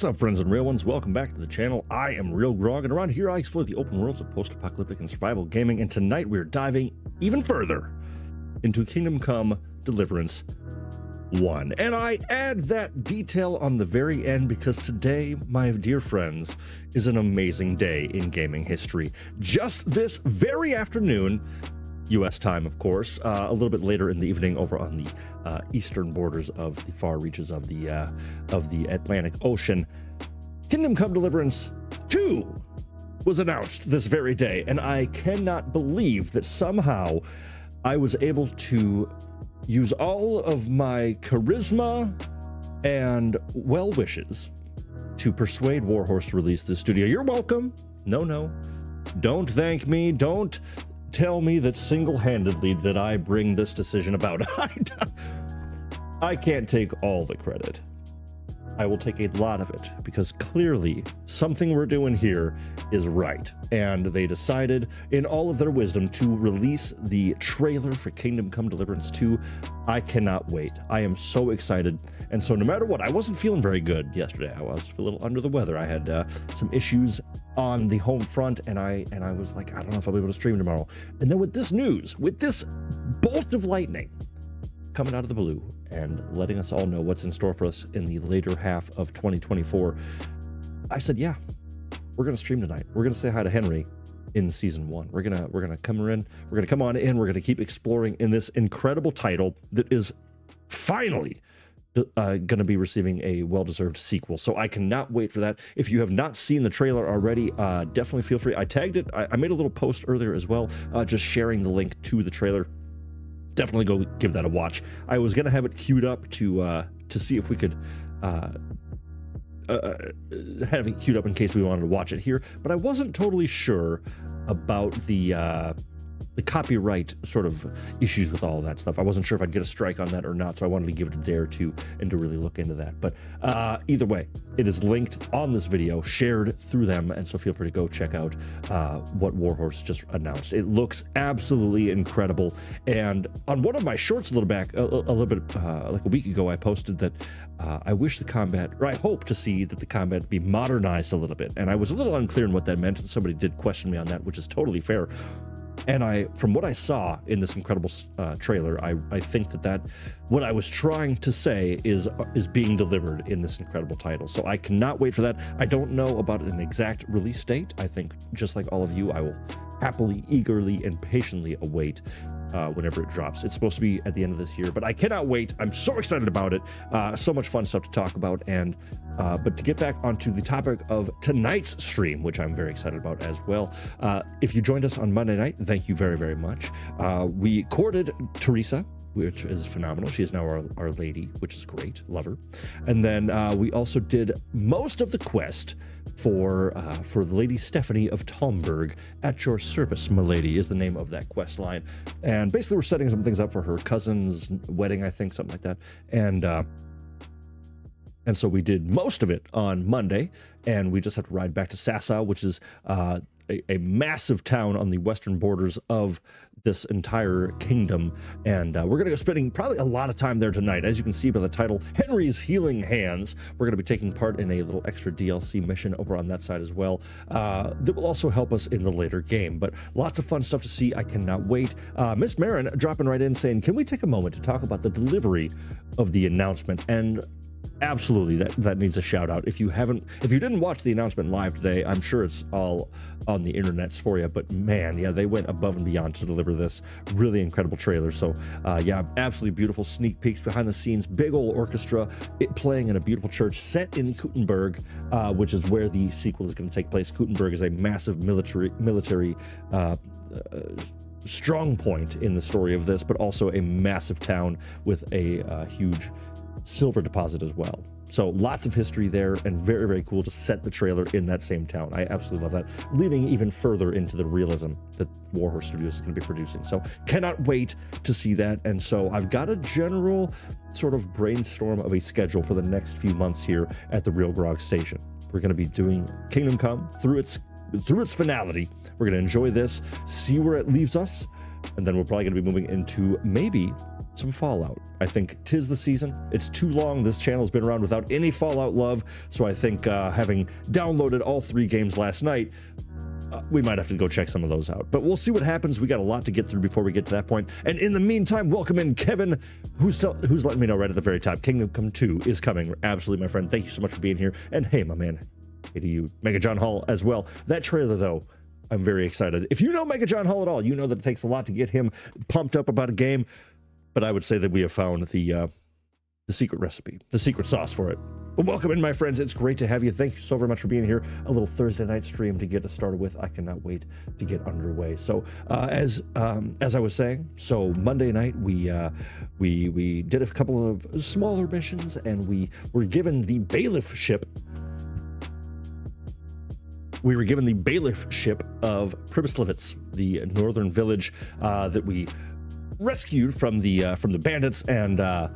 What's up, friends and real ones? Welcome back to the channel. I am Real Grogg, and around here I explore the open worlds of post-apocalyptic and survival gaming, and tonight we're diving even further into Kingdom Come Deliverance 1. And I add that detail on the very end because today, my dear friends, is an amazing day in gaming history. Just this very afternoon, U.S. time, of course, uh, a little bit later in the evening over on the uh, eastern borders of the far reaches of the uh, of the Atlantic Ocean. Kingdom Come Deliverance 2 was announced this very day, and I cannot believe that somehow I was able to use all of my charisma and well wishes to persuade Warhorse to release this studio. You're welcome. No, no. Don't thank me. Don't tell me that single-handedly that I bring this decision about. I can't take all the credit. I will take a lot of it because clearly something we're doing here is right. And they decided, in all of their wisdom, to release the trailer for Kingdom Come Deliverance 2. I cannot wait. I am so excited. And so, no matter what, I wasn't feeling very good yesterday. I was a little under the weather. I had uh, some issues on the home front, and I and I was like, I don't know if I'll be able to stream tomorrow. And then with this news, with this bolt of lightning, coming out of the blue and letting us all know what's in store for us in the later half of 2024, I said, yeah, we're gonna stream tonight. We're gonna say hi to Henry in season one. We're gonna we're gonna come in. We're gonna come on in. We're gonna keep exploring in this incredible title that is finally uh, going to be receiving a well-deserved sequel. So I cannot wait for that. If you have not seen the trailer already, uh, definitely feel free. I tagged it. I, I made a little post earlier as well, uh, just sharing the link to the trailer definitely go give that a watch. I was gonna have it queued up to uh, to see if we could uh, uh, uh, have it queued up in case we wanted to watch it here, but I wasn't totally sure about the uh, the copyright sort of issues with all of that stuff. I wasn't sure if I'd get a strike on that or not, so I wanted to give it a day or two and to really look into that. But uh, either way, it is linked on this video, shared through them, and so feel free to go check out uh, what Warhorse just announced. It looks absolutely incredible. And on one of my shorts a little back, a, a little bit uh, like a week ago, I posted that uh, I wish the combat, or I hope to see that the combat be modernized a little bit. And I was a little unclear in what that meant, and somebody did question me on that, which is totally fair. And I, from what I saw in this incredible uh, trailer, I, I think that that what I was trying to say is is being delivered in this incredible title. So I cannot wait for that. I don't know about an exact release date. I think just like all of you, I will happily, eagerly, and patiently await uh, whenever it drops. It's supposed to be at the end of this year, but I cannot wait. I'm so excited about it. Uh, so much fun stuff to talk about. And uh, but to get back onto the topic of tonight's stream, which I'm very excited about as well. Uh, if you joined us on Monday night, thank you very very much. Uh, we courted Teresa which is phenomenal. She is now our, our lady, which is great. Love her. And then uh, we also did most of the quest for uh, for Lady Stephanie of Talmberg. At your service, milady, is the name of that quest line. And basically, we're setting some things up for her cousin's wedding, I think, something like that. And uh, and so we did most of it on Monday, and we just have to ride back to Sasau, which is uh, a, a, massive town on the western borders of this entire kingdom. And uh, we're going to be spending probably a lot of time there tonight. As you can see by the title, Henry's Healing Hands. We're going to be taking part in a little extra DLC mission over on that side as well. Uh, that will also help us in the later game. But lots of fun stuff to see. I cannot wait. Uh, Miss Marin dropping right in saying, Can we take a moment to talk about the delivery of the announcement? And absolutely that that needs a shout out. If you haven't if you didn't watch the announcement live today i'm sure it's all on the internets for you but man yeah they went above and beyond to deliver this really incredible trailer. So uh, yeah absolutely beautiful sneak peeks behind the scenes big old orchestra it playing in a beautiful church set in Kuttenberg uh, which is where the sequel is going to take place. Kuttenberg is a massive military military uh, uh, strong point in the story of this but also a massive town with a uh, huge silver deposit as well. So lots of history there and very, very cool to set the trailer in that same town. I absolutely love that. Leading even further into the realism that Warhorse Studios is going to be producing. So cannot wait to see that. And so I've got a general sort of brainstorm of a schedule for the next few months here at the Real Grogg Station. We're going to be doing Kingdom Come through its through its finality. We're going to enjoy this, see where it leaves us, and then we're probably going to be moving into maybe some Fallout. I think tis the season. It's too long. This channel's been around without any Fallout love, so I think uh, having downloaded all three games last night, uh, we might have to go check some of those out. But we'll see what happens. We got a lot to get through before we get to that point. And in the meantime, welcome in Kevin, who's who's letting me know right at the very top. Kingdom Come 2 is coming. Absolutely, my friend. Thank you so much for being here. And hey, my man, hey to you, Mega John Hall as well. That trailer though. I'm very excited. If you know Mega John Hall at all, you know that it takes a lot to get him pumped up about a game. But I would say that we have found the uh, the secret recipe, the secret sauce for it. But welcome in, my friends. It's great to have you. Thank you so very much for being here. A little Thursday night stream to get us started with. I cannot wait to get underway. So, uh, as um, as I was saying, so Monday night we uh, we we did a couple of smaller missions, and we were given the bailiff ship. We were given the bailiff ship of Pribyslavitz, the northern village uh, that we rescued from the uh, from the bandits and uh,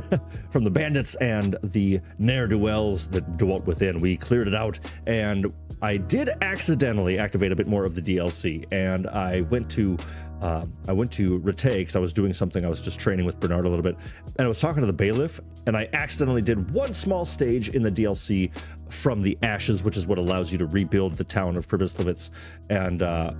from the bandits and the ne'er do wells that dwelt within. We cleared it out, and I did accidentally activate a bit more of the DLC, and I went to. Uh, I went to Rattay because I was doing something. I was just training with Bernard a little bit, and I was talking to the bailiff, and I accidentally did one small stage in the DLC from the ashes, which is what allows you to rebuild the town of Pribyslavitz. And uh,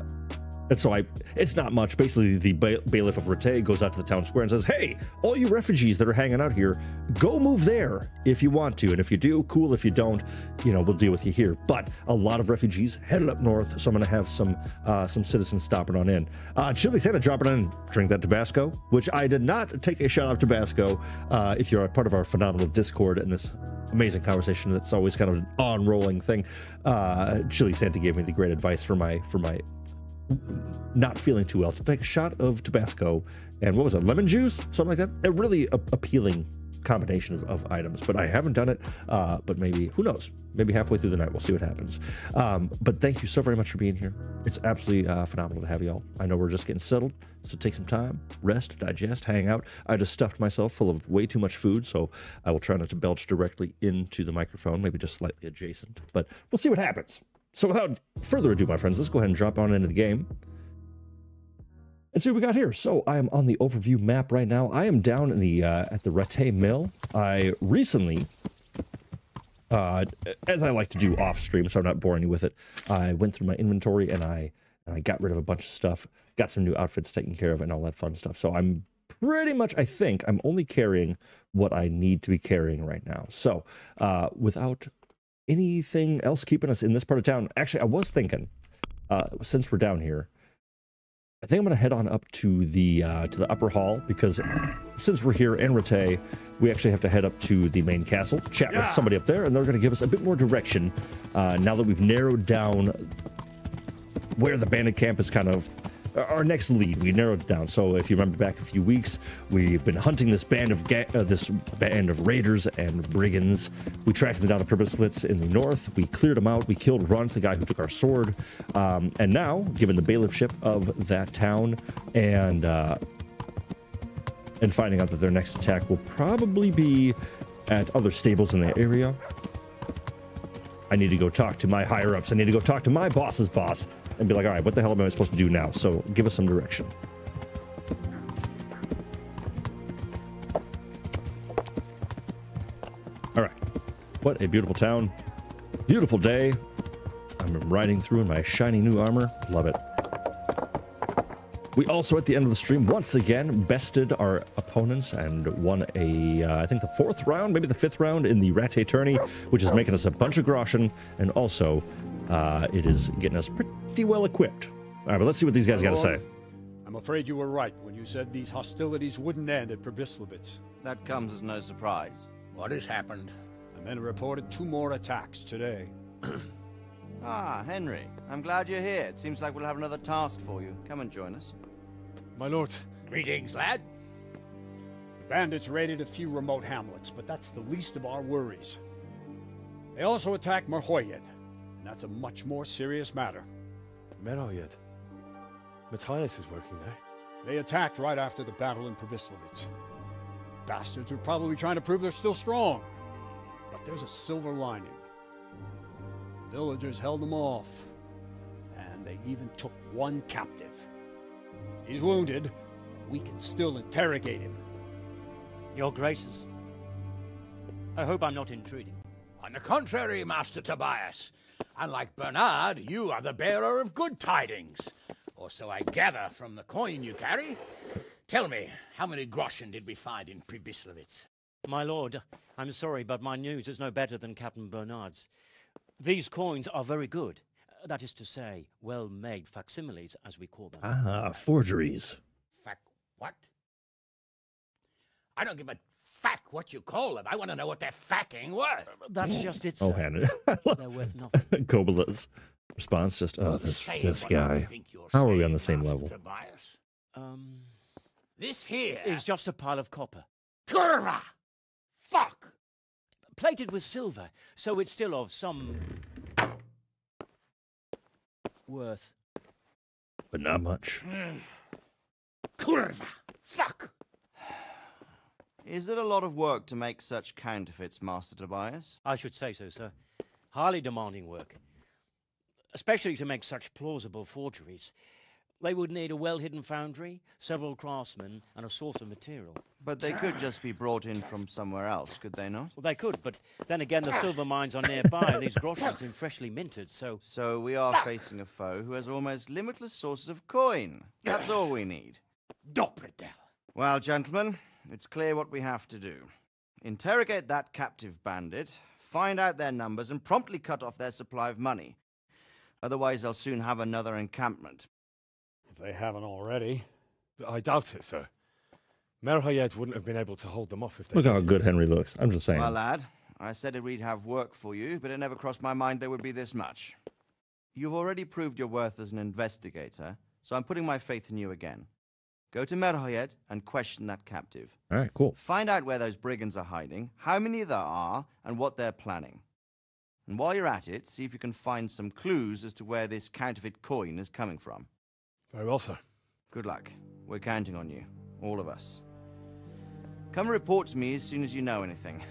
and so I, it's not much. Basically, the bailiff of Rattay goes out to the town square and says, "Hey, all you refugees that are hanging out here, go move there if you want to, and if you do, cool. If you don't, you know, we'll deal with you here." But a lot of refugees headed up north, so I'm going to have some uh, some citizens stopping on in. Uh, Chili Santa dropping in, drink that Tabasco, which I did not take a shot of Tabasco. Uh, if you're a part of our phenomenal Discord and this amazing conversation that's always kind of an on rolling thing. Uh, Chili Santa gave me the great advice for my for my not feeling too well to take a shot of Tabasco and what was it, lemon juice, something like that. A really a- appealing combination of, of, items, but I haven't done it. Uh, but maybe who knows? Maybe halfway through the night, we'll see what happens. Um, but thank you so very much for being here. It's absolutely uh, phenomenal to have you all. I know we're just getting settled, so take some time, rest, digest, hang out. I just stuffed myself full of way too much food, so I will try not to belch directly into the microphone, maybe just slightly adjacent. But we'll see what happens. So without further ado, my friends, let's go ahead and drop on into the game and see what we got here. So I am on the overview map right now. I am down in the uh, at the Rattay Mill. I recently, uh, as I like to do off stream, so I'm not boring you with it, I went through my inventory and I and I got rid of a bunch of stuff, got some new outfits taken care of, and all that fun stuff. So I'm pretty much, I think, I'm only carrying what I need to be carrying right now. So uh, without anything else keeping us in this part of town? Actually, I was thinking, uh, since we're down here, I think I'm gonna head on up to the uh, to the upper hall because since we're here in Rattay, we actually have to head up to the main castle, chat yeah. with somebody up there, and they're gonna give us a bit more direction uh, now that we've narrowed down where the bandit camp is kind of our next lead. We narrowed it down. So if you remember back a few weeks, we've been hunting this band of ga- uh, this band of raiders and brigands. We tracked them down to Pribyslavitz in the north. We cleared them out. We killed Runt, the guy who took our sword. Um, and now, given the bailiffship of that town and uh, and finding out that their next attack will probably be at other stables in the area. I need to go talk to my higher ups. I need to go talk to my boss's boss and be like, all right, what the hell am I supposed to do now? So give us some direction. All right. What a beautiful town. Beautiful day. I'm riding through in my shiny new armor. Love it. We also, at the end of the stream, once again bested our opponents and won a, uh, I think the fourth round, maybe the fifth round in the Rattay tourney, which is making us a bunch of groschen, and also uh, it is getting us pretty well equipped. All right, but let's see what these guys got to say. I'm afraid you were right when you said these hostilities wouldn't end at Pribyslavitz. That comes as no surprise. What has happened? The men reported two more attacks today. ah, Henry. I'm glad you're here. It seems like we'll have another task for you. Come and join us. My lord. Greetings, lad. The bandits raided a few remote hamlets, but that's the least of our worries. They also attacked Merhojed, and that's a much more serious matter. Merhojed? Matthias is working there. They attacked right after the battle in Pribyslavitz. Bastards were probably trying to prove they're still strong. But there's a silver lining. The villagers held them off, and they even took one captive. He's wounded, but we can still interrogate him. Your Graces. I hope I'm not intruding. On the contrary, Master Tobias. Unlike Bernard, you are the bearer of good tidings. Or so I gather from the coin you carry. Tell me, how many groschen did we find in Pribyslavitz? My lord, I'm sorry, but my news is no better than Captain Bernard's. These coins are very good. That is to say, well made facsimiles, as we call them. Ah, forgeries. Fac what? I don't give a fack what you call them. I want to know what they're facking worth. That's just it, Oh, sir. Henry. They're worth nothing. Kobyla's response just, oh, this, Say this guy. think you're How are we on the same level? Tobias. Um, This here is just a pile of copper. curva. Fuck. Plated with silver, so it's still of some worth. But not much. Curva. Fuck. Is it a lot of work to make such counterfeits, Master Tobias? I should say so, sir. Highly demanding work. Especially to make such plausible forgeries. They would need a well hidden foundry, several craftsmen, and a source of material. But they could just be brought in from somewhere else, could they not? Well, they could, but then again, the silver mines are nearby, and these groschen seem freshly minted, so. So we are facing a foe who has almost limitless sources of coin. That's all we need. Doppelder. Well, gentlemen, it's clear what we have to do. Interrogate that captive bandit, find out their numbers, and promptly cut off their supply of money. Otherwise, they'll soon have another encampment. If they haven't already. I doubt it, sir. Merhojed wouldn't have been able to hold them off if they Look did. how good Henry looks. I'm just saying. Well, lad, I said that we'd have work for you, but it never crossed my mind there would be this much. You've already proved your worth as an investigator, so I'm putting my faith in you again. Go to Merhojed and question that captive. All right, cool. Find out where those brigands are hiding, how many there are, and what they're planning. And while you're at it, see if you can find some clues as to where this counterfeit coin is coming from. Very well, sir. Good luck. We're counting on you, all of us. Come report to me as soon as you know anything.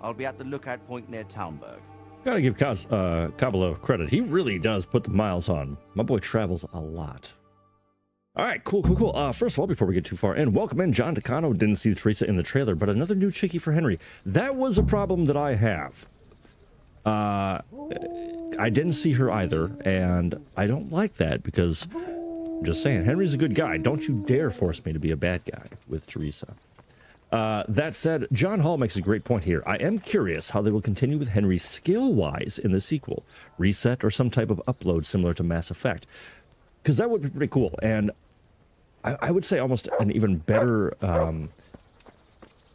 I'll be at the lookout point near Talmberg. Gotta give Kaz, uh, Kobyla credit. He really does put the miles on. My boy travels a lot. All right, cool, cool, cool. Uh, first of all, before we get too far in, welcome in John Decano. Didn't see Teresa in the trailer, but another new chickie for Henry. That was a problem that I have. Uh, I didn't see her either, and I don't like that because I'm just saying, Henry's a good guy. Don't you dare force me to be a bad guy with Teresa. Uh, that said, John Hall makes a great point here. I am curious how they will continue with Henry skill wise in the sequel. Reset or some type of upload similar to Mass Effect. Because that would be pretty cool. And I, I would say almost an even better. Um,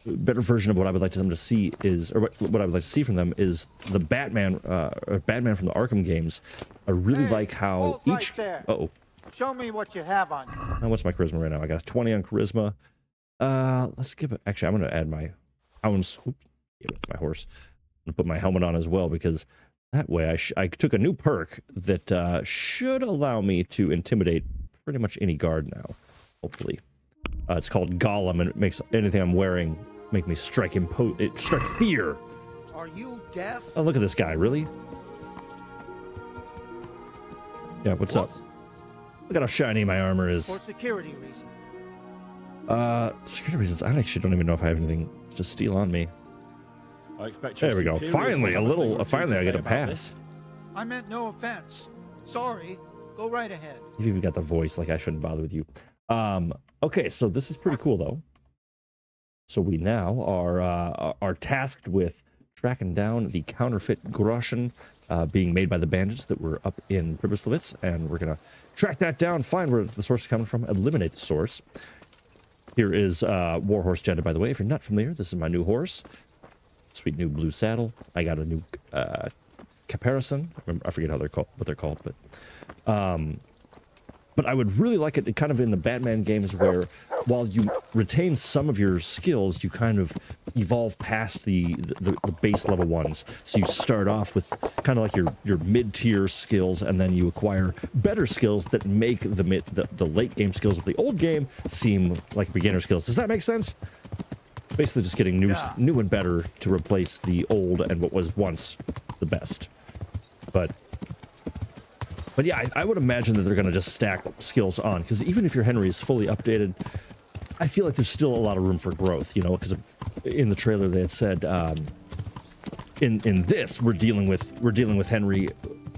better version of what I would like them to see is, or what, what I would like to see from them is the Batman, uh, Batman from the Arkham games. I really Hey, like how right each. Uh oh. Show me what you have on. Now, what's my charisma right now? I got a 20 on charisma. Uh, let's give it. Actually, I'm going to add my hounds. Oops, to my horse. I'm going to put my helmet on as well because that way I, sh- I took a new perk that uh, should allow me to intimidate pretty much any guard now. Hopefully, uh, it's called Golem, and it makes anything I'm wearing make me strike impo- it strike fear. Are you deaf? Oh, look at this guy! Really? Yeah. What's up? Look at how shiny my armor is. For security reasons. Uh, security reasons. I actually don't even know if I have anything to steal on me. I expect There we go. Finally, a little- thing or two finally I get a pass. this. I meant no offense. Sorry. Go right ahead. You've even got the voice. Like I shouldn't bother with you. Um. Okay, so this is pretty cool though. So we now are uh, are tasked with tracking down the counterfeit groschen uh, being made by the bandits that were up in Pribyslavitz, and we're gonna track that down, find where the source is coming from, eliminate the source. Here is uh, Warhorse Jetta, by the way. If you're not familiar, this is my new horse. Sweet new blue saddle. I got a new uh, caparison. I forget how they're called, what they're called, but um, but I would really like it kind of in the Batman games where while you retain some of your skills, you kind of evolve past the the, the base level ones. So you start off with kind of like your your mid tier skills, and then you acquire better skills that make the, mid, the the late game skills of the old game seem like beginner skills. Does that make sense? Basically, just getting new Yeah. new and better to replace the old and what was once the best. But but yeah, I, I would imagine that they're going to just stack skills on because even if your Henry is fully updated, I feel like there's still a lot of room for growth. You know, because in the trailer they had said um, in in this we're dealing with we're dealing with Henry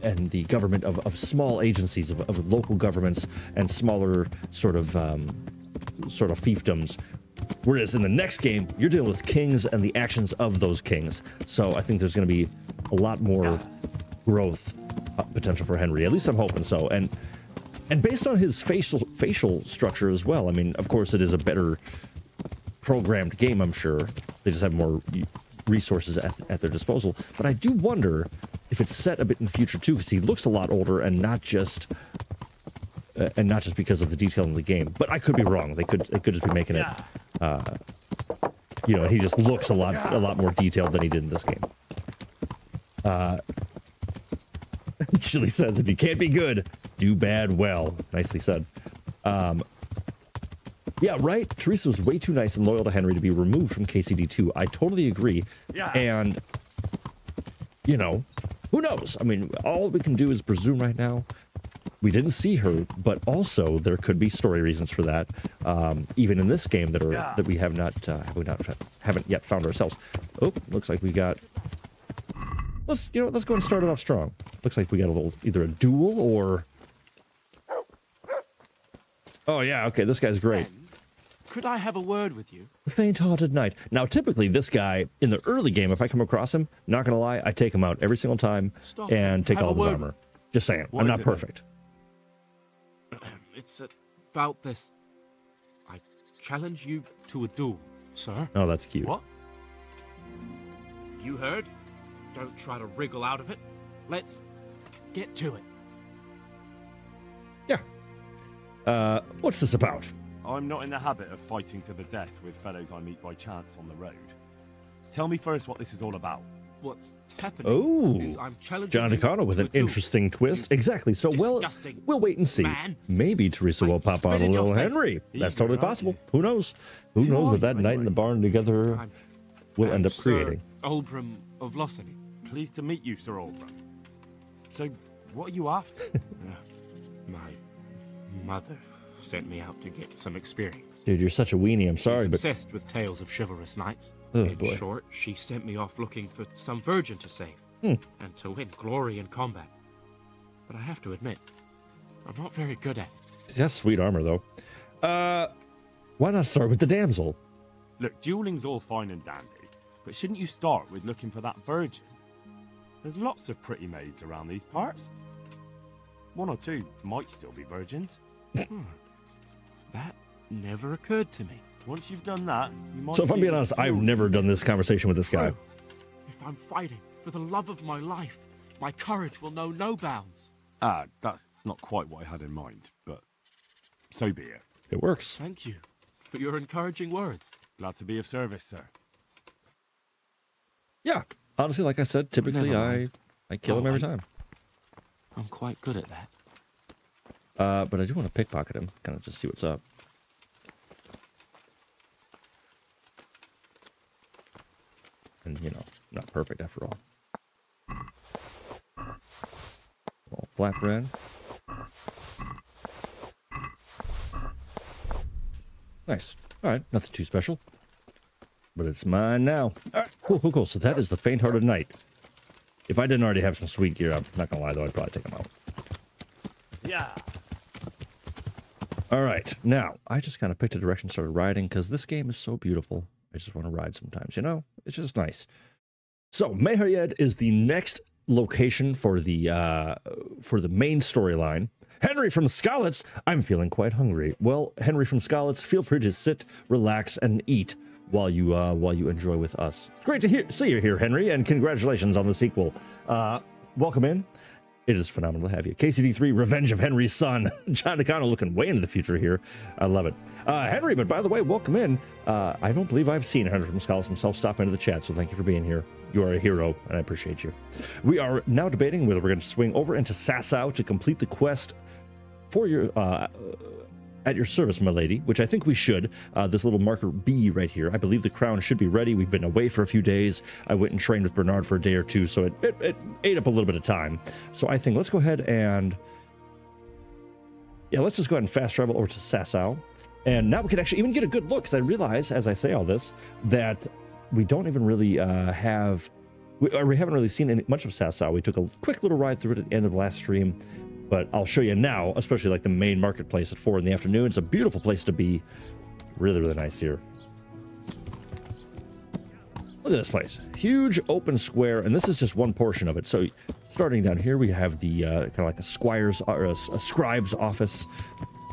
and the government of, of small agencies of, of local governments and smaller sort of um, sort of fiefdoms Whereas in the next game, you're dealing with kings and the actions of those kings. So I think there's going to be a lot more growth uh, potential for Henry. At least I'm hoping so. And and based on his facial facial structure as well. I mean, of course, it is a better programmed game. I'm sure they just have more resources at, at their disposal. But I do wonder if it's set a bit in the future too, because he looks a lot older and not just uh, and not just because of the detail in the game. But I could be wrong. They could they could just be making it. Uh, you know, he just looks a lot a lot more detailed than he did in this game. Uh, Chili says, if you can't be good, do bad well. Nicely said. Um, yeah, right. Teresa was way too nice and loyal to Henry to be removed from KCD2. I totally agree. Yeah. And, you know, who knows? I mean, all we can do is presume right now we didn't see her, but also there could be story reasons for that, um, even in this game that are Yeah. that we have not uh, have we not haven't yet found ourselves. Oh, looks like we got. Let's you know let's go and start it off strong. Looks like we got a little either a duel or. Oh yeah, okay, this guy's great. Could I have a word with you? Faint-hearted knight. Now, typically, this guy in the early game, if I come across him, not gonna lie, I take him out every single time Stop. and take Have all his word. armor. Just saying, What I'm not it perfect. It's about this. I challenge you to a duel, sir. Oh, that's cute. What? You heard? Don't try to wriggle out of it. Let's get to it. Yeah. Uh, what's this about? I'm not in the habit of fighting to the death with fellows I meet by chance on the road. Tell me first what this is all about. What's happening Oh, is I'm challenging John you DeCano with an duel. interesting twist. You Exactly. So, well, disgusting we'll wait and see. man. Maybe Teresa will I'm pop on a spit in your little face. Henry. That's totally possible. you? Who knows? Who Who knows what that you, night in the barn together I'm, will I'm end up Sir creating. Oldram of Lossany. Pleased to meet you, Sir Oldram. So, what are you after? My mother sent me out to get some experience. Dude, you're such a weenie. I'm sorry, She's but obsessed with tales of chivalrous knights. Oh, In boy. short, she sent me off looking for some virgin to save Hmm. and to win glory in combat. But I have to admit, I'm not very good at it. she has sweet armor, though. Uh, why not start with the damsel? Look, dueling's all fine and dandy, but shouldn't you start with looking for that virgin? There's lots of pretty maids around these parts. One or two might still be virgins. That never occurred to me. Once you've done that, you might. So, if I'm being honest, as I've never done this conversation with this guy. If I'm fighting for the love of my life, my courage will know no bounds. Ah, that's not quite what I had in mind, but so be it. It works. Thank you for your encouraging words. Glad to be of service, sir. Yeah. Honestly, like I said, typically I. I kill him Oh, every I- time. I'm quite good at that. Uh, but I do want to pickpocket him, kind of just see what's up. And you know, not perfect after all. Well, black red. Nice. All right, nothing too special. But it's mine now. All right, cool, cool, cool. So that is the faint-hearted knight. If I didn't already have some sweet gear, I'm not gonna lie though, I'd probably take him out. Yeah. All right, now I just kind of picked a direction, and started riding because this game is so beautiful. I just want to ride sometimes, you know. It's just nice. So Merhojed is the next location for the uh, for the main storyline. Henry from Skalitz, I'm feeling quite hungry. Well, Henry from Skalitz, feel free to sit, relax, and eat while you uh, while you enjoy with us. It's great to hear, see you here, Henry, and congratulations on the sequel. Uh, welcome in. It is phenomenal to have you. KCD3, Revenge of Henry's Son. John DeCano looking way into the future here. I love it. Uh, Henry, but by the way, welcome in. Uh, I don't believe I've seen Henry from Skalitz himself stop into the chat, so thank you for being here. You are a hero, and I appreciate you. We are now debating whether we're going to swing over into Sasau to complete the quest for your uh, at your service, my lady, which I think we should. Uh, this little marker B right here. I believe the crown should be ready. We've been away for a few days. I went and trained with Bernard for a day or two, so it, it, it ate up a little bit of time. So I think let's go ahead and yeah, let's just go ahead and fast travel over to Sasau. And now we can actually even get a good look because I realize as I say all this that we don't even really uh, have, we, we haven't really seen any, much of Sasau. We took a quick little ride through it at the end of the last stream, but I'll show you now, especially like the main marketplace at four in the afternoon. It's a beautiful place to be. Really, really nice here. Look at this place. Huge open square, and this is just one portion of it. So starting down here, we have the uh, kind of like a squire's or a, a scribe's office,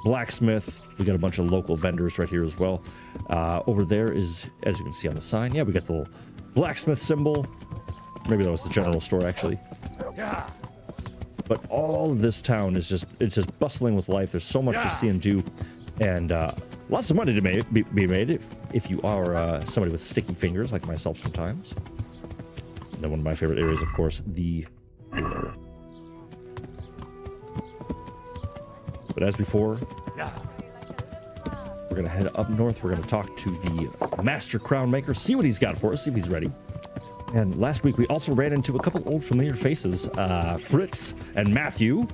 blacksmith. We got a bunch of local vendors right here as well. Uh, over there is, as you can see on the sign, yeah, we got the little blacksmith symbol. Maybe that was the general store actually. But all of this town is just it's just bustling with life. There's so much to see and do, and uh, lots of money to make, be, be made if, if you are uh, somebody with sticky fingers like myself sometimes. And then one of my favorite areas, of course, the. But as before, we're gonna head up north. We're gonna talk to the master crown maker, see what he's got for us, see if he's ready. And last week we also ran into a couple old familiar faces, uh, Fritz and Matthew,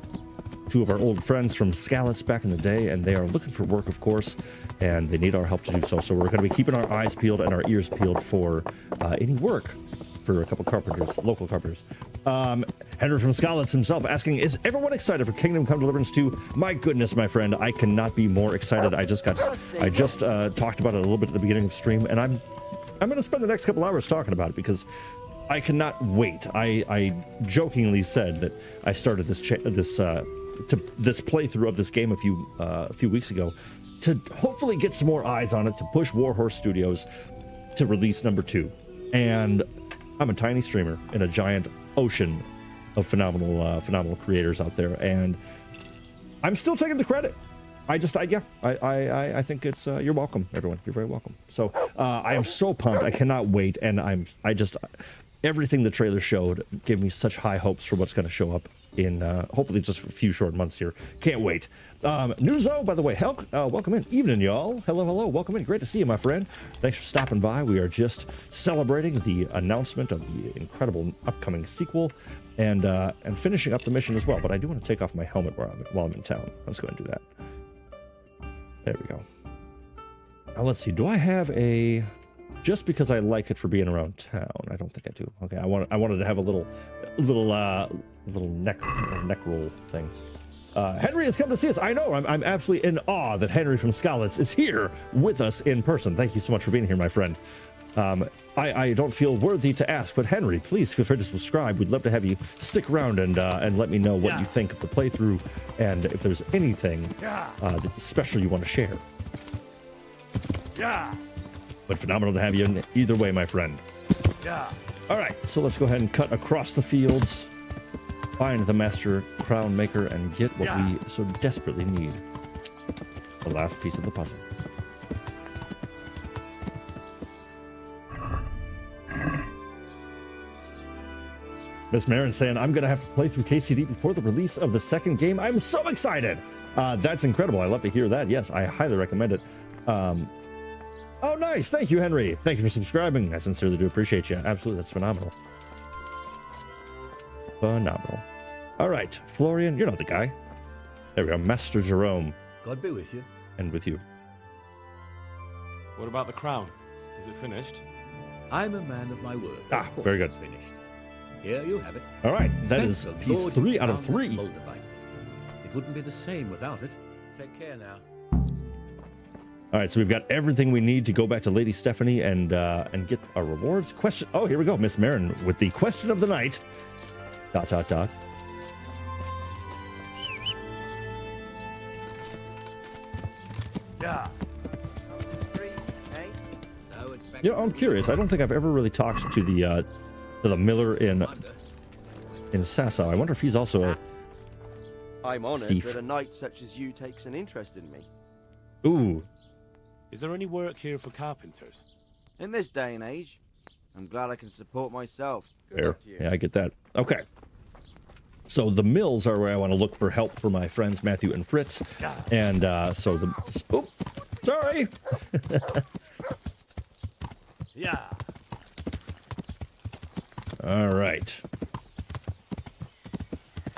two of our old friends from Skalitz back in the day, and they are looking for work, of course, and they need our help to do so. So we're going to be keeping our eyes peeled and our ears peeled for uh, any work for a couple carpenters, local carpenters. Um, Henry from Skalitz himself asking, "Is everyone excited for Kingdom Come Deliverance 2?" My goodness, my friend, I cannot be more excited. I just got, I just uh, talked about it a little bit at the beginning of stream, and I'm, I'm going to spend the next couple hours talking about it because I cannot wait. I, I jokingly said that I started this this uh, to this playthrough of this game a few uh, a few weeks ago to hopefully get some more eyes on it to push Warhorse Studios to release number two. And I'm a tiny streamer in a giant ocean of phenomenal uh, phenomenal creators out there, and I'm still taking the credit. I just, I, yeah, I, I, I think it's, uh, you're welcome, everyone. You're very welcome. So, uh, I am so pumped. I cannot wait. And I'm, I just, everything the trailer showed gave me such high hopes for what's going to show up in, uh, hopefully just a few short months here. Can't wait. Um, Nuzo, by the way, hel- uh, welcome in. Evening, y'all. Hello, hello. Welcome in. Great to see you, my friend. Thanks for stopping by. We are just celebrating the announcement of the incredible upcoming sequel and, uh, and finishing up the mission as well. But I do want to take off my helmet while I'm, while I'm in town. Let's go and do that. There we go. Now let's see. Do I have a just because I like it for being around town? I don't think I do. Okay, I want I wanted to have a little little uh little neck neck roll thing. Uh, Henry has come to see us. I know. I'm, I'm absolutely in awe that Henry from Skalitz is here with us in person. Thank you so much for being here, my friend. Um, I, I don't feel worthy to ask, but Henry, please feel free to subscribe. We'd love to have you stick around and uh, and let me know what Yeah. you think of the playthrough and if there's anything Yeah. uh, special you want to share. Yeah. But phenomenal to have you in either way, my friend. Yeah. All right, so let's go ahead and cut across the fields, find the master crown maker, and get what Yeah. we so desperately need. The last piece of the puzzle. Miss Marin saying, I'm going to have to play through KCD before the release of the second game. I'm so excited. Uh, that's incredible. I love to hear that. Yes, I highly recommend it. Um, oh, nice. Thank you, Henry. Thank you for subscribing. I sincerely do appreciate you. Absolutely. That's phenomenal. Phenomenal. All right, Florian, you're not the guy. There we go. Master Jerome, God be with you. and with you. What about the crown? Is it finished? I'm a man of my word. Ah, Of course very it's good. Finished. Here you have it. All right, that Thank is piece Lord three out of three. It wouldn't be the same without it. Take care now. All right, so we've got everything we need to go back to Lady Stephanie and uh, and get our rewards. Question. Oh, here we go, Miss Marin with the question of the night. Dot dot dot. Yeah. So expect You know, I'm curious. I don't think I've ever really talked to the uh, to the miller in wonder. in Sasau. I wonder if he's also a. I'm honored Thief. that a knight such as you takes an interest in me. Ooh, Is there any work here for carpenters? In this day and age, I'm glad I can support myself. Good Fair. luck to you. Yeah, I get that. Okay. So the mills are where I want to look for help for my friends Matthew and Fritz. And uh, so the. Oh, sorry. Yeah. All right.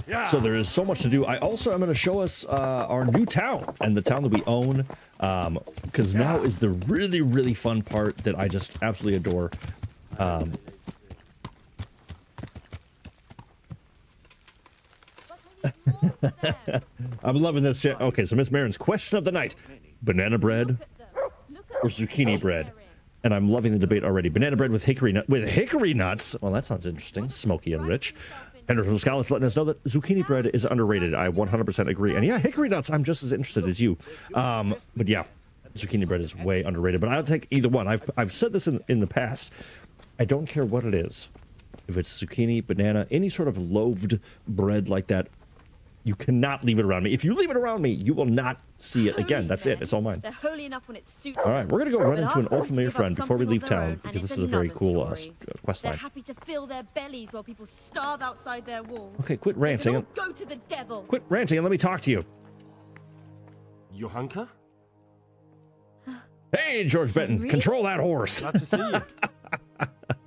Yeah. So there is so much to do. I also am going to show us uh, our new town and the town that we own, because now is the really really fun part that I just absolutely adore. Um, I'm loving this. Chat. Okay, so Miss Marin's question of the night: banana bread or zucchini bread? And I'm loving the debate already. Banana bread with hickory nut with hickory nuts. Well, that sounds interesting. Smoky and rich. Henry from Skalitz's letting us know that zucchini bread is underrated. I 100% agree. And yeah, hickory nuts. I'm just as interested as you. Um, but yeah, zucchini bread is way underrated. But I'll take either one. I've I've said this in in the past. I don't care what it is. If it's zucchini, banana, any sort of loaved bread like that, you cannot leave it around me. If you leave it around me, you will not see it again. That's it. It's all mine. They're holy enough when it suits All right, we're gonna go run into an ask old familiar friend before we leave town own, because this is a very cool uh, story. s- uh, quest They're happy to fill their bellies while people starve outside their walls. Okay, quit ranting. all go to the devil. Quit ranting and let me talk to you. Johanka? Hey, George Benton, Henry? control that horse. Glad to see you.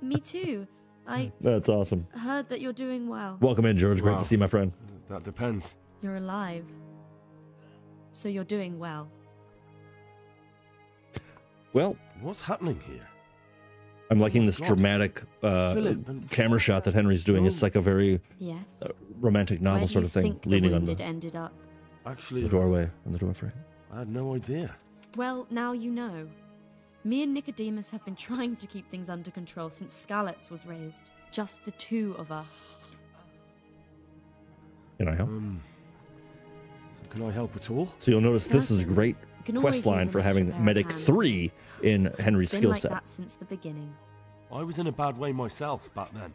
Me too. I That's awesome. heard that you're doing well. Welcome in, George. Great Wow. to see my friend. That depends. You're alive. So you're doing well. Well, What's happening here? I'm liking this God. dramatic uh, camera shot that Henry's doing. It's like a very Yes. romantic novel do sort of thing, think leaning on the, ended up? Actually, the doorway on the door frame. I had no idea. Well, now you know. Me and Nicodemus have been trying to keep things under control since Skalitz was raised. Just the two of us. Can I help? Um, can I help at all? So you'll notice this is a great You can always quest line for having Medic hands. 3 in Henry's it's been skill like set. that since the beginning. I was in a bad way myself back then.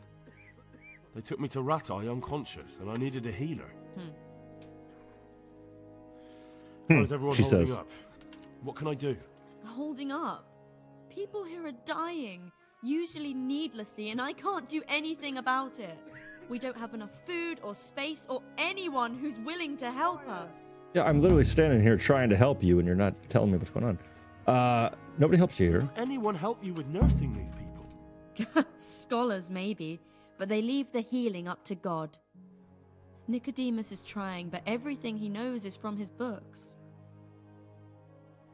They took me to Rattay unconscious, and I needed a healer. How is everyone Hmm, she holding says. up? What can I do? Holding up. People here are dying, usually needlessly, and I can't do anything about it. We don't have enough food or space or anyone who's willing to help us. Yeah, I'm literally standing here trying to help you, and you're not telling me what's going on. Uh, nobody helps you Does here. anyone help you with nursing these people? Scholars, maybe, but they leave the healing up to God. Nicodemus is trying, but everything he knows is from his books.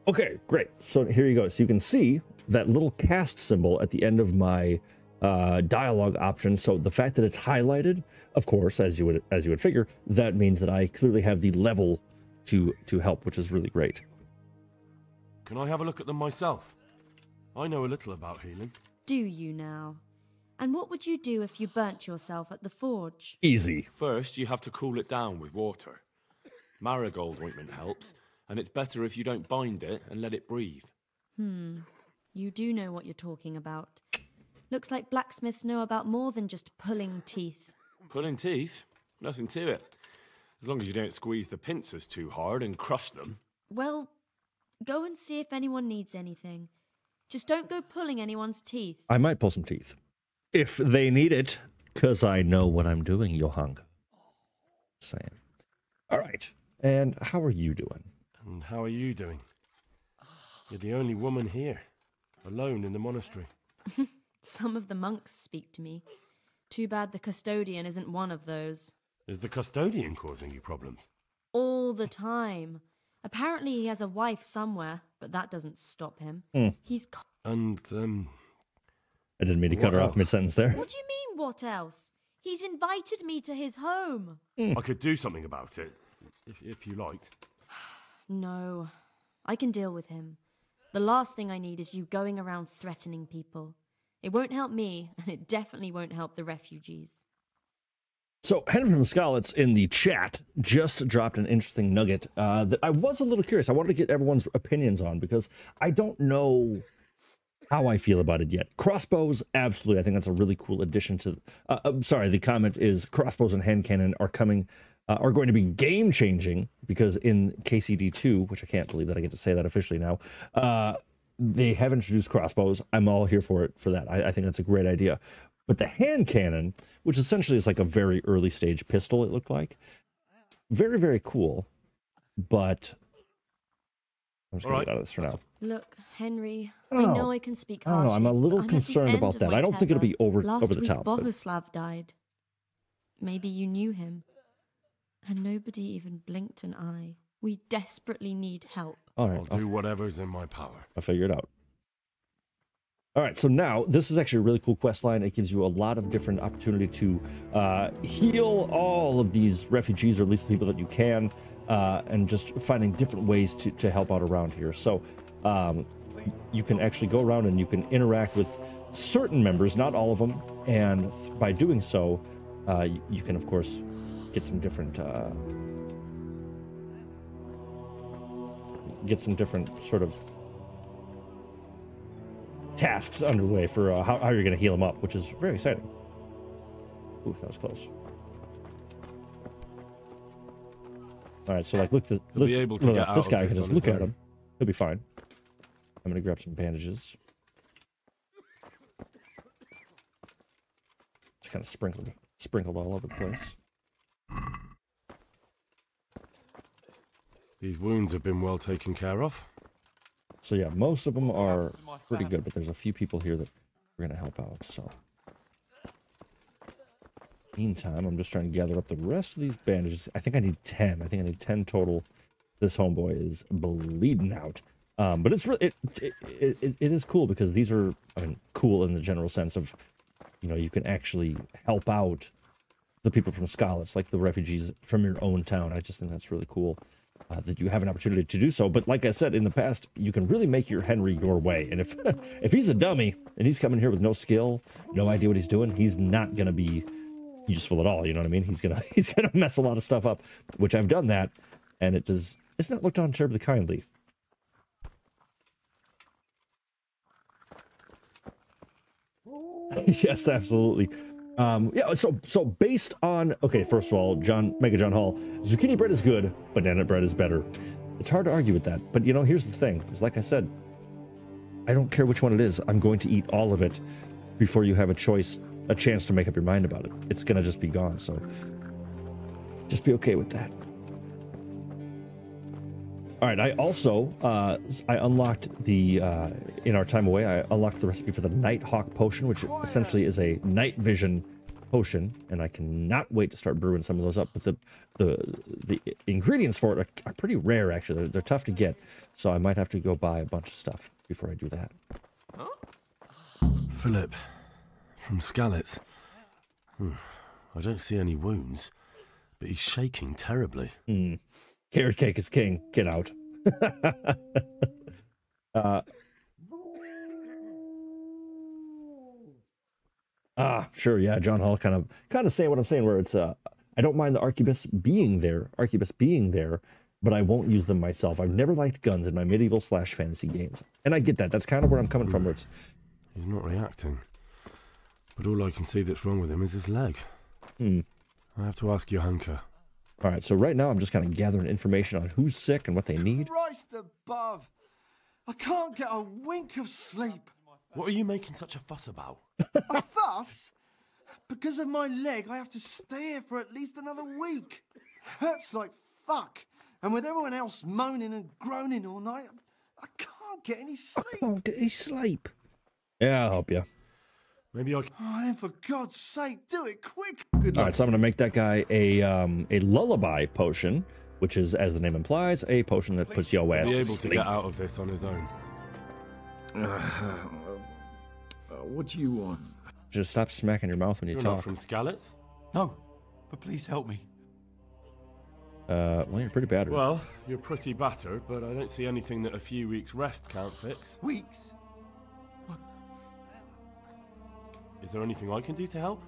Okay, great. So here you go. So you can see that little cast symbol at the end of my uh, dialogue options. So the fact that it's highlighted, of course, as you would as you would figure, that means that I clearly have the level to to help, which is really great. Can I have a look at them myself? I know a little about healing. Do you now? And what would you do if you burnt yourself at the forge? Easy. First, you have to cool it down with water. Marigold ointment helps, and it's better if you don't bind it and let it breathe. Hmm. You do know what you're talking about. Looks like blacksmiths know about more than just pulling teeth. Pulling teeth? Nothing to it. As long as you don't squeeze the pincers too hard and crush them. Well, go and see if anyone needs anything. Just don't go pulling anyone's teeth. I might pull some teeth if they need it, because I know what I'm doing, Johank. Saying. All right. And how are you doing? And how are you doing? You're the only woman here, alone in the monastery. Some of the monks speak to me. Too bad the custodian isn't one of those. Is the custodian causing you problems? All the time. Apparently he has a wife somewhere, but that doesn't stop him. Hmm. He's. Co- And, um, I didn't mean to cut What her off mid sentence there. what do you mean, what else? He's invited me to his home. I could do something about it, if, if you liked. No, I can deal with him. The last thing I need is you going around threatening people. It won't help me, and it definitely won't help the refugees. So Henry from Skalitz in the chat just dropped an interesting nugget uh, that I was a little curious. I wanted to get everyone's opinions on because I don't know how I feel about it yet. Crossbows, absolutely. I think that's a really cool addition to. Uh, I'm sorry, the comment is crossbows and hand cannon are coming, uh, are going to be game changing because in KCD two, which I can't believe that I get to say that officially now, uh, they have introduced crossbows. I'm all here for it for that. I, I think that's a great idea. But the hand cannon, which essentially is like a very early stage pistol, it looked like, very very cool. But I'm just gonna right, get out of this for now. Look, Henry, I I, know know. I can speak I don't know, harshly. I'm a little I'm concerned about that. I don't think it'll be over- Last over the week, top, but- Bohuslav died. Maybe you knew him. And nobody even blinked an eye. We desperately need help. All right, I'll do whatever's in my power. I'll figure it out. All right, so now this is actually a really cool quest line. It gives you a lot of different opportunity to uh, heal all of these refugees, or at least the people that you can, uh, and just finding different ways to, to help out around here. So um, you can actually go around and you can interact with certain members, not all of them, and by doing so, uh, you, you can of course get some different get some different sort of tasks underway for uh, how, how you're going to heal them up, which is very exciting. Ooh, that was close. All right, so like, look, the, He'll be this, able to this guy can just look at him. He'll be fine. I'm going to grab some bandages. It's kind of sprinkled, sprinkled all over the place. These wounds have been well taken care of. So yeah, most of them are pretty good, but there's a few people here that we're gonna help out. So, meantime, I'm just trying to gather up the rest of these bandages. I think I need ten. I think I need ten total. This homeboy is bleeding out. Um, but it's really it, it, it, it is cool because these are I mean cool in the general sense of you know you can actually help out the people from Skalitz, like the refugees from your own town. I just think that's really cool uh, that you have an opportunity to do so. But like I said in the past, you can really make your Henry your way. And if if he's a dummy and he's coming here with no skill, no idea what he's doing, he's not gonna be useful at all. You know what I mean? He's gonna he's gonna mess a lot of stuff up, which I've done that, and it does it's not looked on terribly kindly. yes, absolutely. Um, yeah, so so based on okay, first of all, John Mega John Hall, zucchini bread is good, banana bread is better. It's hard to argue with that, but you know, here's the thing: is like I said, I don't care which one it is. I'm going to eat all of it before you have a choice, a chance to make up your mind about it. It's gonna just be gone. So just be okay with that. All right. I also uh, I unlocked the uh, in our time away. I unlocked the recipe for the Nighthawk potion, which essentially is a night vision potion, and I cannot wait to start brewing some of those up. But the the the ingredients for it are, are pretty rare. Actually, they're, they're tough to get, so I might have to go buy a bunch of stuff before I do that. Philip, from Skalitz. Hmm, I don't see any wounds, but he's shaking terribly. Hmm. Carrot cake is king. Get out. uh, ah, sure, yeah. John Hall kind of kind of saying what I'm saying, where it's uh, I don't mind the arquebus being there, arquebus being there, but I won't use them myself. I've never liked guns in my medieval slash fantasy games, and I get that. That's kind of where I'm coming from. Where it's He's not reacting. But all I can see that's wrong with him is his leg. Hmm. I have to ask your Johanka. All right. So right now, I'm just kind of gathering information on who's sick and what they need. Christ above! I can't get a wink of sleep. What are you making such a fuss about? A fuss? Because of my leg, I have to stay here for at least another week. Hurts like fuck. And with everyone else moaning and groaning all night, I can't get any sleep. can't get any sleep. Yeah, I'll help you. Maybe I. c- Oh, and for God's sake, do it quick. Good All luck. right, so I'm going to make that guy a um, a lullaby potion, which is, as the name implies, a potion that puts your ass Be able to sleep. get out of this on his own. what do you want? Just stop smacking your mouth when you You're talk. not from Skalitz? No, but please help me. Uh, well, you're pretty bad. at it. Well, you're pretty battered, but I don't see anything that a few weeks' rest can't fix. Weeks? Is there anything I can do to help?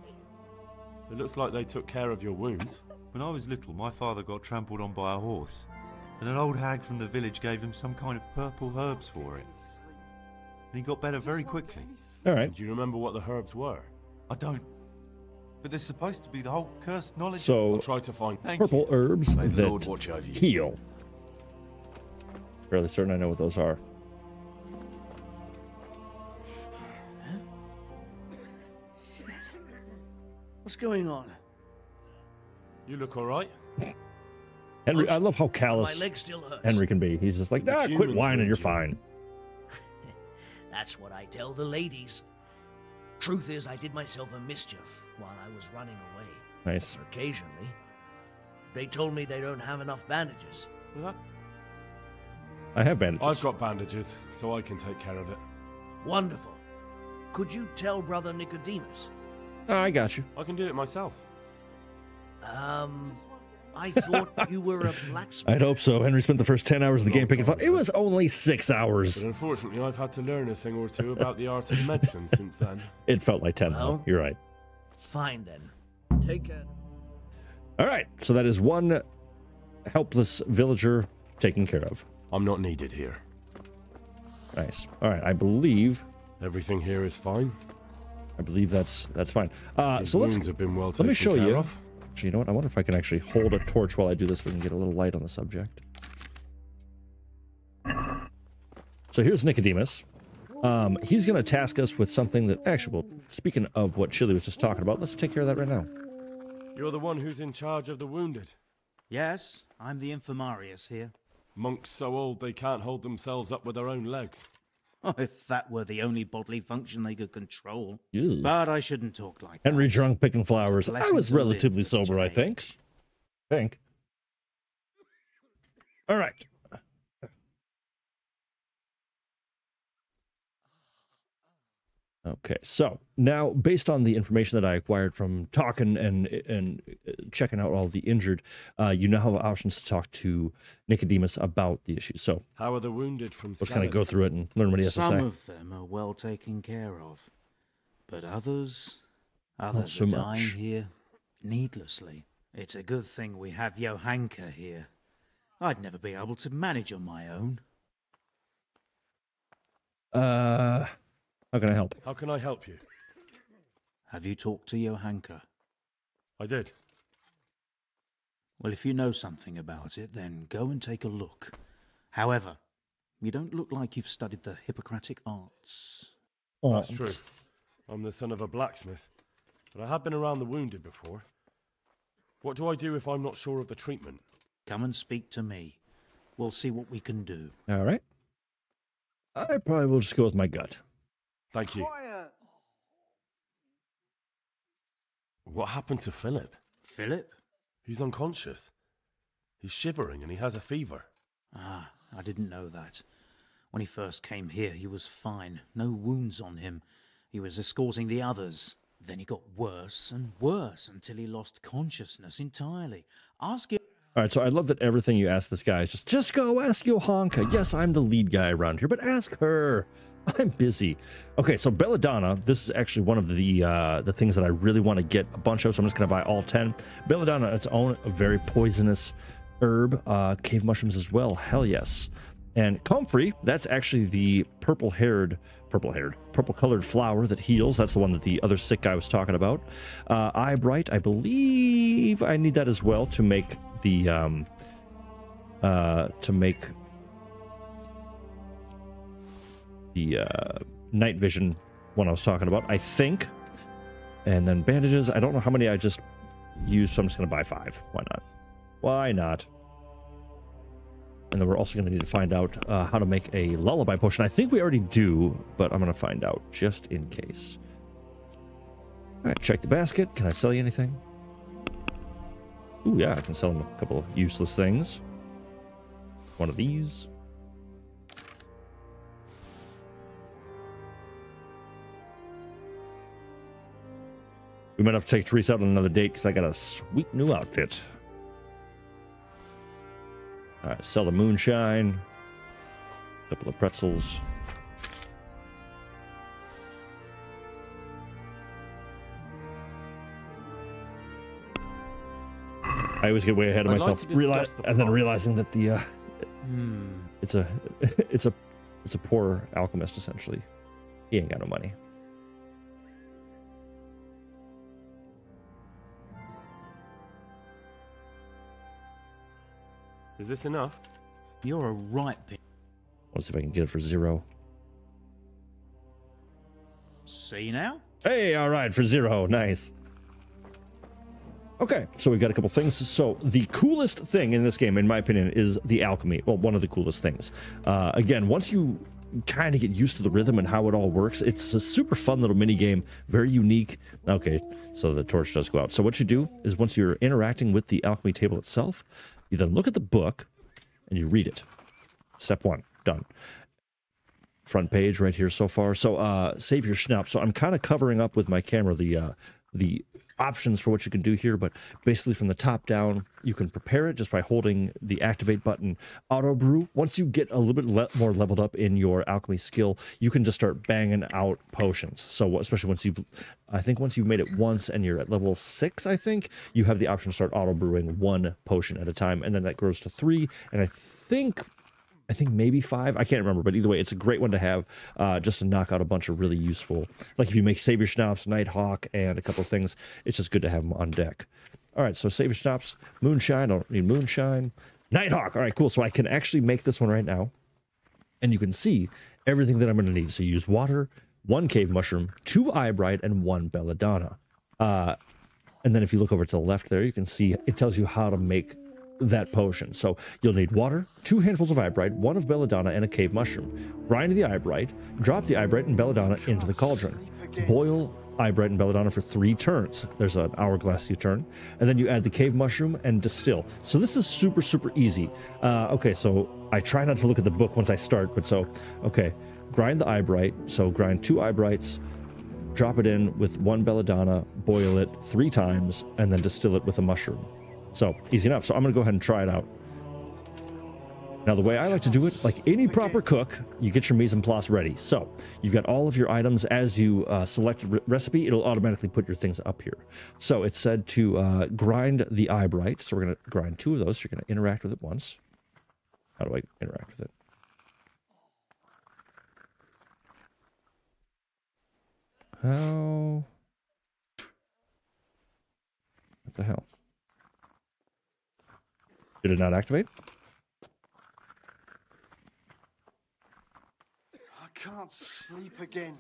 It looks like they took care of your wounds. When I was little, my father got trampled on by a horse, and an old hag from the village gave him some kind of purple herbs for it. And he got better very quickly. All right. Do you remember what the herbs were? I don't. But there's supposed to be the whole cursed knowledge. So, I'll try to find. Thank purple herbs May the that Lord watch over you. heal. Fairly certain I know what those are. What's going on? You look all right. Henry, I love how My callous leg still hurts. Henry can be. He's just like, The nah, quit whining, you're fine. That's what I tell the ladies. Truth is, I did myself a mischief while I was running away. Nice. Occasionally, They told me they don't have enough bandages. I have bandages. I've got bandages, so I can take care of it. Wonderful. Could you tell Brother Nicodemus? Oh, I got you. I can do it myself. Um, I thought you were a blacksmith. I'd hope so. Henry spent the first 10 hours of the game picking fun. It was only six hours. But unfortunately, I've had to learn a thing or two about the art of medicine since then. It felt like 10 though. Well- You're right. Fine then. Take care. All right. So that is one helpless villager taken care of. I'm not needed here. Nice. All right. I believe Everything here is fine. I believe that's that's fine. Uh, so let's have been well let me show care you. of. Actually, you know what? I wonder if I can actually hold a torch while I do this. so We can get a little light on the subject. So here's Nicodemus. Um, he's going to task us with something that actually, well, speaking of what Chili was just talking about, let's take care of that right now. You're the one who's in charge of the wounded. Yes, I'm the infirmarius here. Monks so old they can't hold themselves up with their own legs. Oh, if that were the only bodily function they could control. Ew. But I shouldn't talk like Henry drunk picking flowers. I was relatively sober, I think. Think. All right. Okay, so now based on the information that I acquired from talking and and uh, checking out all the injured, uh, you now have options to talk to Nicodemus about the issue. So How are the wounded from let's kind of go through it and learn what he has Some to say. Some of them are well taken care of, but others, others so are dying much. here needlessly. It's a good thing we have Johanka here. I'd never be able to manage on my own. Uh, how can I help? How can I help you? Have you talked to Johanka? I did. Well, if you know something about it, then go and take a look. However, you don't look like you've studied the Hippocratic arts. Oh. That's true. I'm the son of a blacksmith, but I have been around the wounded before. What do I do if I'm not sure of the treatment? Come and speak to me. We'll see what we can do. All right. I probably will just go with my gut. Thank you. What happened to Philip? Philip? He's unconscious. He's shivering and he has a fever. Ah, I didn't know that. When he first came here, he was fine. No wounds on him. He was escorting the others. Then he got worse and worse until he lost consciousness entirely. Ask him. All right, so I love that everything you ask this guy is just, just go ask Johanka. Yes, I'm the lead guy around here, but ask her. I'm busy. Okay, so Belladonna, this is actually one of the uh, the things that I really want to get a bunch of, so I'm just going to buy all 10. Belladonna, its own a very poisonous herb. Uh, cave mushrooms as well, hell yes. And comfrey, that's actually the purple-haired, purple-haired, purple-colored flower that heals. That's the one that the other sick guy was talking about. Uh, eyebright, I believe I need that as well to make the um, uh, to make the uh, night vision one I was talking about. I think, and then bandages. I don't know how many I just used, so I'm just gonna buy five. Why not? Why not? And then we're also going to need to find out uh, how to make a lullaby potion. I think we already do, but I'm going to find out just in case. All right, check the basket. Can I sell you anything? Ooh, yeah, I can sell him a couple useless things. One of these. We might have to take Teresa out on another date because I got a sweet new outfit. All right, sell the moonshine. A couple of pretzels. I always get way ahead of I'd myself, discuss realize, the and then realizing that the uh, Hmm. it's a it's a it's a poor alchemist essentially. He ain't got no money. Is this enough? You're a right pin. Let's see if I can get it for zero. See now? Hey, all right, for zero. Nice. Okay, so we've got a couple things. So the coolest thing in this game, in my opinion, is the alchemy. Well, one of the coolest things. Uh, again, once you kind of get used to the rhythm and how it all works. It's a super fun little mini game, very unique. Okay, so the torch does go out. So what you do is once you're interacting with the alchemy table itself, you then look at the book and you read it. Step one, done. Front page right here so far. So uh, Savior Schnapps. So I'm kind of covering up with my camera the uh, the options for what you can do here, but basically from the top down, you can prepare it just by holding the activate button auto brew. Once you get a little bit le more leveled up in your alchemy skill, you can just start banging out potions. So especially once you've, I think once you've made it once and you're at level six, I think you have the option to start auto brewing one potion at a time. And then that grows to three. And I think I think maybe five. I can't remember, but either way, it's a great one to have uh, just to knock out a bunch of really useful. Like if you make Savior Schnapps, Nighthawk, and a couple of things, it's just good to have them on deck. All right, so Savior Schnapps, Moonshine. I don't need Moonshine. Nighthawk. All right, cool. So I can actually make this one right now, and you can see everything that I'm going to need. So use water, one cave mushroom, two eyebright, and one belladonna. Uh, and then if you look over to the left there, you can see it tells you how to make that potion. So you'll need water, two handfuls of eyebright, one of belladonna, and a cave mushroom. Grind the eyebright, drop the eyebright and belladonna into the cauldron. Boil eyebright and belladonna for three turns. There's an hourglass you turn. And then you add the cave mushroom and distill. So this is super, super easy. Uh, okay, so I try not to look at the book once I start, but so, okay. Grind the eyebright. So grind two eyebrights, drop it in with one belladonna, boil it three times, and then distill it with a mushroom. So easy enough. So I'm going to go ahead and try it out. Now, the way I like to do it, like any proper cook, you get your mise en place ready. So you've got all of your items as you uh, select re recipe, it'll automatically put your things up here. So it said to uh, grind the eyebright. So we're going to grind two of those. You're going to interact with it once. How do I interact with it? How? What the hell? Did it not activate? I can't sleep again.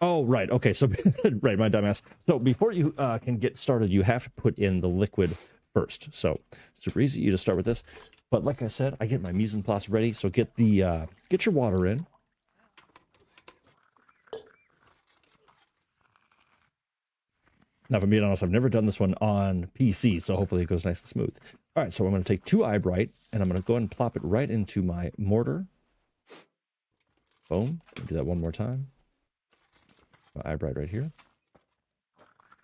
Oh, right. Okay. So, right, my dumbass. So, before you uh, can get started, you have to put in the liquid first. So, super easy. You just start with this. But like I said, I get my mise en place ready. So, get the uh, get your water in. Now, if I'm being honest, I've never done this one on PC, so hopefully it goes nice and smooth. All right, so I'm going to take two eyebright, and I'm going to go ahead and plop it right into my mortar. Boom. Do that one more time. My eyebright right here.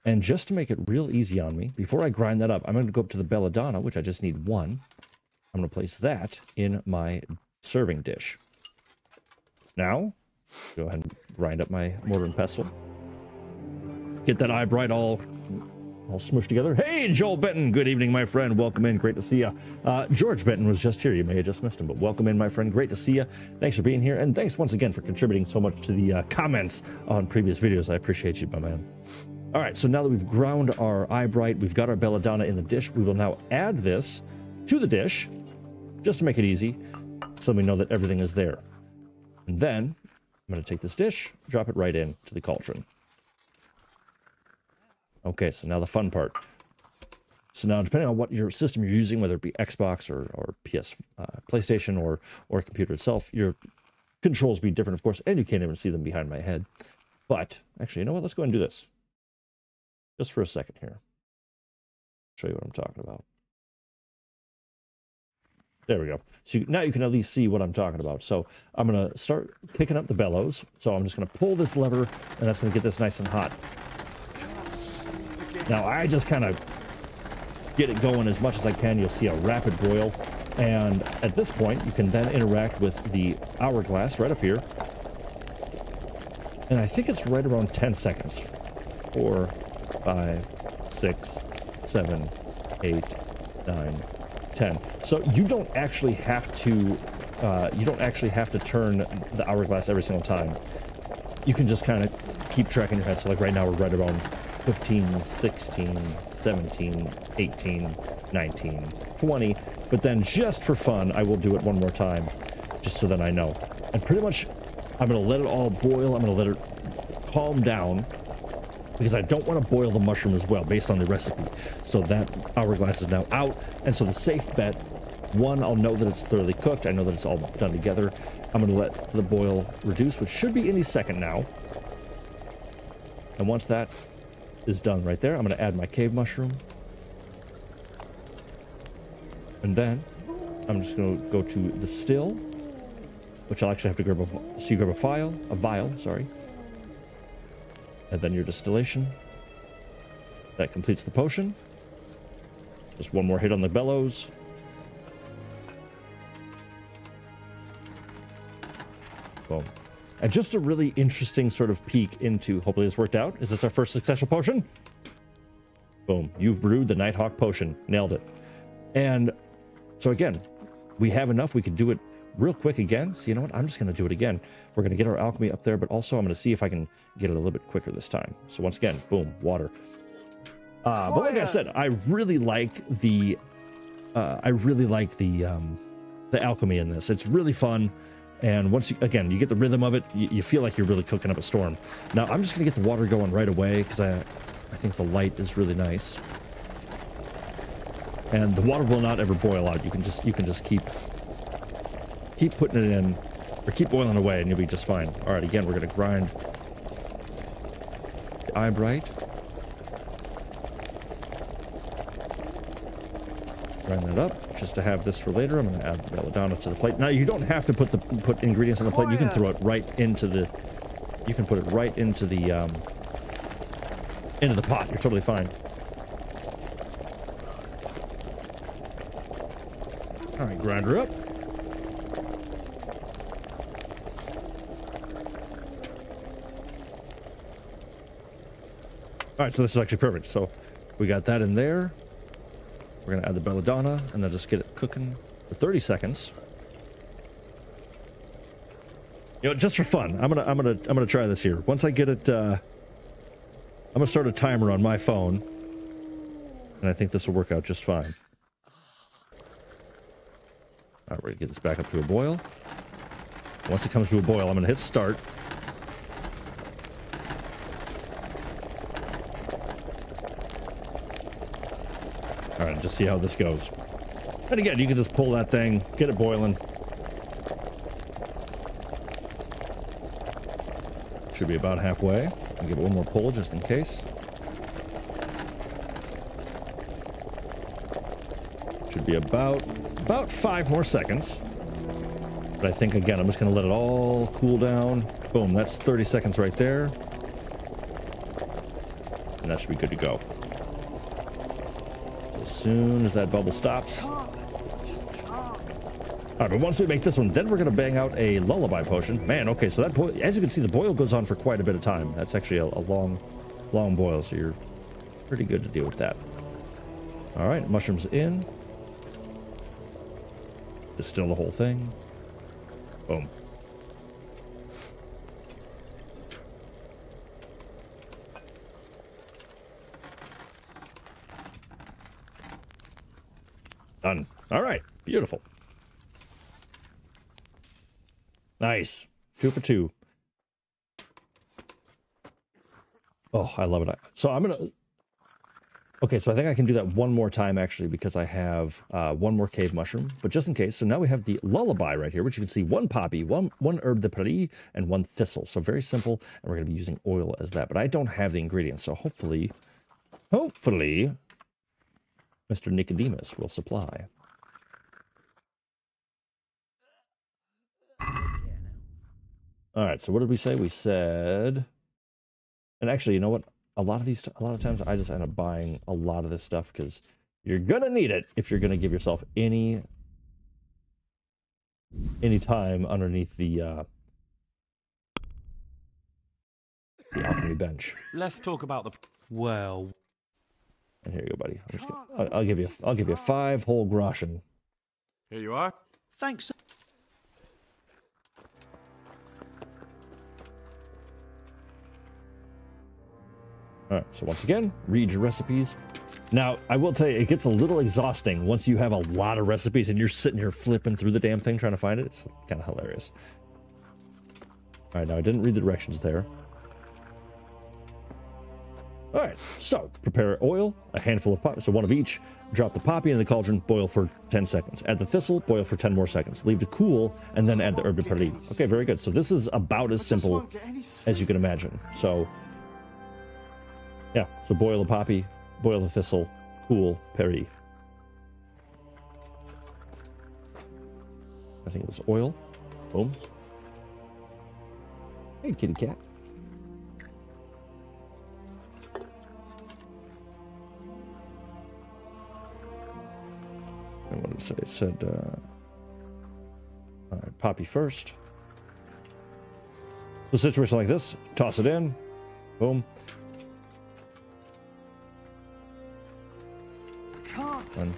And just to make it real easy on me, before I grind that up, I'm going to go up to the belladonna, which I just need one. I'm going to place that in my serving dish. Now, go ahead and grind up my mortar and pestle. Get that eyebright all all smushed together. Hey, Joel Benton. Good evening, my friend. Welcome in. Great to see you. Uh, George Benton was just here. You may have just missed him, but welcome in, my friend. Great to see you. Thanks for being here. And thanks once again for contributing so much to the uh, comments on previous videos. I appreciate you, my man. All right, so now that we've ground our eyebright, we've got our belladonna in the dish, we will now add this to the dish, just to make it easy, so we know that everything is there. And then I'm going to take this dish, drop it right in to the cauldron. Okay, so now the fun part. So now, depending on what your system you're using, whether it be Xbox or, or PS, uh, PlayStation or or computer itself, your controls be different, of course, and you can't even see them behind my head. But actually, you know what? Let's go and do this just for a second here. Show you what I'm talking about. There we go. So you, now you can at least see what I'm talking about. So I'm going to start picking up the bellows. So I'm just going to pull this lever, and that's going to get this nice and hot. Now I just kind of get it going as much as I can. You'll see a rapid boil. And at this point, you can then interact with the hourglass right up here. And I think it's right around 10 seconds. Four, five, six, seven, eight, nine, ten. So you don't actually have to, uh, you don't actually have to turn the hourglass every single time. You can just kind of keep track in your head. So like right now we're right around 15, 16, 17, 18, 19, 20. But then just for fun, I will do it one more time, just so that I know. And pretty much, I'm going to let it all boil. I'm going to let it calm down because I don't want to boil the mushroom as well based on the recipe. So that hourglass is now out. And so the safe bet One, I'll know that it's thoroughly cooked. I know that it's all done together. I'm going to let the boil reduce, which should be any second now. And once that is done right there, I'm going to add my cave mushroom. And then I'm just going to go to the still, which I'll actually have to grab a, so you grab a file, a vial, sorry. And then your distillation. That completes the potion. Just one more hit on the bellows. Boom. And just a really interesting sort of peek into, hopefully this worked out. Is this our first successful potion? Boom. You've brewed the Nighthawk potion. Nailed it. And so again, we have enough. We could do it real quick again. So you know what? I'm just going to do it again. We're going to get our alchemy up there, but also I'm going to see if I can get it a little bit quicker this time. So once again, boom, water. Uh, but like I said, I really like the, uh, I really like the, um, the alchemy in this. It's really fun. And once you, again, you get the rhythm of it, you, you feel like you're really cooking up a storm. Now I'm just going to get the water going right away because I, I think the light is really nice. And the water will not ever boil out. You can just, you can just keep, keep putting it in or keep boiling away and you'll be just fine. All right, again, we're going to grind the eyebright. Grind that up just to have this for later. I'm going to add belladonna to the plate. Now you don't have to put the put ingredients on the plate. You can throw it right into the. You can put it right into the um, into the pot. You're totally fine. All right, grind her up. All right, so this is actually perfect. So we got that in there. We're gonna add the belladonna and then just get it cooking for 30 seconds. You know, just for fun, I'm gonna I'm gonna I'm gonna try this here. Once I get it, uh, I'm gonna start a timer on my phone, and I think this will work out just fine. All right, we're gonna get this back up to a boil. Once it comes to a boil, I'm gonna hit start. All right, just see how this goes. And again, you can just pull that thing, get it boiling. Should be about halfway. I'll give it one more pull just in case. Should be about about five more seconds. But I think again, I'm just gonna let it all cool down. Boom, that's 30 seconds right there. And that should be good to go. Soon as that bubble stops. All right, but once we make this one, then we're going to bang out a lullaby potion. Man, okay, so that as you can see, the boil goes on for quite a bit of time. That's actually a, a long, long boil, so you're pretty good to deal with that. All right, mushrooms in. Distill the whole thing. Boom. Done. All right. Beautiful. Nice. Two for two. Oh, I love it. So I'm going to... Okay, so I think I can do that one more time, actually, because I have uh, one more cave mushroom. But just in case, so now we have the lullaby right here, which you can see one poppy, one one herb de Paris, and one thistle. So very simple, and we're going to be using oil as that. But I don't have the ingredients, so hopefully, hopefully, Mr. Nicodemus will supply. All right, so what did we say? We said, and actually, you know what? A lot of these, a lot of times, I just end up buying a lot of this stuff because you're gonna need it if you're gonna give yourself any any time underneath the uh, the alchemy bench. Let's talk about the. Well, And here you go, buddy. I'm just gonna, I'll, I'll give you, I'll give you five whole groschen. Here you are. thanks. All right, so once again, read your recipes. Now, I will tell you, it gets a little exhausting once you have a lot of recipes and you're sitting here flipping through the damn thing trying to find it. It's kind of hilarious. All right, now I didn't read the directions there. All right, so prepare oil, a handful of poppy, so one of each. Drop the poppy in the cauldron, boil for 10 seconds. Add the thistle, boil for 10 more seconds. Leave to cool, and then add the herb de Paris. Okay, very good. So this is about as simple as you can imagine. So, yeah, so boil the poppy, boil the thistle, cool, Paris. I think it was oil. Boom. Hey, kitty cat. And what did it say? It said, uh, all right, poppy first. So situation like this, toss it in, boom. One,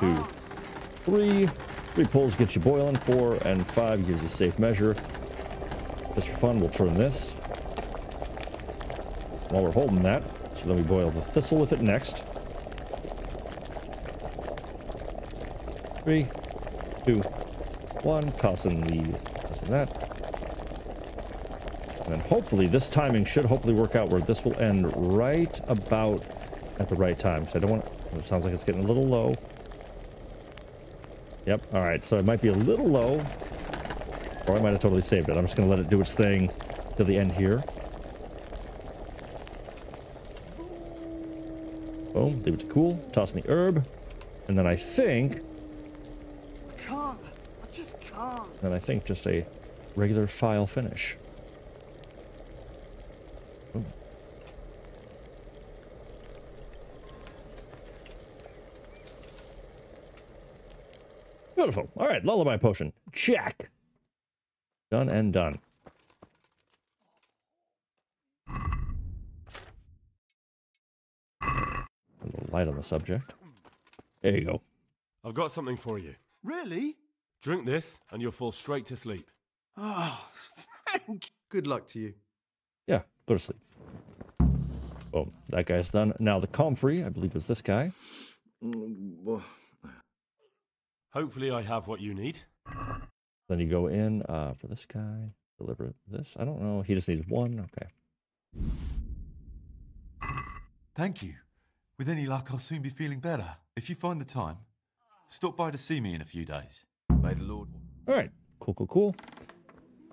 two, three. Three pulls get you boiling. Four and five gives you safe measure. Just for fun, we'll turn this. While we're holding that, so then we boil the thistle with it next. Three, two, one. Tossing the tossing that. And then hopefully this timing should hopefully work out where this will end right about at the right time. So I don't want it sounds like it's getting a little low. Yep, all right, so it might be a little low, or I might have totally saved it. I'm just gonna let it do its thing till the end here. Boom, leave it to cool, toss in the herb, and then I think, I can't. I just can't. I think just a regular file finish. Boom. Beautiful. All right, lullaby potion. Check. Done and done. A little light on the subject. There you go. I've got something for you. Really? Drink this, and you'll fall straight to sleep. Oh, thank you. Good luck to you. Yeah, go to sleep. Boom. That guy's done. Now the comfrey, I believe, is this guy. Hopefully, I have what you need. Then you go in uh, for this guy. Deliver this. I don't know. He just needs one. Okay. Thank you. With any luck, I'll soon be feeling better. If you find the time, stop by to see me in a few days. May the Lord. All right. Cool, cool, cool.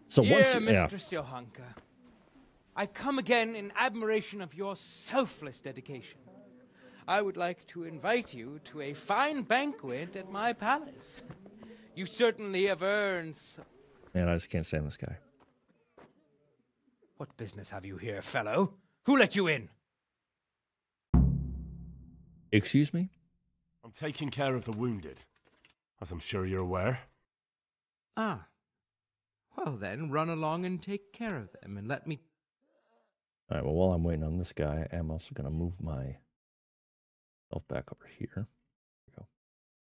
So Dear once, yeah. Mistress Johanka, I come again in admiration of your selfless dedication. I would like to invite you to a fine banquet at my palace. You certainly have earned. s Man, I just can't stand this guy. What business have you here, fellow? Who let you in? Excuse me? I'm taking care of the wounded, as I'm sure you're aware. Ah. Well, then, run along and take care of them, and let me. All right. Well, while I'm waiting on this guy, I'm also going to move my self back over here. There we go.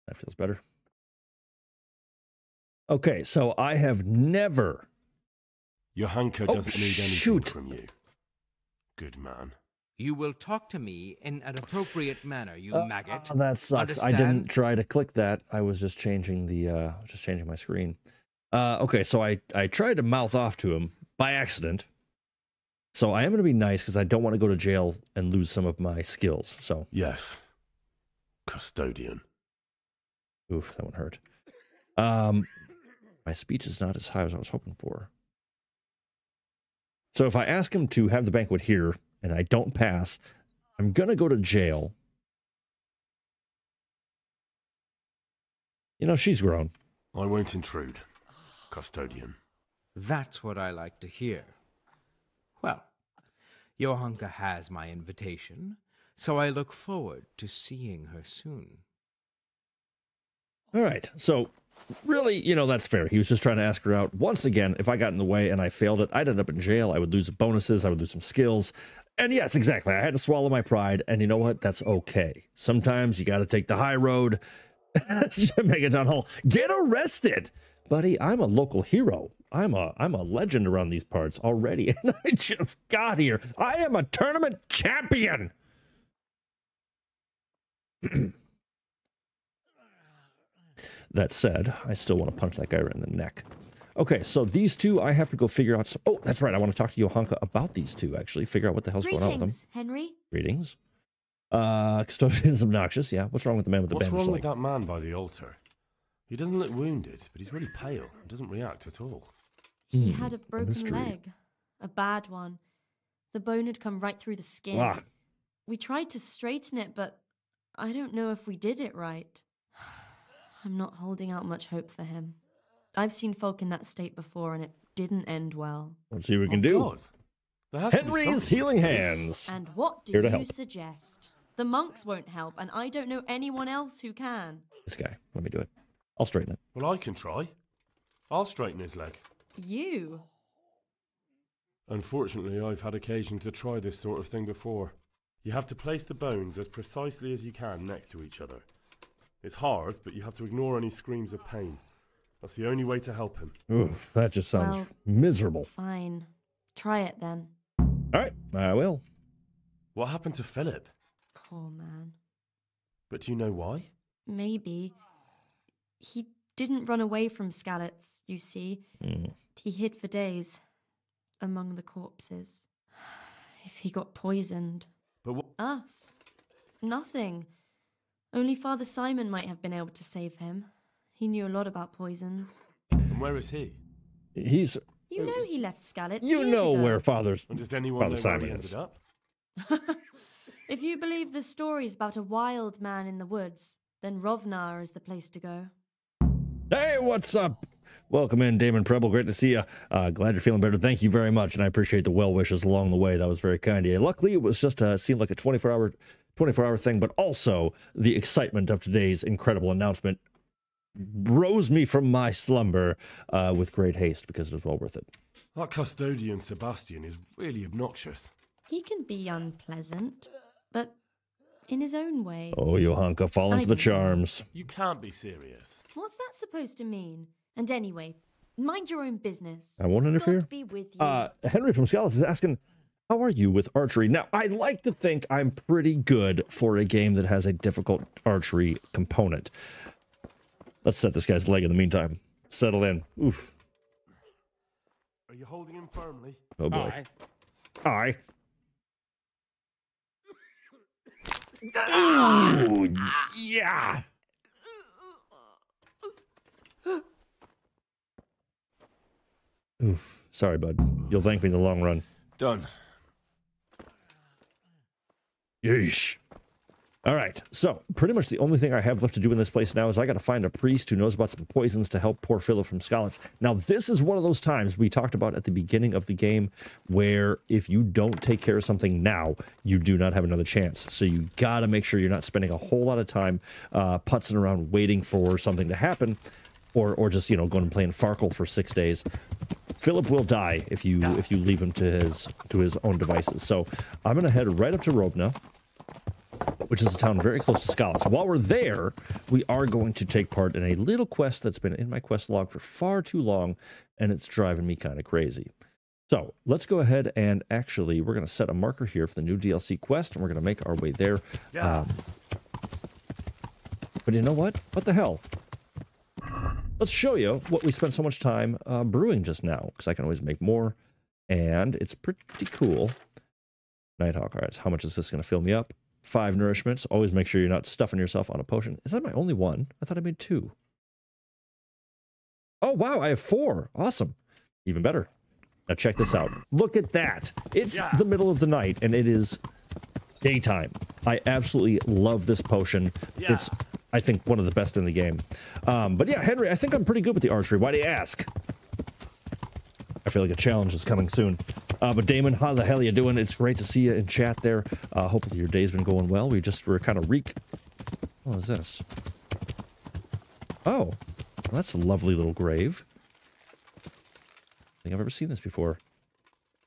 That feels better. Okay, so I have never. Johanka doesn't need anything shoot. from you. Good man. You will talk to me in an appropriate manner, you Uh, maggot. that sucks. I didn't try to click that. I was just changing the uh just changing my screen. Uh okay, so I I tried to mouth off to him by accident. So I am going to be nice cuz I don't want to go to jail and lose some of my skills. So Yes. Custodian. Oof, that one hurt. Um my speech is not as high as I was hoping for. So if I ask him to have the banquet here and I don't pass, I'm going to go to jail. You know, she's grown. I won't intrude. Custodian. That's what I like to hear. Well, your Johanka has my invitation, so I look forward to seeing her soon. All right. So, really, you know, that's fair. He was just trying to ask her out. Once again, if I got in the way and I failed it, I'd end up in jail. I would lose bonuses. I would lose some skills. And yes, exactly. I had to swallow my pride. And you know what? That's okay. Sometimes you got to take the high road. Megaton Hall, get arrested, buddy. I'm a local hero. I'm a I'm a legend around these parts already, and I just got here. I am a tournament champion. that said, I still want to punch that guy right in the neck. Okay, so these two I have to go figure out. Some, oh, that's right. I want to talk to Johanka about these two. Actually, figure out what the hell's going on with them. Greetings, Henry. Greetings. Uh, custodian's obnoxious. Yeah. What's wrong with the man with the What's bandaged wrong leg? with that man by the altar? He doesn't look wounded, but he's really pale and doesn't react at all. He Hmm, had a broken mystery. leg, a bad one. The bone had come right through the skin. Ah. We tried to straighten it, but I don't know if we did it right. I'm not holding out much hope for him. I've seen folk in that state before, and it didn't end well. Let's see what we Oh, can do. God. There has Henry's healing hands. And what do Here to you help. suggest? The monks won't help, and I don't know anyone else who can. This guy. Let me do it. I'll straighten it. Well, I can try. I'll straighten his leg. You? Unfortunately, I've had occasion to try this sort of thing before. You have to place the bones as precisely as you can next to each other. It's hard, but you have to ignore any screams of pain. That's the only way to help him. Oof, that just sounds Well, miserable. Fine. Try it then. All right, I will. What happened to Philip? Poor man. But do you know why? Maybe. He didn't run away from Skalitz, you see. Mm. He hid for days among the corpses. If he got poisoned. But what? Us? Nothing. Only Father Simon might have been able to save him. He knew a lot about poisons. And where is he? He's. You know he left Skalitz. You years know ago. where Father's. And does anyone Father know where Simon he ended is. up? If you believe the stories about a wild man in the woods, then Rovna is the place to go. Hey, what's up? Welcome in, Damon Preble. Great to see you. Uh, glad you're feeling better. Thank you very much, and I appreciate the well wishes along the way. That was very kind of you. Luckily, it was just uh, seemed like a 24 hour, 24 hour thing, but also the excitement of today's incredible announcement rose me from my slumber uh, with great haste because it was well worth it. That custodian Sebastian is really obnoxious. He can be unpleasant, but in his own way. Oh, Johanka, falling I for the charms. You can't be serious. What's that supposed to mean? And anyway, mind your own business. I won't interfere. God be with you. Uh, Henry from Skalitz is asking, "How are you with archery?" Now, I like to think I'm pretty good for a game that has a difficult archery component. Let's set this guy's leg in the meantime. Settle in. Oof. Are you holding him firmly? Oh boy. Aye. Ooh, yeah. Oof. Sorry, bud. You'll thank me in the long run. Done. Yeesh. All right. So, pretty much the only thing I have left to do in this place now is I got to find a priest who knows about some poisons to help poor Philip from Skalitz. Now, this is one of those times we talked about at the beginning of the game where if you don't take care of something now, you do not have another chance. So, you got to make sure you're not spending a whole lot of time uh, putzing around waiting for something to happen or, or just, you know, going and playing Farkle for six days. Philip will die if you if you leave him to his to his own devices. So I'm gonna head right up to Rovna, which is a town very close to Skalitz. So while we're there, we are going to take part in a little quest that's been in my quest log for far too long, and it's driving me kind of crazy. So let's go ahead and actually we're gonna set a marker here for the new DLC quest, and we're gonna make our way there. Um, but you know what? What the hell? Let's show you what we spent so much time uh, brewing just now, because I can always make more, and it's pretty cool. Nighthawk, all right, so how much is this going to fill me up? Five nourishments. Always make sure you're not stuffing yourself on a potion. Is that my only one? I thought I made two. Oh, wow, I have four. Awesome. Even better. Now check this out. Look at that. It's the middle of the night, and it is daytime. I absolutely love this potion. It's, I think, one of the best in the game. Um, but yeah, Henry, I think I'm pretty good with the archery. Why do you ask? I feel like a challenge is coming soon. Uh, but Damon, how the hell are you doing? It's great to see you in chat there. Uh, hopefully your day's been going well. We just were kind of reek. What is this? Oh, well, that's a lovely little grave. I think I've ever seen this before.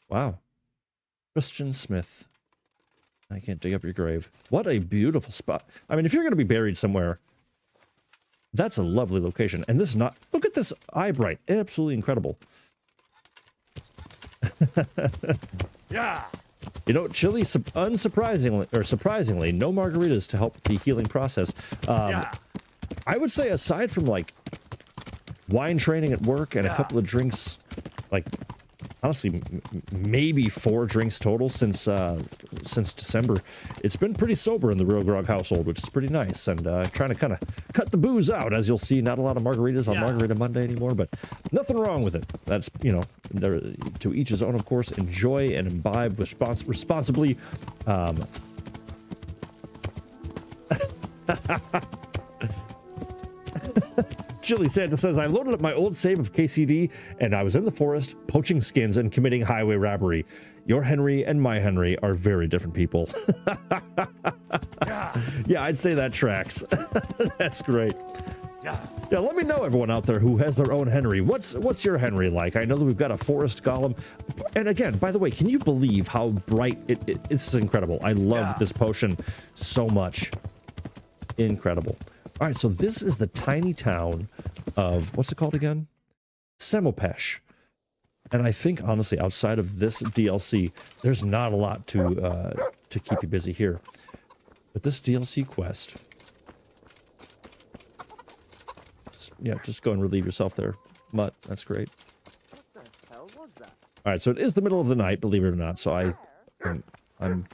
Wow. Christian Smith. I can't dig up your grave. What a beautiful spot. I mean, if you're going to be buried somewhere, that's a lovely location. And this is not... Look at this eyebright. Absolutely incredible. Yeah. You know, chili, unsurprisingly, or surprisingly, no margaritas to help the healing process. Um, I would say, aside from like wine training at work and a couple of drinks, like honestly, maybe four drinks total since uh, since December. It's been pretty sober in the Real Grogg household, which is pretty nice. And uh, trying to kind of cut the booze out, as you'll see. Not a lot of margaritas on Margarita Monday anymore, but nothing wrong with it. That's you know, there, to each his own, of course. Enjoy and imbibe respons- responsibly. Um, Chili Santa says, I loaded up my old save of KCD and I was in the forest poaching skins and committing highway robbery. Your Henry and my Henry are very different people. yeah, yeah, I'd say that tracks. That's great. Yeah. Yeah, let me know everyone out there who has their own Henry. What's what's your Henry like? I know that we've got a forest golem. And again, by the way, can you believe how bright it, it it's incredible. I love Yeah. this potion so much. Incredible. All right, so this is the tiny town of what's it called again? Samopesh. And I think honestly, outside of this DLC, there's not a lot to uh, to keep you busy here. But this DLC quest, just- yeah, just go and relieve yourself there, Mutt. That's great. All right, so it is the middle of the night, believe it or not. So I, I'm, I'm,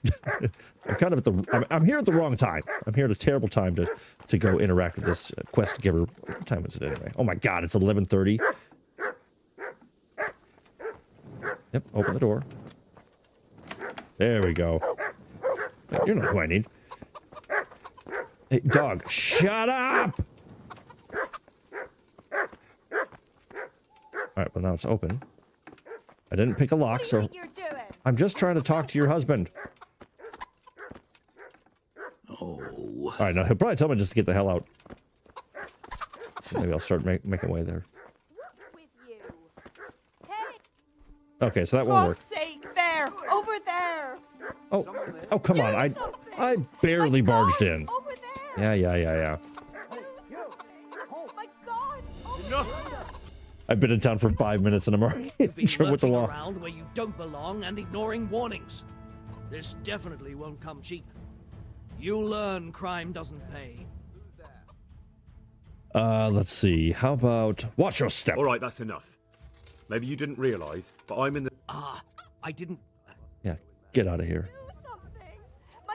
I'm kind of at the, I'm, I'm here at the wrong time. I'm here at a terrible time to to go interact with this uh, quest giver. What time is it anyway? Oh my God, it's 11:30. Yep, open the door. There we go. You're not who I need. Hey, dog, shut up! All right, well now it's open. I didn't pick a lock, so I'm just trying to talk to your husband. All right, now he'll probably tell me just to get the hell out. So maybe I'll start make, making way there. Okay, so that won't work. sake, there, over there. Oh, oh, come on! I, I barely barged in. Yeah, yeah, yeah, yeah. I've been in town for five minutes and I'm already in trouble with the law. around where you don't belong and ignoring warnings. This definitely won't come cheap. You'll learn crime doesn't pay. Uh, let's see. How about watch your step? All right, that's enough. Maybe you didn't realise, but I'm in the. Ah, I didn't. Yeah, get out of here.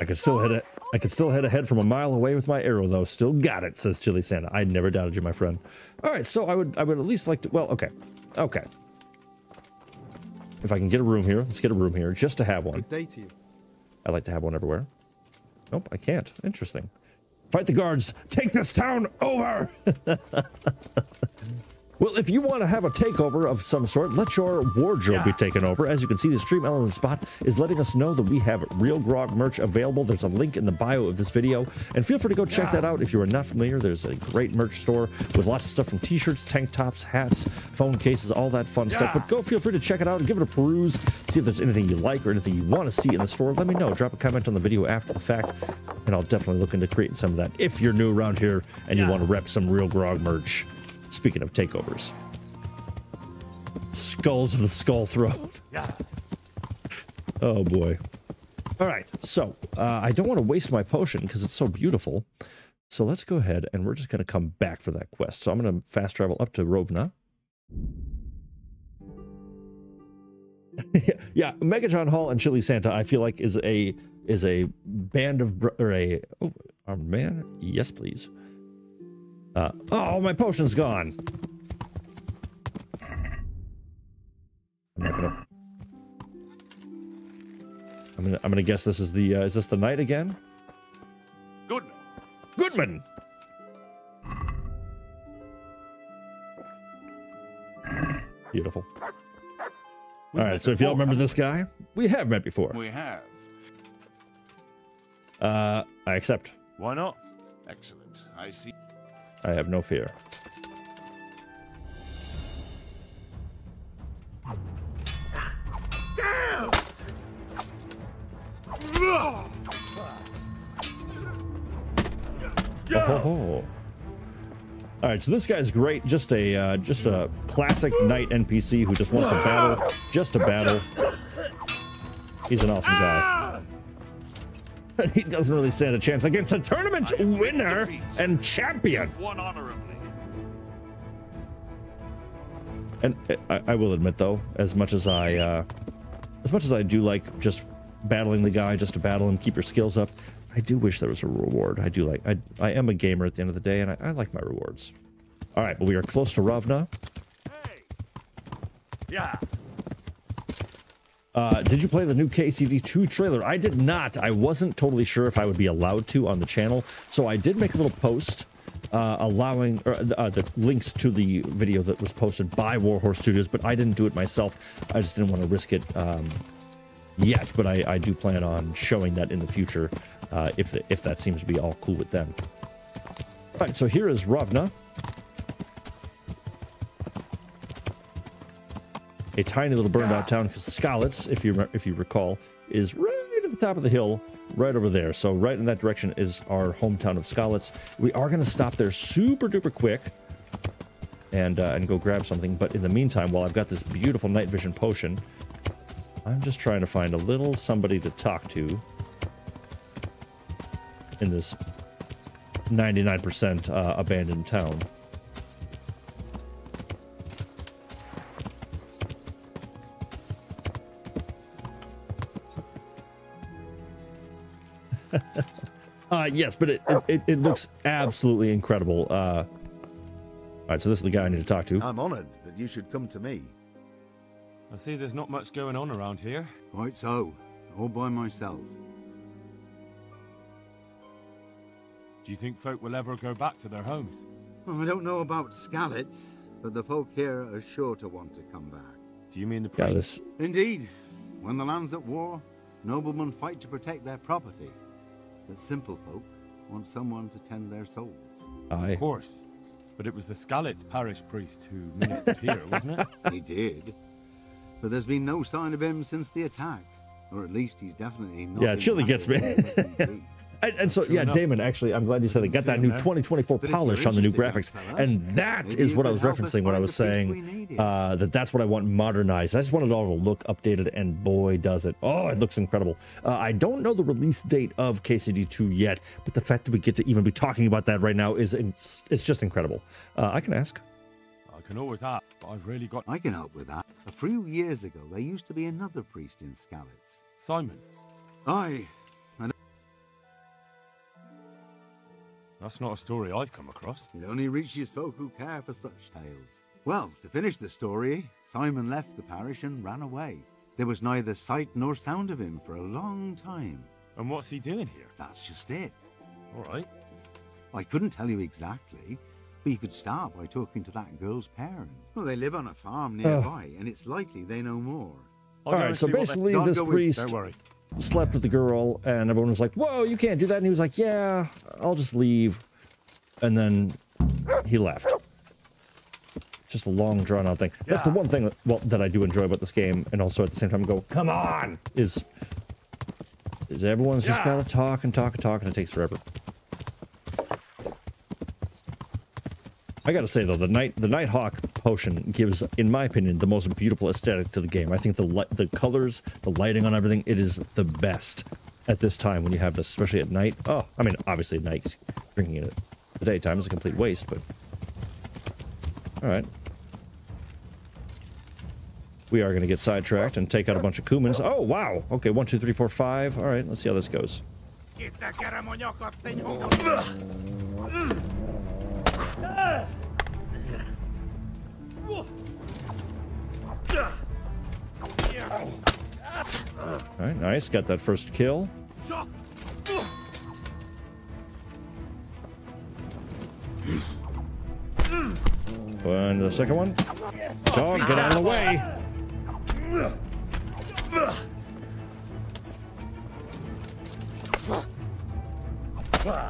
I could still hit it. I could still head ahead from a mile away with my arrow, though. Still got it, says Chili Santa. I never doubted you, my friend. All right, so I would, I would at least like to. Well, okay, okay. If I can get a room here, let's get a room here just to have one. Good day to you. I like to have one everywhere. Nope, I can't. Interesting. Fight the guards. Take this town over. well, if you want to have a takeover of some sort, let your wardrobe be taken over. As you can see, the Stream Element Spot is letting us know that we have Real Grogg merch available. There's a link in the bio of this video. And feel free to go check that out if you are not familiar. There's a great merch store with lots of stuff from t-shirts, tank tops, hats, phone cases, all that fun stuff. But go feel free to check it out and give it a peruse. See if there's anything you like or anything you want to see in the store. Let me know. Drop a comment on the video after the fact, and I'll definitely look into creating some of that if you're new around here and you want to rep some Real Grogg merch. Speaking of takeovers. Skulls of the Skull Throne. Yeah. Oh boy. All right, so uh, I don't want to waste my potion because it's so beautiful. So let's go ahead and we're just going to come back for that quest. So I'm going to fast travel up to Rovna. yeah, Mega John Hall and Chili Santa, I feel like is a is a band of or a oh armed man. Yes, please. Uh, oh, my potion's gone. I'm gonna. I'm gonna. I'm gonna guess this is the. Uh, is this the knight again? Good. Goodman. Beautiful. We All right. So if y'all remember this guy, we have met before. We have. Uh, I accept. Why not? Excellent. I see. I have no fear. Oh. All right, so this guy's great. Just a uh, just a classic knight NPC who just wants to battle, just to battle. He's an awesome guy. he doesn't really stand a chance against a tournament winner and champion. And I, I will admit, though, as much as I, uh, as much as I do like just battling the guy just to battle him, keep your skills up, I do wish there was a reward. I do like, I, I am a gamer at the end of the day, and I, I like my rewards. All right, but we are close to Rovna. Yeah. Uh, did you play the new KCD2 trailer? I did not. I wasn't totally sure if I would be allowed to on the channel, so I did make a little post uh, allowing or, uh, the links to the video that was posted by Warhorse Studios, but I didn't do it myself. I just didn't want to risk it um, yet, but I, I, do plan on showing that in the future uh, if, if that seems to be all cool with them. All right, so here is Rovna. A tiny little burned out town because Skalitz, if you if you recall, is right at the top of the hill, right over there. So right in that direction is our hometown of Skalitz. We are going to stop there super duper quick and uh, and go grab something. But in the meantime, while I've got this beautiful night vision potion, I'm just trying to find a little somebody to talk to in this 99% uh, abandoned town. Uh, yes, but it, it, it, looks absolutely incredible. Uh, all right, so this is the guy I need to talk to. I'm honored that you should come to me. I see there's not much going on around here. Quite so. All by myself. Do you think folk will ever go back to their homes? Well, I don't know about Skalitz, but the folk here are sure to want to come back. Do you mean the priests? Indeed. When the land's at war, noblemen fight to protect their property. But simple folk want someone to tend their souls. Aye. Of course. But it was the Skalitz parish priest who ministered here, wasn't it? He did. But there's been no sign of him since the attack. Or at least he's definitely not. Yeah, Chili gets me. And, and, so, yeah, enough. Damon, actually, I'm glad you said it. Got that new 2024 polish on the new graphics. And that is what I was referencing when I was saying uh, that that's what I want modernized. I just want it all to look updated, and boy, does it. Oh, it looks incredible. Uh, I don't know the release date of KCD2 yet, but the fact that we get to even be talking about that right now is it's just incredible. Uh, I can ask. I can always ask, but I've really got... I can help with that. A few years ago, there used to be another priest in Skalitz. Simon? Aye. That's not a story I've come across. It only reaches folk who care for such tales. Well, to finish the story, Simon left the parish and ran away. There was neither sight nor sound of him for a long time. And what's he doing here? That's just it. All right. I couldn't tell you exactly, but you could start by talking to that girl's parents. Well, they live on a farm oh. nearby, and it's likely they know more. All right, so basically, this priest slept with the girl, and everyone was like, "Whoa, you can't do that!" And he was like, "Yeah, I'll just leave," and then he left. Just a long, drawn-out thing. Yeah. That's the one thing that, well, that I do enjoy about this game, and also at the same time go, "Come on!" is is everyone's yeah. just gotta talk and talk and talk, and it takes forever. I gotta say though, the night the Nighthawk potion gives, in my opinion, the most beautiful aesthetic to the game. I think the the colors, the lighting on everything, it is the best at this time when you have this, especially at night. Oh, I mean, obviously at night, drinking it at the daytime is a complete waste, but all right. We are going to get sidetracked and take out a bunch of Cumans. Oh, wow. Okay, one, two, three, four, five. All right, let's see how this goes. Alright, nice. Got that first kill. And the second one. Dog, get out of the way.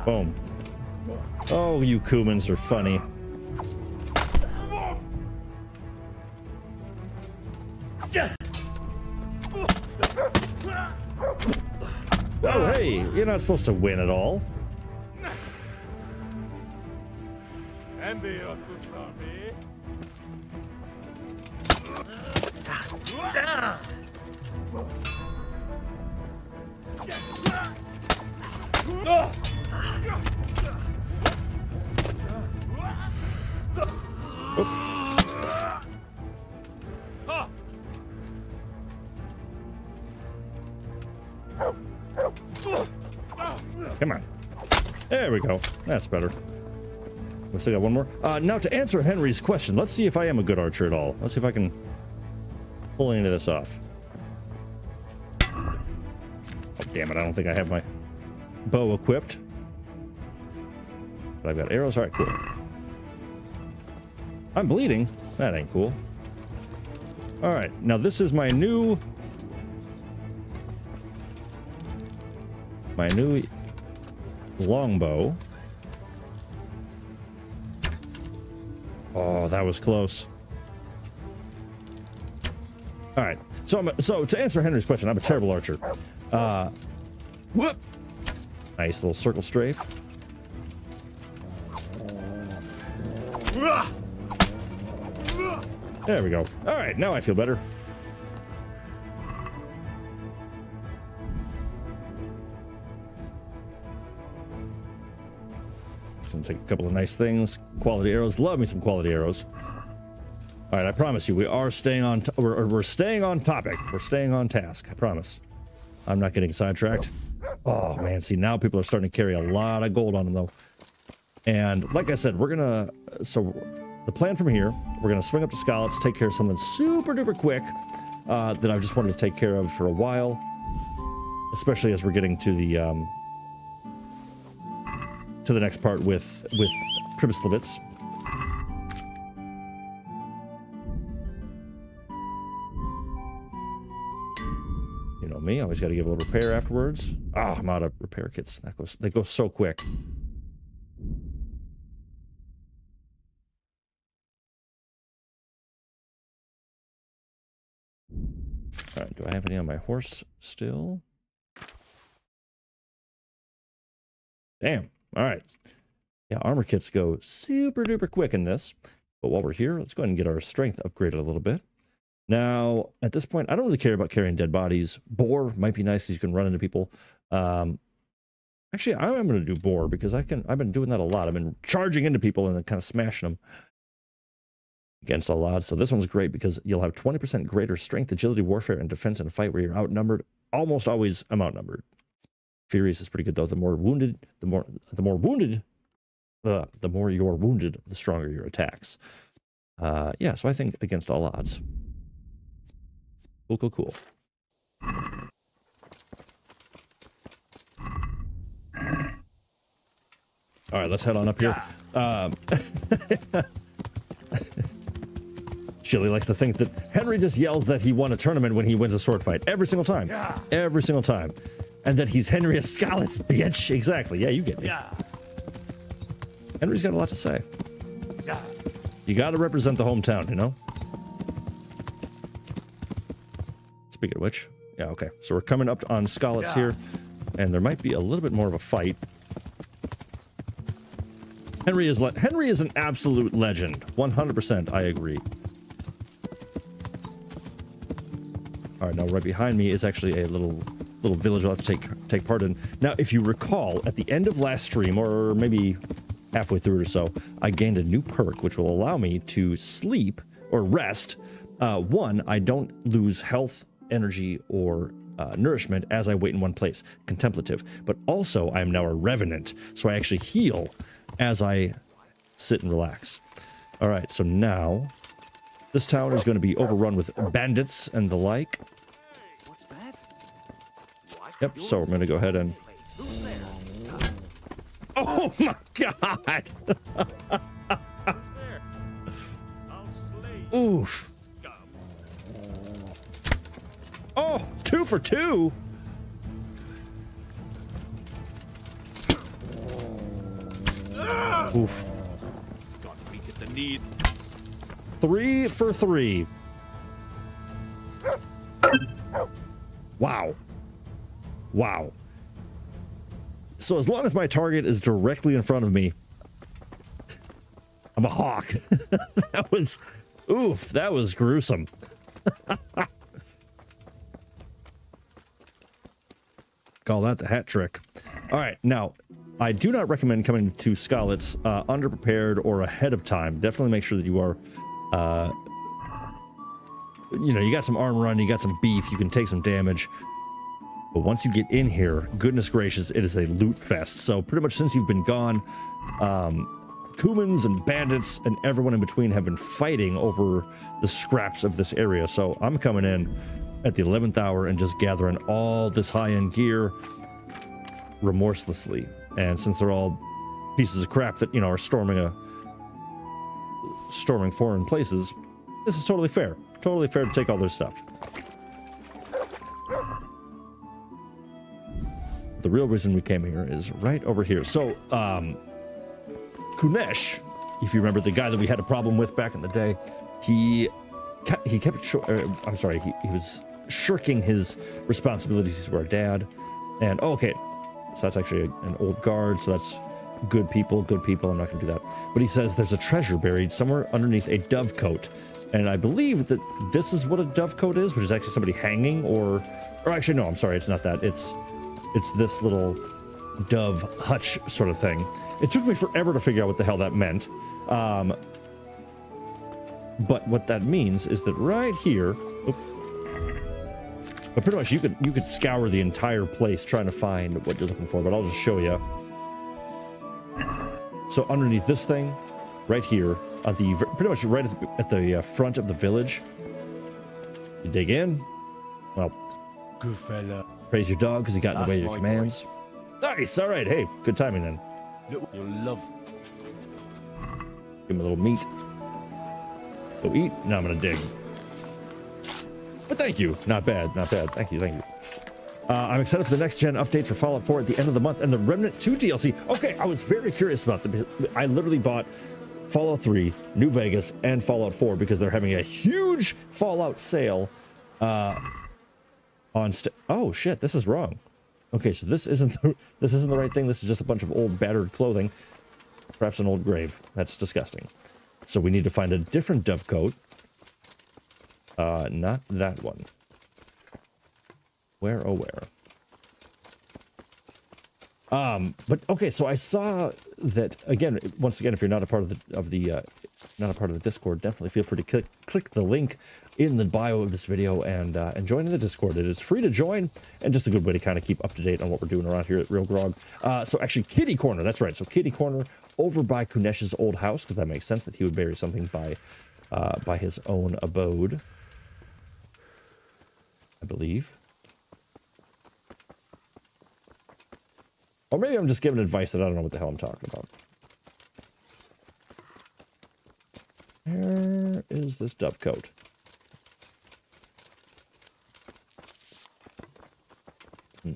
Boom. Oh, you Cumans are funny. Hey, you're not supposed to win at all. There we go. That's better. We still got one more. Uh, now to answer Henry's question, let's see if I am a good archer at all. Let's see if I can pull any of this off. Oh, damn it. I don't think I have my bow equipped. But I've got arrows. All right, cool. I'm bleeding. That ain't cool. All right. Now this is my new... My new longbow. Oh, that was close. All right. So, I'm so to answer Henry's question, I'm a terrible archer. Uh, whoop. Nice little circle strafe. There we go. All right, now I feel better. Take a couple of nice things. Quality arrows. Love me some quality arrows. All right, I promise you, we are staying on. we're, we're staying on topic. We're staying on task. I promise. I'm not getting sidetracked. Oh man, see now people are starting to carry a lot of gold on them though. And like I said, we're gonna. So the plan from here, we're gonna swing up to Skalitz, take care of something super duper quick uh, that I've just wanted to take care of for a while, especially as we're getting to the um, to the next part with with Pribyslavitz. You know me, always got to give a little repair afterwards. Ah, oh, I'm out of repair kits. That goes, they go so quick. All right, do I have any on my horse still? Damn. All right. Yeah, armor kits go super duper quick in this. But while we're here, let's go ahead and get our strength upgraded a little bit. Now, at this point, I don't really care about carrying dead bodies. Boar might be nice as you can run into people. Um, actually, I am going to do boar because I can. I've been doing that a lot. I've been charging into people and then kind of smashing them against a lot. So this one's great because you'll have 20% greater strength, agility, warfare, and defense in a fight where you're outnumbered. Almost always I'm outnumbered. Furious is pretty good though. The more wounded, the more the more wounded, uh, the more you're wounded, the stronger your attacks. Uh, yeah, so I think against all odds. Cool, cool, cool. All right, let's head on up here. Um, Chili likes to think that Henry just yells that he won a tournament when he wins a sword fight every single time. Every single time. And that he's Henry of Skalitz, bitch. Exactly. Yeah, you get me. Yeah. Henry's got a lot to say. Yeah. You got to represent the hometown, you know? Speaking of which, yeah, okay. So we're coming up on Skalitz Yeah. here, and there might be a little bit more of a fight. Henry is le- Henry is an absolute legend. 100%, I agree. All right, now right behind me is actually a little little village I'll have to take take part in. Now, if you recall, at the end of last stream, or maybe halfway through or so, I gained a new perk which will allow me to sleep or rest. Uh, one, I don't lose health, energy, or uh, nourishment as I wait in one place, contemplative. But also, I am now a revenant, so I actually heal as I sit and relax. All right, so now this town is going to be overrun with bandits and the like. Yep, so we're going to go ahead and... Oh my god! Oof. Oh, two for two? Oof. Got weak at the knee. Three for three. Wow. Wow. So as long as my target is directly in front of me, I'm a hawk. that was, oof, that was gruesome. Call that the hat trick. All right, now, I do not recommend coming to Skalitz uh, underprepared or ahead of time. Definitely make sure that you are, uh, you know, you got some armor on, you got some beef, you can take some damage. But once you get in here, goodness gracious, it is a loot fest. So pretty much since you've been gone, um, Cumans and bandits and everyone in between have been fighting over the scraps of this area. So I'm coming in at the 11th hour and just gathering all this high-end gear remorselessly. And since they're all pieces of crap that, you know, are storming a storming foreign places, this is totally fair. Totally fair to take all their stuff. The real reason we came here is right over here. So, um, Kunesh, if you remember the guy that we had a problem with back in the day, he kept, he kept shor- uh, I'm sorry, he, he was shirking his responsibilities to our dad. And oh, okay, so that's actually a, an old guard, so that's good people, good people. I'm not going to do that. But he says there's a treasure buried somewhere underneath a dovecote. And I believe that this is what a dovecote is, which is actually somebody hanging or or actually no, I'm sorry, it's not that. It's it's this little dove hutch sort of thing. It took me forever to figure out what the hell that meant. Um, but what that means is that right here, oop, but pretty much you could you could scour the entire place trying to find what you're looking for. But I'll just show you. So underneath this thing, right here, at the pretty much right at the, at the uh, front of the village, you dig in. Well, Good fella. Praise your dog because he got in the way of your That's commands. Nice. All right. Hey, good timing then. You'll love. Give him a little meat. Go eat. Now I'm gonna dig. But thank you. Not bad. Not bad. Thank you. Thank you. Uh, I'm excited for the next gen update for Fallout 4 at the end of the month and the Remnant 2 DLC. Okay, I was very curious about the. I literally bought Fallout 3, New Vegas, and Fallout 4 because they're having a huge Fallout sale. Uh, on oh shit, this is wrong. Okay, so this isn't the, this isn't the right thing. This is just a bunch of old battered clothing, perhaps an old grave. That's disgusting. So we need to find a different dovecote. Uh, not that one. Where oh where? Um, but okay, so I saw that again. Once again, if you're not a part of the of the uh, not a part of the Discord, definitely feel free to click click the link in the bio of this video and uh, and join in the Discord. It is free to join and just a good way to kind of keep up to date on what we're doing around here at Real Grogg. Uh, so actually, Kitty Corner. That's right. So Kitty Corner over by Kunesh's old house because that makes sense that he would bury something by uh, by his own abode. I believe. Or maybe I'm just giving advice that I don't know what the hell I'm talking about. Where is this dovecote? Hmm.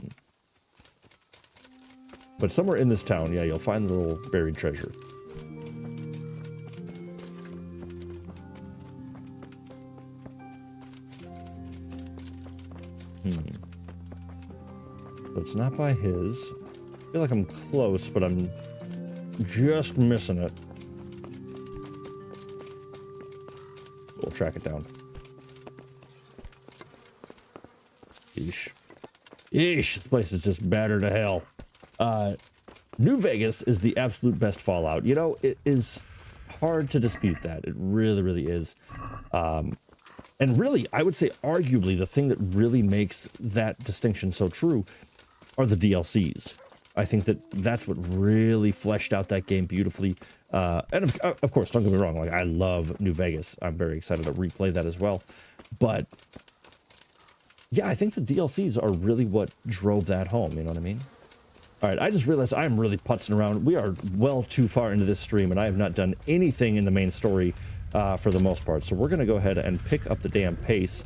But somewhere in this town, yeah, you'll find the little buried treasure. Hmm. So it's not by his. I feel like I'm close, but I'm just missing it. We'll track it down. Yeesh. Yeesh, this place is just battered to hell. Uh, New Vegas is the absolute best Fallout. You know, it is hard to dispute that. It really, really is. Um, and really, I would say arguably the thing that really makes that distinction so true are the DLCs. I think that that's what really fleshed out that game beautifully. Uh, and of, of course, don't get me wrong, like I love New Vegas. I'm very excited to replay that as well. But yeah, I think the DLCs are really what drove that home. You know what I mean? All right, I just realized I'm really putzing around. We are well too far into this stream, and I have not done anything in the main story uh, for the most part. So we're going to go ahead and pick up the damn pace.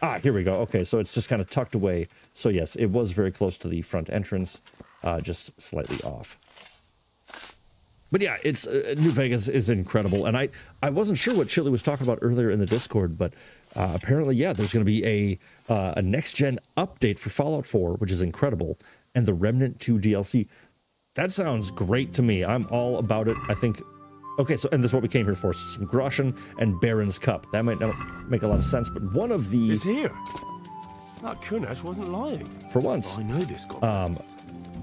Ah, here we go. Okay, so it's just kind of tucked away. So yes, it was very close to the front entrance, uh, just slightly off. But yeah, it's uh, New Vegas is incredible, and I I wasn't sure what Chili was talking about earlier in the Discord, but uh, apparently, yeah, there's going to be a uh, a next gen update for Fallout 4, which is incredible, and the Remnant 2 DLC. That sounds great to me. I'm all about it. I think. Okay, so and this is what we came here for: some groschen and Baron's Cup. That might not make a lot of sense, but one of the is here. That Kunesh wasn't lying. for once. I know this guy. Um,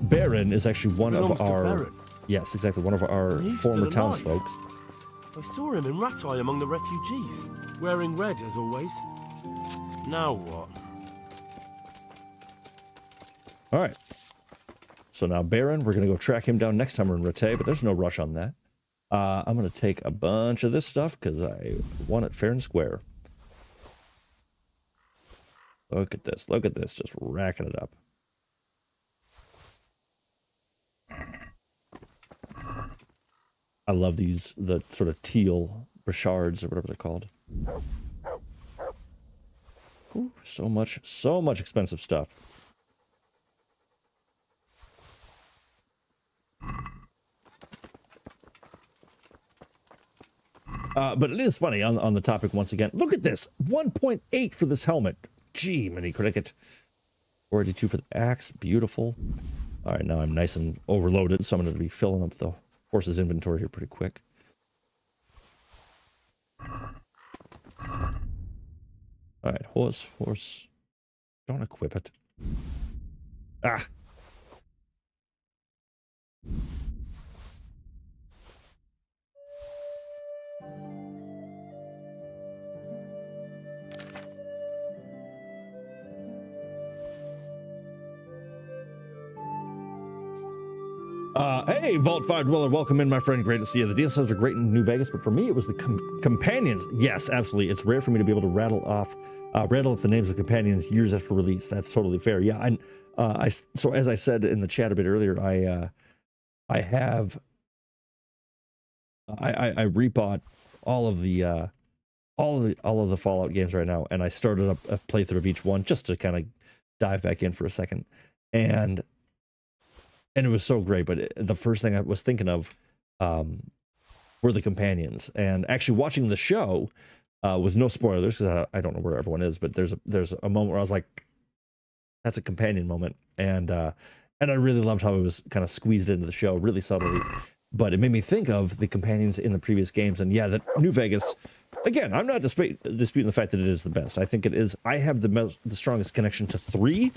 Baron is actually one of our. Baron. Yes, exactly. One of our former townsfolk. I saw him in Rattay among the refugees, wearing red as always. Now what? All right. So now Baron, we're going to go track him down next time we're in Rattay, but there's no rush on that. Uh, I'm going to take a bunch of this stuff because I want it fair and square. Look at this. Look at this. Just racking it up. I love these, the sort of teal Richards or whatever they're called. Ooh, so much, so much expensive stuff. Uh, but it is funny on, on the topic once again. Look at this 1.8 for this helmet. Gee, mini cricket. 42 for the axe. Beautiful. All right, now I'm nice and overloaded, so I'm going to be filling up the horse's inventory here pretty quick. All right, horse, horse. Don't equip it. Ah. Uh, hey, Vault 5 Dweller, welcome in, my friend. Great to see you. The DSLs are great in New Vegas, but for me, it was the com- companions. Yes, absolutely. It's rare for me to be able to rattle off, uh, rattle up the names of companions years after release. That's totally fair. Yeah, and uh, I, so as I said in the chat a bit earlier, I, uh, I have, I, I, I rebought all of the, uh, all of the, all of the Fallout games right now, and I started up a playthrough of each one just to kind of dive back in for a second, and and it was so great. But it, the first thing I was thinking of um, were the companions, and actually watching the show uh, with no spoilers because I, I, don't know where everyone is, but there's a, there's a moment where I was like, "That's a companion moment," and uh, and I really loved how it was kind of squeezed into the show, really subtly. But it made me think of the companions in the previous games, and yeah, that New Vegas. Again, I'm not disputing the fact that it is the best. I think it is. I have the most, the strongest connection to three,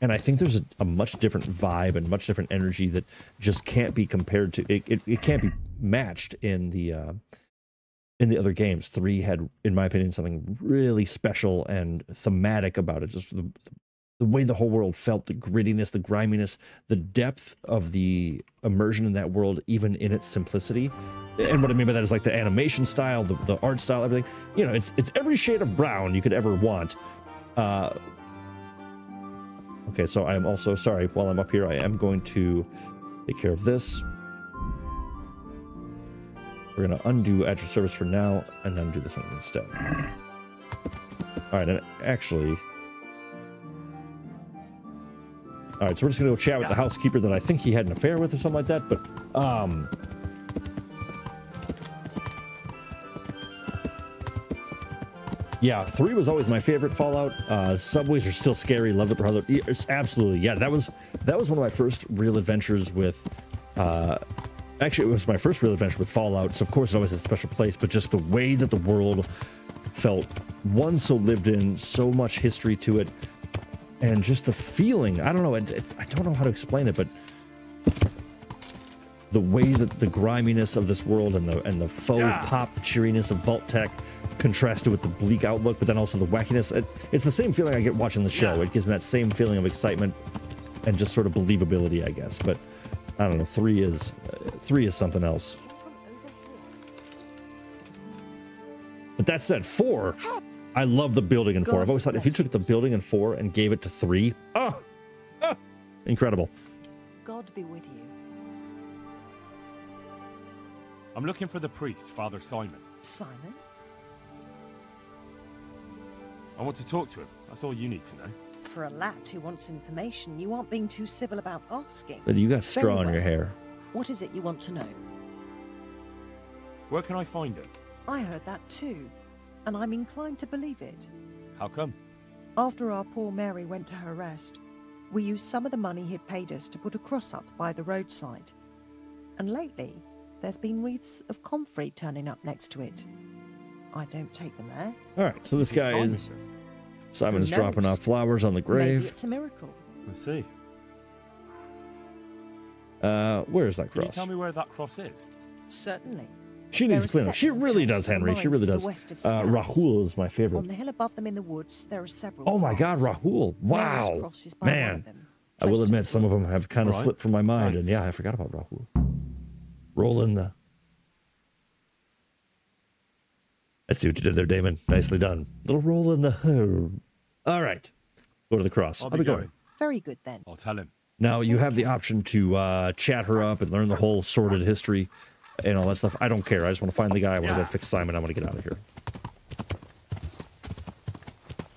and I think there's a, a, much different vibe and much different energy that just can't be compared to it. It, it can't be matched in the uh, in the other games. Three had, in my opinion, something really special and thematic about it. Just the, the way the whole world felt, the grittiness, the griminess, the depth of the immersion in that world, even in its simplicity. And what I mean by that is like the animation style, the, the art style, everything. You know, it's it's every shade of brown you could ever want. Uh, Okay, so I am also sorry. While I'm up here, I am going to take care of this. We're going to undo your service for now, and then do this one instead. All right, and actually... All right, so we're just going to go chat with the housekeeper that I think he had an affair with or something like that, but... um. Yeah, three was always my favorite Fallout. Uh, subways are still scary. Love it, brother. It's absolutely, yeah. That was that was one of my first real adventures with. Uh, actually, it was my first real adventure with Fallout. So of course, it always had a special place. But just the way that the world felt, one so lived in, so much history to it, and just the feeling. I don't know. It's, it's I don't know how to explain it, but the way that the griminess of this world and the and the faux yeah. pop cheeriness of Vault-Tec contrasted with the bleak outlook, but then also the wackiness. It, it's the same feeling I get watching the show. Yeah. It gives me that same feeling of excitement and just sort of believability, I guess. But I don't know. Three is uh, three is something else. But that said, four, I love the building in four. I've always thought if you took the building in four and gave it to three, oh, oh incredible. God be with you. I'm looking for the priest, Father Simon. Simon? I want to talk to him. That's all you need to know. For a lad who wants information, you aren't being too civil about asking. But you got straw well. in your hair. What is it you want to know? Where can I find him? I heard that too, and I'm inclined to believe it. How come? After our poor Mary went to her rest, we used some of the money he'd paid us to put a cross up by the roadside. And lately, there's been wreaths of comfrey turning up next to it. I don't take them there. All right, so this guy is Simon is dropping off flowers on the grave. Maybe it's a miracle. Let's see. Uh, where is that cross? Can you tell me where that cross is? Certainly. She needs cleanup. She really does, Henry. She really does. Uh, Rahul is my favorite. On the hill above them in the woods, there are several. Oh my God, Rahul! Wow, man. I will admit some of them have kind of Alright. slipped from my mind, and yeah, I forgot about Rahul. Rolling the. I see what you did there, Damon. Nicely done. Little roll in the. All right, go to the cross. I'll I'll be going. going. Very good then. I'll tell him. Now you have the option to uh, chat her up and learn the whole sordid history and all that stuff. I don't care. I just want to find the guy. I want to go fix Simon. I want to get out of here.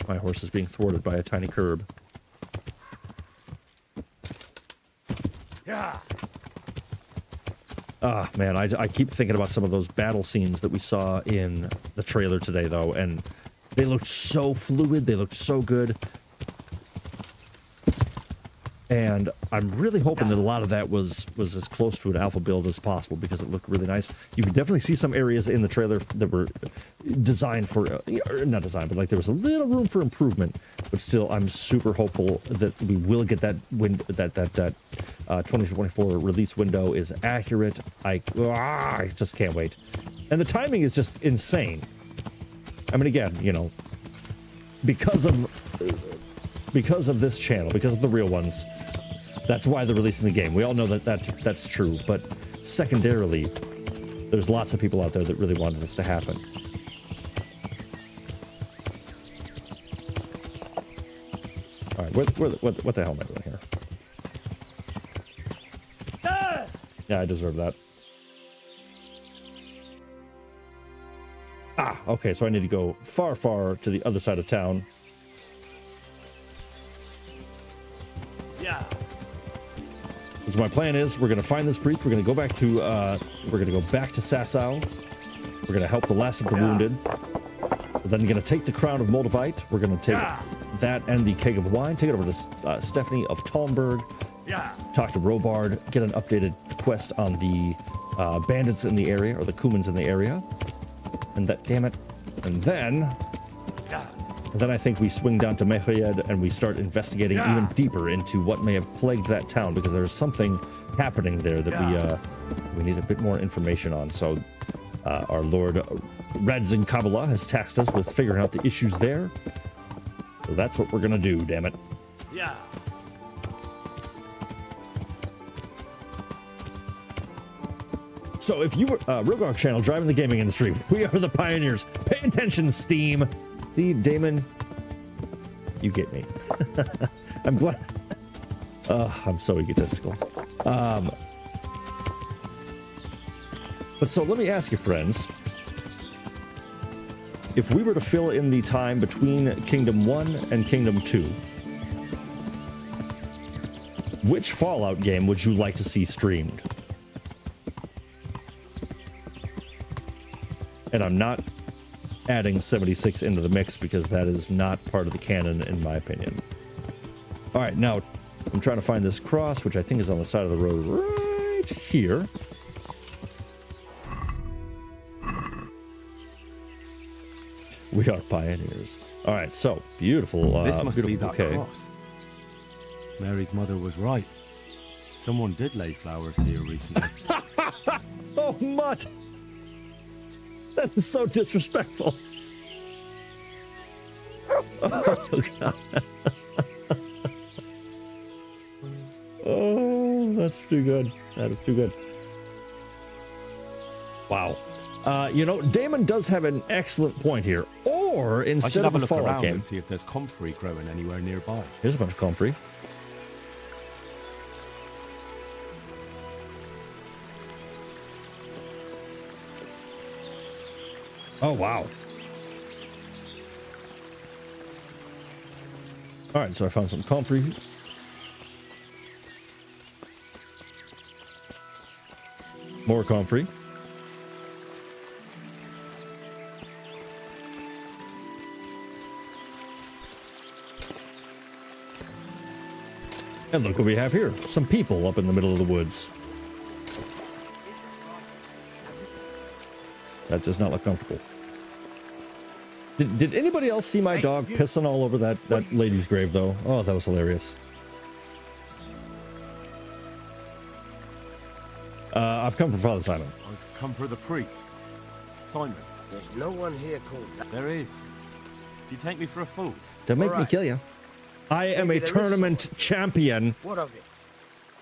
My horse is being thwarted by a tiny curb. Yeah. Ah, man, I, I keep thinking about some of those battle scenes that we saw in the trailer today, though, and they looked so fluid. They looked so good. And I'm really hoping that a lot of that was was as close to an alpha build as possible because it looked really nice. You could definitely see some areas in the trailer that were designed for, uh, not designed, but like there was a little room for improvement. But still, I'm super hopeful that we will get that win that that that uh, 2024 release window is accurate. I ah, I just can't wait, and the timing is just insane. I mean, again, you know, because of because of this channel, because of the real ones, that's why they're releasing the game. We all know that, that that's true, but secondarily, there's lots of people out there that really wanted this to happen. All right, what, what, what, what the hell am I doing here? Yeah, I deserve that. Ah, okay, so I need to go far, far to the other side of town. Yeah. So my plan is we're gonna find this priest. We're gonna go back to uh, we're gonna go back to Sasau. We're gonna help the last of the wounded. We're then gonna take the crown of Moldavite. We're gonna take that and the keg of wine. Take it over to uh, Stephanie of Talmberg. Yeah. Talk to Robard. Get an updated quest on the uh, bandits in the area or the Cumans in the area. And that, damn it. And then and then I think we swing down to Merhojed and we start investigating even deeper into what may have plagued that town because there's something happening there that we uh, we need a bit more information on. So uh, our Lord Radzig Kobyla has tasked us with figuring out the issues there. So that's what we're gonna do. Damn it. Yeah. So if you were uh, Rogog channel driving the gaming industry, we are the pioneers. Pay attention, Steam. See, Damon, you get me. I'm glad. Uh, I'm so egotistical. Um, but so let me ask you, friends. If we were to fill in the time between Kingdom 1 and Kingdom 2, which Fallout game would you like to see streamed? And I'm not adding 76 into the mix because that is not part of the canon, in my opinion. All right, now I'm trying to find this cross, which I think is on the side of the road right here. We are pioneers. All right, so beautiful. Uh, this must be beautiful that bouquet. cross. Mary's mother was right. Someone did lay flowers here recently. Oh, Mutt! That is so disrespectful. Oh, God. oh, that's too good. That is too good. Wow. Uh, you know, Damon does have an excellent point here. Or I should instead have of a a look around game, and see if there's comfrey growing anywhere nearby. here's a bunch of comfrey. Oh, wow. All right, so I found some comfrey. More comfrey. And look what we have here. Some people up in the middle of the woods. That does not look comfortable. Did, did anybody else see my dog pissing all over that, that lady's grave, though? Oh, that was hilarious. Uh, I've come for Father Simon. I've come for the priest. Simon. There's no one here called that. There is. Do you take me for a fool? Don't make me kill you. I am a tournament champion. What of it?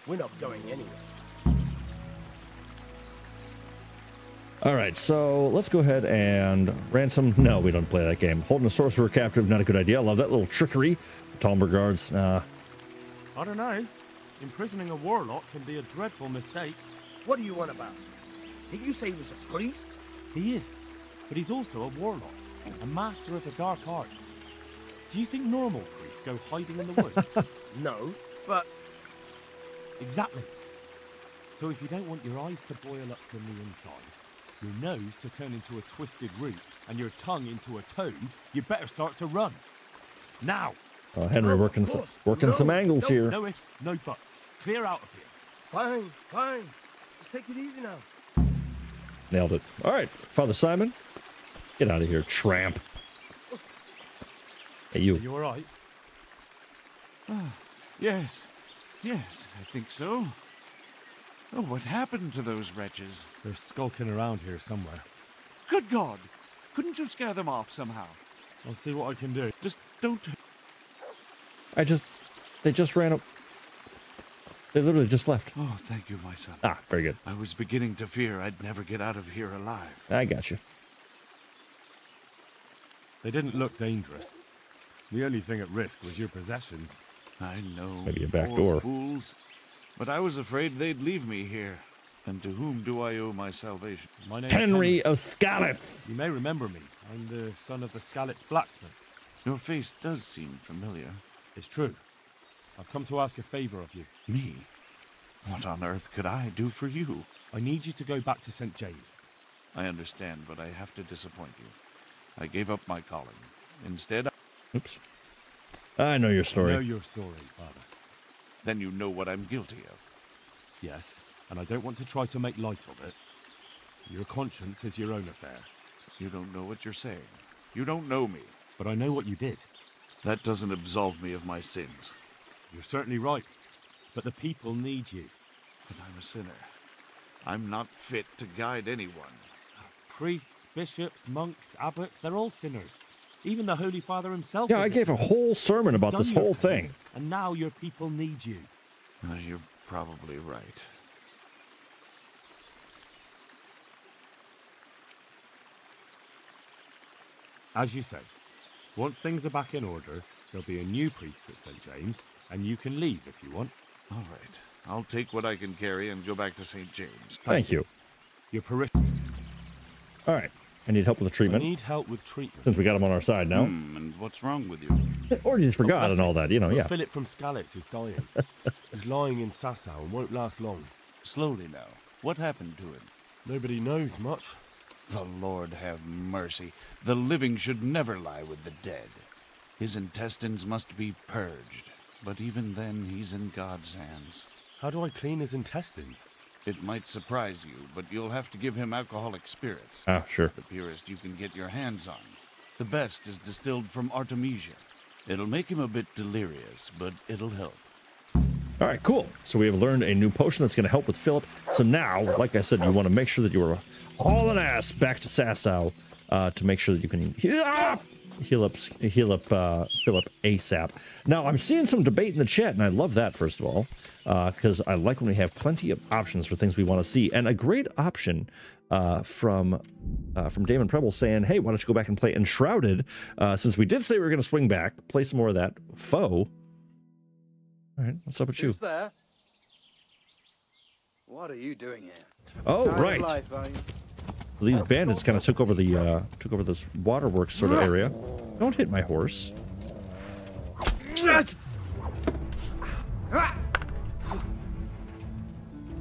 We're not going anywhere. All right, so let's go ahead and ransom. No, we don't play that game. Holding a sorcerer captive, not a good idea. I love that little trickery. Talmberg guards, nah. Uh, I don't know. Imprisoning a warlock can be a dreadful mistake. What do you want about? Did you say he was a priest? He is, but he's also a warlock, a master of the dark arts. Do you think normal priests go hiding in the woods? no, but exactly. So if you don't want your eyes to boil up from the inside, your nose to turn into a twisted root, and your tongue into a toad, you better start to run. Now! Uh, Henry working some, working some angles no, here. No ifs, no buts. Clear out of here. Fine, fine. Just take it easy now. Nailed it. All right, Father Simon, get out of here, tramp. Hey, you. Are you all right? Ah, yes, yes, I think so. Oh, what happened to those wretches? They're skulking around here somewhere. Good God! Couldn't you scare them off somehow? I'll see what I can do. Just don't. I just, they just ran up. They literally just left. Oh, thank you, my son. Ah, very good. I was beginning to fear I'd never get out of here alive. I got you. They didn't look dangerous. The only thing at risk was your possessions. I know. Maybe a back door. Fools. But I was afraid they'd leave me here. And to whom do I owe my salvation? My name's Henry of Skalitz. You may remember me. I'm the son of the Skalitz blacksmith. Your face does seem familiar. It's true. I've come to ask a favor of you. Me? What on earth could I do for you? I need you to go back to St. James. I understand, but I have to disappoint you. I gave up my calling. Instead, I... Oops. I know your story. I story. know your story, Father. Then you know what I'm guilty of. Yes, and I don't want to try to make light of it. Your conscience is your own affair. You don't know what you're saying. You don't know me. But I know what you did. That doesn't absolve me of my sins. You're certainly right. But the people need you. But I'm a sinner. I'm not fit to guide anyone. Priests, bishops, monks, abbots, they're all sinners. Even the Holy Father himself Yeah, I gave a whole sermon about this whole thing. penance, And now your people need you. Uh, you're probably right. As you say, once things are back in order, there'll be a new priest at St. James, and you can leave if you want. All right. I'll take what I can carry and go back to St. James. Thank you. Your parish. All right. I need help with the I treatment. need help with treatment. Since we got him on our side now. Hmm, and what's wrong with you? Or you just forgot and all that, you know, But yeah. Philip from Skalitz is dying. He's lying in Sasau and won't last long. Slowly now. What happened to him? Nobody knows much. The Lord have mercy. The living should never lie with the dead. His intestines must be purged. But even then, he's in God's hands. How do I clean his intestines? It might surprise you, but you'll have to give him alcoholic spirits. Ah, sure. The purest you can get your hands on. The best is distilled from Artemisia. It'll make him a bit delirious, but it'll help. All right, cool. So we have learned a new potion that's going to help with Philip. So now, like I said, you want to make sure that you are hauling ass back to Sasau uh, to make sure that you can up, heal up, heal up uh, Philip ASAP. Now, I'm seeing some debate in the chat, and I love that, first of all, because I like when we have plenty of options for things we want to see. And a great option uh, from uh, from Damon Preble saying, hey, why don't you go back and play Enshrouded? Uh, since we did say we were going to swing back, play some more of that. Foe. All right, what's up with you? There? What are you doing here? Oh, of right. life, are you? So these bandits kind of took over the uh, took over this waterworks sort of area. Don't hit my horse.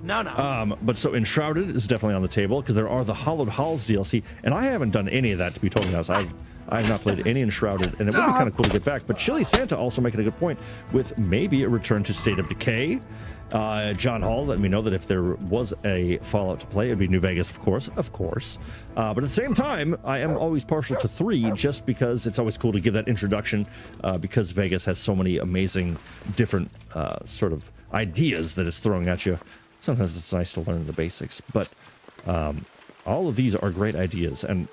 No, no. Um, but so Enshrouded is definitely on the table because there are the Hollowed Halls DLC, and I haven't done any of that to be totally honest. I've I have not played any Enshrouded, and it would be kind of cool to get back. But Chili Santa also making a good point with maybe a return to State of Decay. Uh, John Hall let me know that if there was a Fallout to play, it'd be New Vegas, of course, of course. Uh, but at the same time, I am always partial to three, just because it's always cool to give that introduction, uh, because Vegas has so many amazing different uh, sort of ideas that it's throwing at you. Sometimes it's nice to learn the basics, but um, all of these are great ideas, and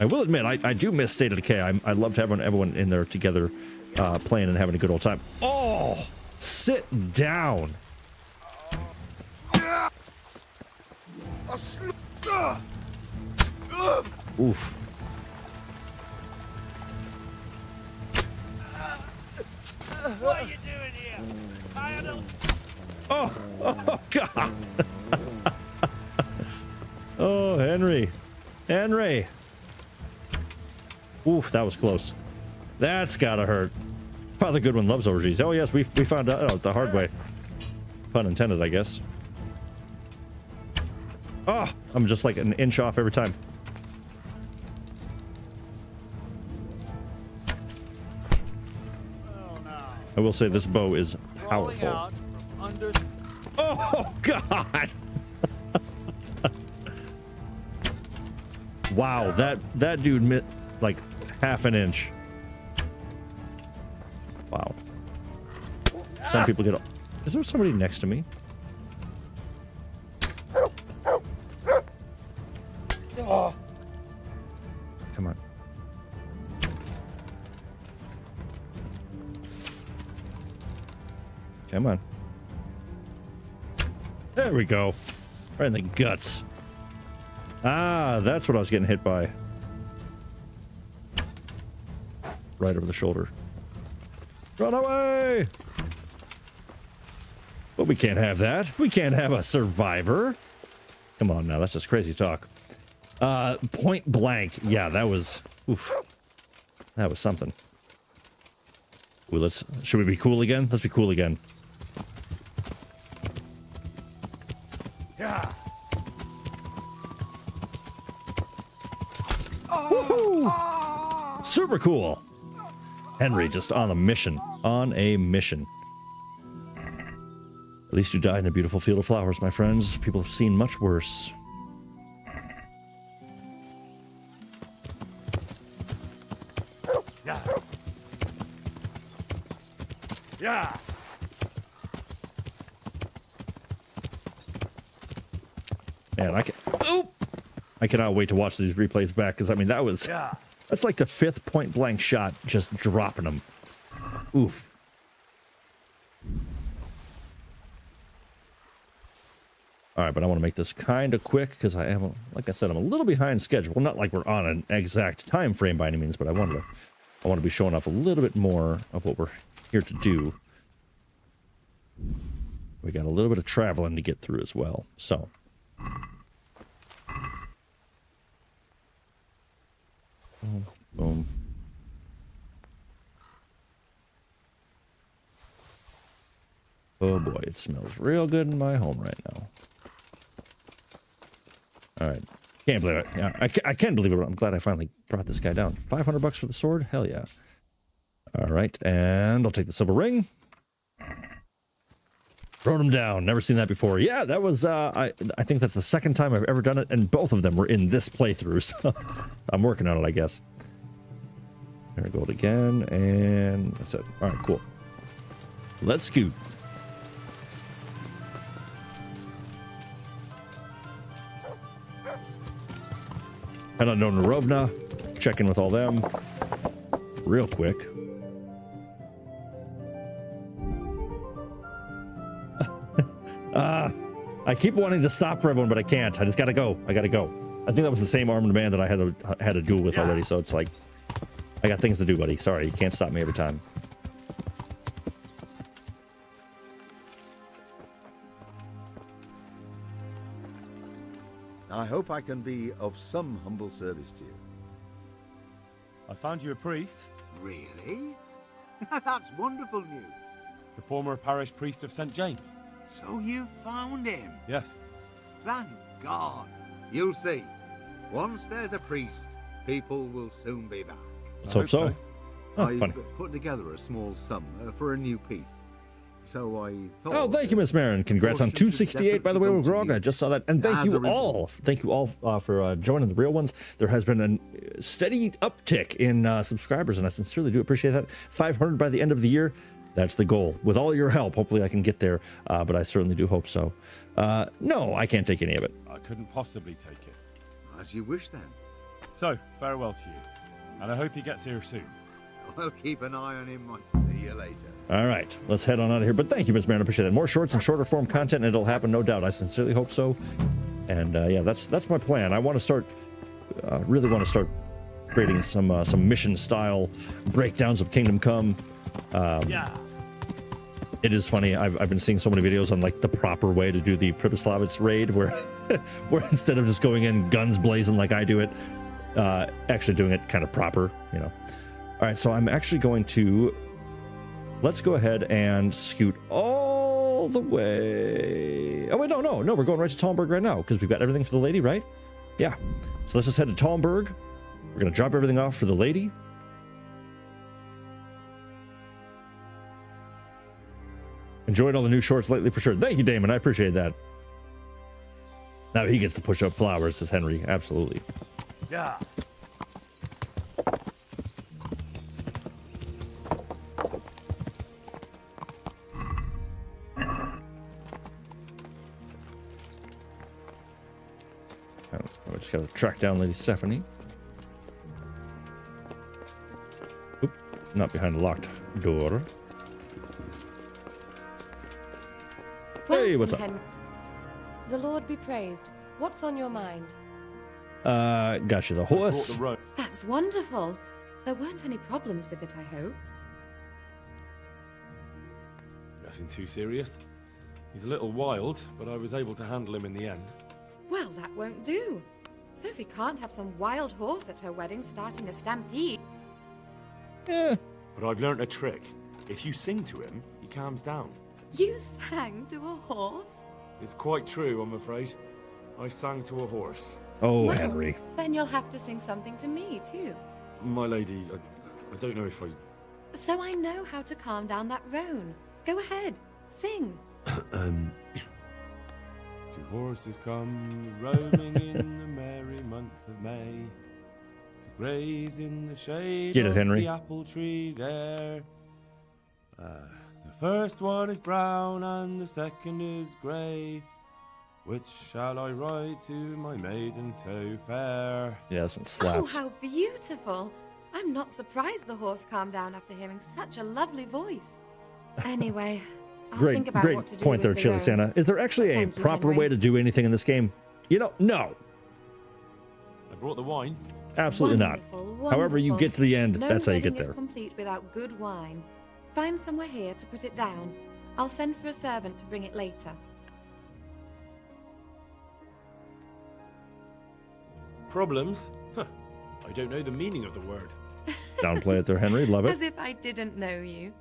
I will admit, I, I do miss State of Decay. I, I loved having everyone in there together uh, playing and having a good old time. Oh, sit down. Oof. What are you doing here? I don't... Oh, oh God. oh, Henry. Henry. Oof, that was close. That's gotta hurt. Father Godwin loves orgies. Oh, yes, we, we found out oh, the hard way. Pun intended, I guess. Oh, I'm just like an inch off every time. I will say this bow is powerful. Oh, God! wow, that, that dude like half an inch. Wow. Some people get... Is there somebody next to me? Come on. Come on. There we go. Right in the guts. Ah, that's what I was getting hit by. Right over the shoulder. Run away! But we can't have that. We can't have a survivor. Come on now, that's just crazy talk. Uh, point blank. Yeah, that was... Oof. That was something. Ooh, let's... Should we be cool again? Let's be cool again. Yeah. Woohoo! Super cool. Henry just on a mission. On a mission. At least you died in a beautiful field of flowers, my friends. People have seen much worse. Yeah. Yeah. Man, I can. Oop! I cannot wait to watch these replays back because I mean that was Yeah. That's like the fifth point blank shot, just dropping them. Oof. All right, but I want to make this kind of quick because I am, like I said, I'm a little behind schedule. Not like we're on an exact time frame by any means, but I want to, I want to be showing off a little bit more of what we're here to do. We got a little bit of traveling to get through as well, so. Boom. Oh boy, it smells real good in my home right now. All right. Can't believe it. I, I can believe it. I'm glad I finally brought this guy down. 500 bucks for the sword? Hell yeah. All right. And I'll take the silver ring. Thrown him down. Never seen that before. Yeah, that was, uh, I, I think that's the second time I've ever done it. And both of them were in this playthrough. So I'm working on it, I guess. There gold again. And that's it. All right, cool. Let's scoot. Head on down to Rovna. Check in with all them. Real quick. Ah, I keep wanting to stop for everyone, but I can't. I just gotta go. I gotta go. I think that was the same armed man that I had a had a duel with already. So it's like, I got things to do, buddy. Sorry, you can't stop me every time. I hope I can be of some humble service to you. I found you a priest. Really? That's wonderful news. The former parish priest of St. James. So you found him? Yes. Thank God. You'll see. Once there's a priest, people will soon be back. Let's hope so. Oh, I've funny. put together a small sum uh, for a new piece. So I thought. Oh, thank you, Miss Marin. Congrats on 268, by the way, definitely with go Grog. I just saw that. And thank As you a reward. all. Thank you all uh, for uh, joining the real ones. There has been a steady uptick in uh, subscribers, and I sincerely do appreciate that. 500 by the end of the year. That's the goal. With all your help, hopefully I can get there, uh, but I certainly do hope so. Uh, no, I can't take any of it. I couldn't possibly take it. As you wish then. So, farewell to you. And I hope he gets here soon. I'll keep an eye on him. See you later. All right, let's head on out of here. But thank you, Miss Marin. I appreciate it. More shorts and shorter form content, and it'll happen, no doubt. I sincerely hope so. And uh, yeah, that's that's my plan. I want to start, uh, really want to start creating some uh, some mission style breakdowns of Kingdom Come. Um, Yeah. It is funny. I've, I've been seeing so many videos on like the proper way to do the Pribyslavitz raid, where where instead of just going in guns blazing like I do it, uh, actually doing it kind of proper, you know. All right, so I'm actually going to let's go ahead and scoot all the way. Oh wait, no, no, no, we're going right to Talmberg right now because we've got everything for the lady, right? Yeah. So let's just head to Talmberg. We're gonna drop everything off for the lady. Enjoyed all the new shorts lately for sure. Thank you, Damon. I appreciate that. Now he gets to push up flowers, says Henry. Absolutely. Yeah. Oh, I just gotta track down Lady Stephanie. Oop, not behind a locked door. Hey, what's up? The Lord be praised. What's on your mind? Uh, got you the horse. That's wonderful. There weren't any problems with it, I hope. Nothing too serious. He's a little wild, but I was able to handle him in the end. Well, that won't do. Sophie can't have some wild horse at her wedding starting a stampede. Yeah. But I've learnt a trick. If you sing to him, he calms down. You sang to a horse? It's quite true, I'm afraid. I sang to a horse. Oh, Well, Henry. Then you'll have to sing something to me, too. My lady, I, I don't know if I. So I know how to calm down that roan. Go ahead, sing. um. Two horses come roaming in the merry month of May to graze in the shade Get it, of Henry. the apple tree there. Uh, the first one is brown and the second is grey. Which shall I ride to, my maiden so fair? Yeah, this one Oh, slaps. how beautiful. I'm not surprised the horse calmed down after hearing such a lovely voice. Anyway, I'll great, think about great what to do point with there, the Chili roan. Santa. Is there actually a Thank proper Henry. way to do anything in this game? You know, no, I brought the wine. absolutely Wonderful, not. However, you get to the end, no that's how you wedding get is there. complete without good wine. Find somewhere here to put it down. I'll send for a servant to bring it later. Problems? Huh. I don't know the meaning of the word. Downplay it there, Henry. Love it. As if I didn't know you.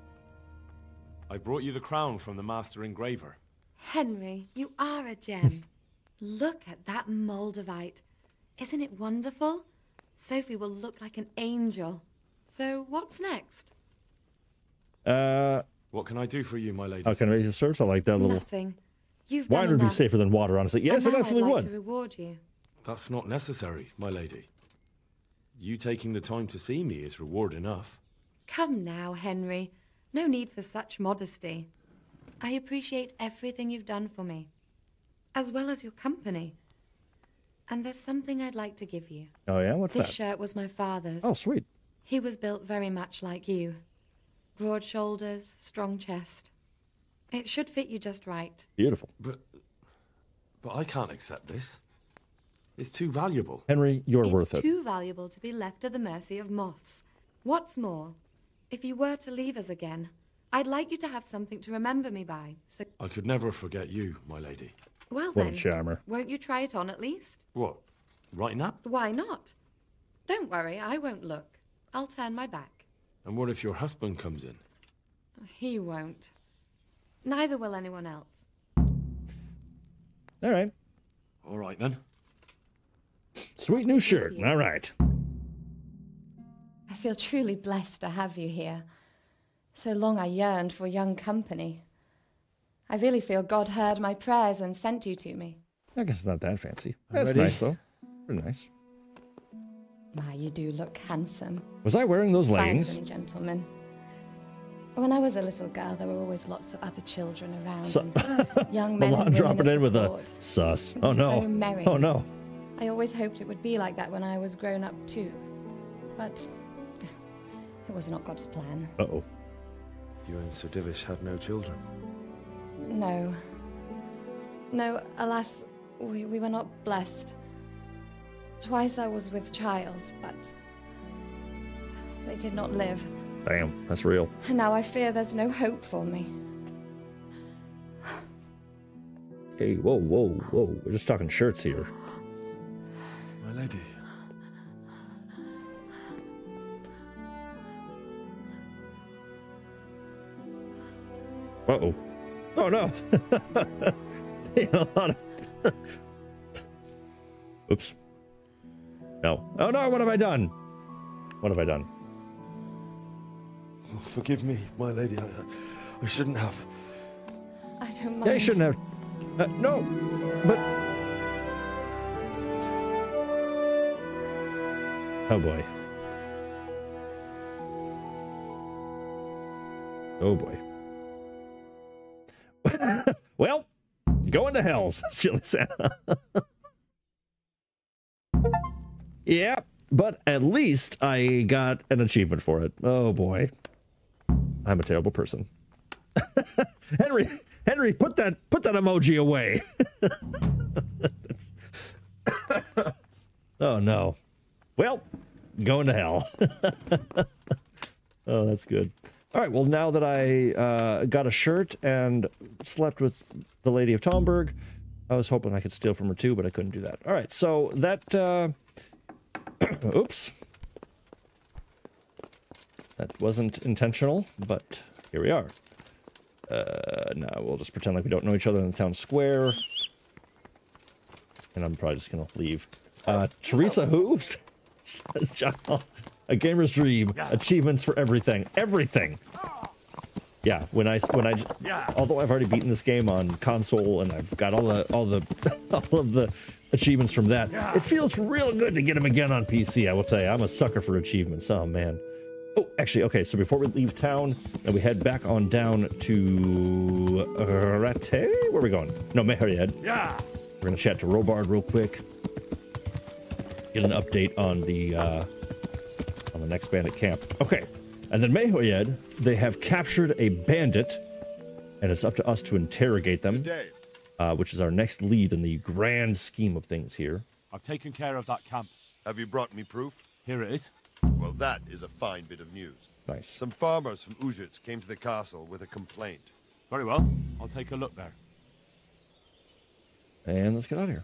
I brought you the crown from the master engraver. Henry, you are a gem. look at that Moldavite. Isn't it wonderful? Sophie will look like an angel. So, what's next? Uh, What can I do for you, my lady? how can I make you service? I like that little. Nothing. You've Wine done would be safer than water, honestly. Yes, and it now absolutely I'd would. like to reward you. That's not necessary, my lady. You taking the time to see me is reward enough. Come now, Henry. No need for such modesty. I appreciate everything you've done for me, as well as your company. And there's something I'd like to give you. Oh yeah, what's this that? This shirt was my father's. Oh, sweet. He was built very much like you. Broad shoulders, strong chest. It should fit you just right. Beautiful. But, but I can't accept this. It's too valuable. Henry, you're it's worth it. It's too valuable to be left to the mercy of moths. What's more, if you were to leave us again, I'd like you to have something to remember me by. So, I could never forget you, my lady. well What a then, charmer. won't you try it on at least? What? Right now? Why not? Don't worry, I won't look. I'll turn my back. And what if your husband comes in? He won't. Neither will anyone else. All right. All right then. Sweet new shirt. All right. I feel truly blessed to have you here. So long I yearned for young company. I really feel God heard my prayers and sent you to me. I guess it's not that fancy. That's Ready? nice though. Very nice. My, you do look handsome. Was I wearing those Fine leggings? for any gentleman. When I was a little girl, there were always lots of other children around. Su- and young men Milan and women dropping in with the a sus. Oh no. so merry. Oh no. I always hoped it would be like that when I was grown up too. But It was not God's plan. Uh-oh. You and Sir Divish had no children. No. No, alas, we, we were not blessed. Twice I was with child, but they did not live. Damn, that's real. And now I fear there's no hope for me. Hey, whoa, whoa, whoa. We're just talking shirts here. My lady. Uh-oh. Oh, no. A lot of... Oops. No. Oh, no, what have I done? What have I done? Oh, forgive me, my lady. I, I shouldn't have. I don't mind. They shouldn't have... Uh, no, but... Oh, boy. Oh, boy. well, going to hell, says Chili Santa. yeah, but at least I got an achievement for it. Oh boy. I'm a terrible person. Henry, Henry, put that put that emoji away. oh no. Well, going to hell. oh, that's good. All right, well, now that I uh, got a shirt and slept with the Lady of Talmberg, I was hoping I could steal from her too, but I couldn't do that. All right, so that... Uh, oops. That wasn't intentional, but here we are. Uh, now we'll just pretend like we don't know each other in the town square. And I'm probably just going to leave. Uh, Teresa Hooves says John. A gamer's dream. Achievements for everything. Everything. Yeah, when I when I although I've already beaten this game on console and I've got all the all the all of the achievements from that, it feels real good to get them again on PC. I will tell you, I'm a sucker for achievements. Oh man. Oh, actually, okay. So before we leave town and we head back on down to Rattay, where are we going? No, Merhojed. Yeah. We're gonna chat to Robard real quick. Get an update on the uh, on the next bandit camp. Okay, and then Merhojed, they have captured a bandit, and it's up to us to interrogate them, uh, which is our next lead in the grand scheme of things here. I've taken care of that camp. Have you brought me proof? Here it is. Well, that is a fine bit of news. Nice. Some farmers from Uzhitz came to the castle with a complaint. Very well. I'll take a look there. And let's get out of here.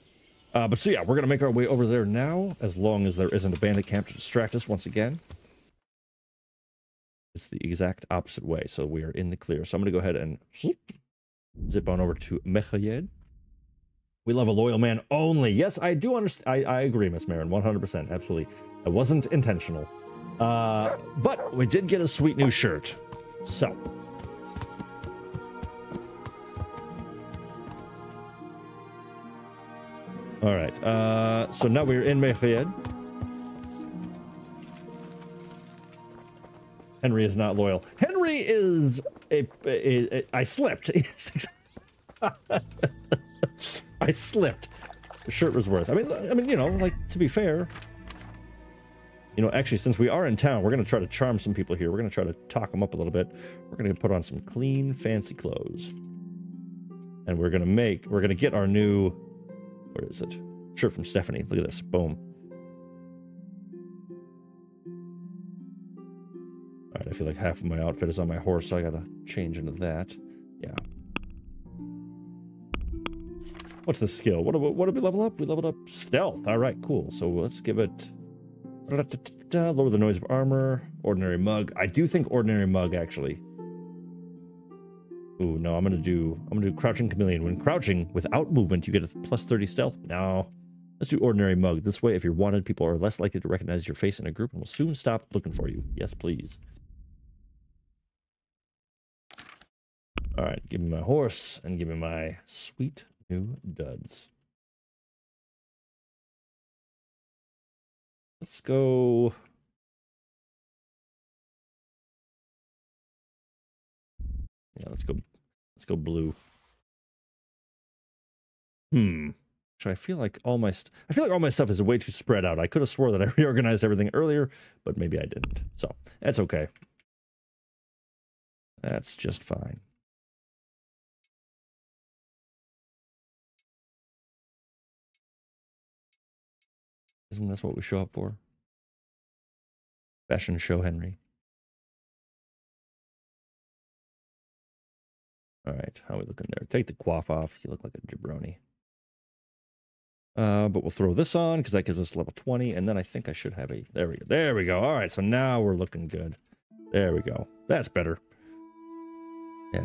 Uh, but so yeah, we're gonna make our way over there now, as long as there isn't a bandit camp to distract us once again. It's the exact opposite way, so we are in the clear. So I'm gonna go ahead and zip on over to Merhojed. We love a loyal man only. Yes, I do understand. I, I agree, Miss Marin, 100%. Absolutely. It wasn't intentional. Uh, but we did get a sweet new shirt. So. All right. Uh, so now we're in Merhojed. Henry is not loyal. Henry is a, a, a I slipped. I slipped. The shirt was worth. I mean, I mean, you know, like to be fair. You know, actually, since we are in town, we're gonna try to charm some people here. We're gonna try to talk them up a little bit. We're gonna put on some clean, fancy clothes, and we're gonna make. We're gonna get our new. Where is it? Shirt from Stephanie. Look at this. Boom. All right, I feel like half of my outfit is on my horse, so I gotta change into that. Yeah. What's the skill? What do, we, what did we level up? We leveled up stealth. All right, cool. So let's give it lower the noise of armor. Ordinary mug. I do think ordinary mug actually. Ooh, no, I'm gonna do I'm gonna do crouching chameleon. When crouching without movement, you get a plus 30 stealth. No. Let's do ordinary mug. This way, if you're wanted, people are less likely to recognize your face in a group and will soon stop looking for you. Yes, please. All right, give me my horse and give me my sweet new duds. Let's go. Yeah, let's go. Go blue. Hmm. I feel like all my I feel like all my stuff is way too spread out. I could have swore that I reorganized everything earlier, but maybe I didn't. So that's okay. That's just fine. Isn't this what we show up for? Fashion show, Henry. All right, how are we looking there? Take the quaff off. You look like a jabroni. Uh, but we'll throw this on because that gives us level 20. And then I think I should have a... There we go. There we go. All right, so now we're looking good. There we go. That's better. Yeah.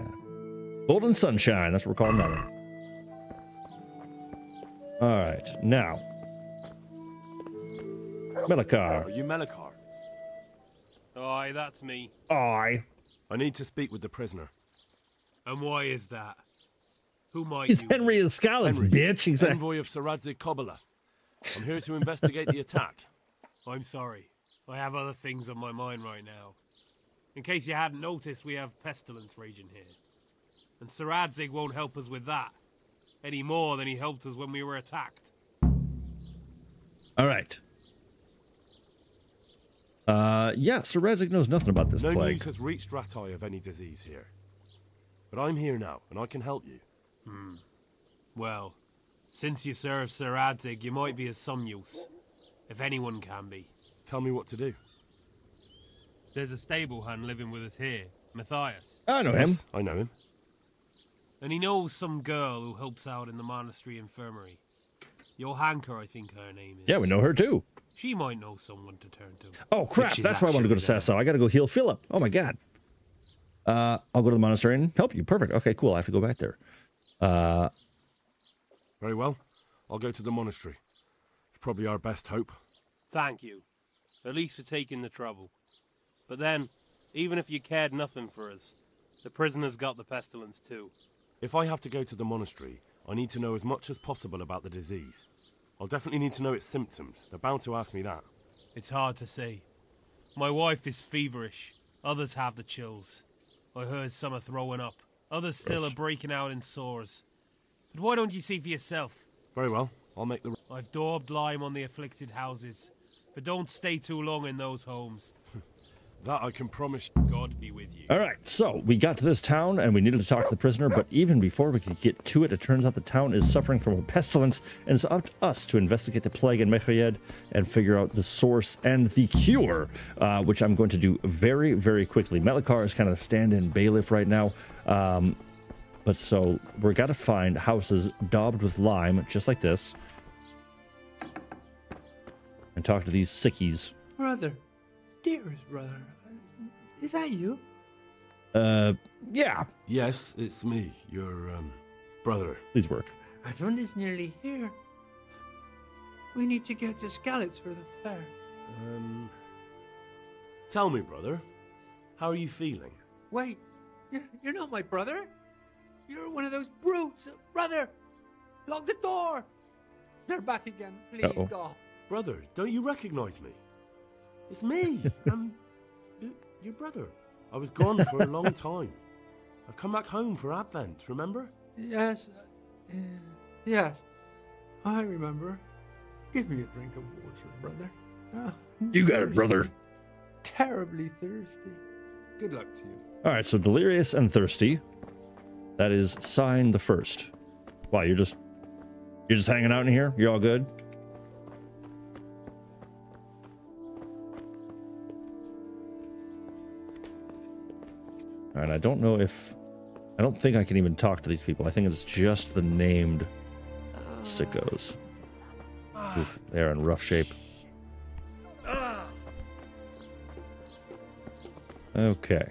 Golden Sunshine. That's what we're calling that one. All right, now. Melichar. Are you Melichar? Aye, that's me. Aye. I need to speak with the prisoner. And why is that? Who might He's you Henry of Henry, bitch. Exactly. Envoy of Sir Radzig Kobyla. I'm here to investigate the attack. I'm sorry. I have other things on my mind right now. In case you hadn't noticed, we have pestilence raging here. And Sir Radzig won't help us with that. Any more than he helped us when we were attacked. All right. Uh, yeah, Sir Radzig knows nothing about this no plague. news has reached Rattay of any disease here. But I'm here now, and I can help you. Hmm. Well, since you serve Sir Radzig, you might be of some use. If anyone can be. Tell me what to do. There's a stable hand living with us here, Matthias. I know him. Yes, I know him. And he knows some girl who helps out in the monastery infirmary. Johanka, I think her name is. Yeah, we know her too. She might know someone to turn to. Oh crap! That's why I want to go to actually. Sasau. I got to go heal Philip. Oh my god. Uh, I'll go to the monastery and help you. Perfect. Okay, cool. I have to go back there. Uh, Very well. I'll go to the monastery. It's probably our best hope. Thank you. At least for taking the trouble. But then, even if you cared nothing for us, the prisoner's got the pestilence too. If I have to go to the monastery, I need to know as much as possible about the disease. I'll definitely need to know its symptoms. They're bound to ask me that. It's hard to say. My wife is feverish. Others have the chills. I heard some are throwing up. Others still Yes. are breaking out in sores. But why don't you see for yourself? Very well. I'll make the. I've daubed lime on the afflicted houses. But don't stay too long in those homes. That I can promise. God be with you. all right. So we got to this town and we needed to talk to the prisoner, but even before we could get to it, it turns out the town is suffering from a pestilence, and it's up to us to investigate the plague in Merhojed and figure out the source and the cure, uh, which I'm going to do very, very quickly. Melichar is kind of the stand-in bailiff right now. Um, but so we're got to find houses daubed with lime, just like this, and talk to these sickies. Brother, dearest brother, is that you? Uh, yeah. Yes, it's me, your um, brother. Please work. My friend is nearly here. We need to get to scallops for the fair. Um, tell me, brother, how are you feeling? Wait, you're, you're not my brother? You're one of those brutes. Brother, lock the door. They're back again. Please, Uh-oh. God. Brother, don't you recognize me? It's me. I'm your brother. I was gone for a long time. I've come back home for Advent, remember? Yes, uh, yes, I remember. Give me a drink of water, brother. Ah, I'm You got it, brother. Terribly thirsty. Good luck to you. All right, so delirious and thirsty. That is sign the first. Wow, you're just you're just hanging out in here. You're all good. Right, I don't know if I don't think I can even talk to these people. I think it's just the named sickos. Oof, they're in rough shape. Okay.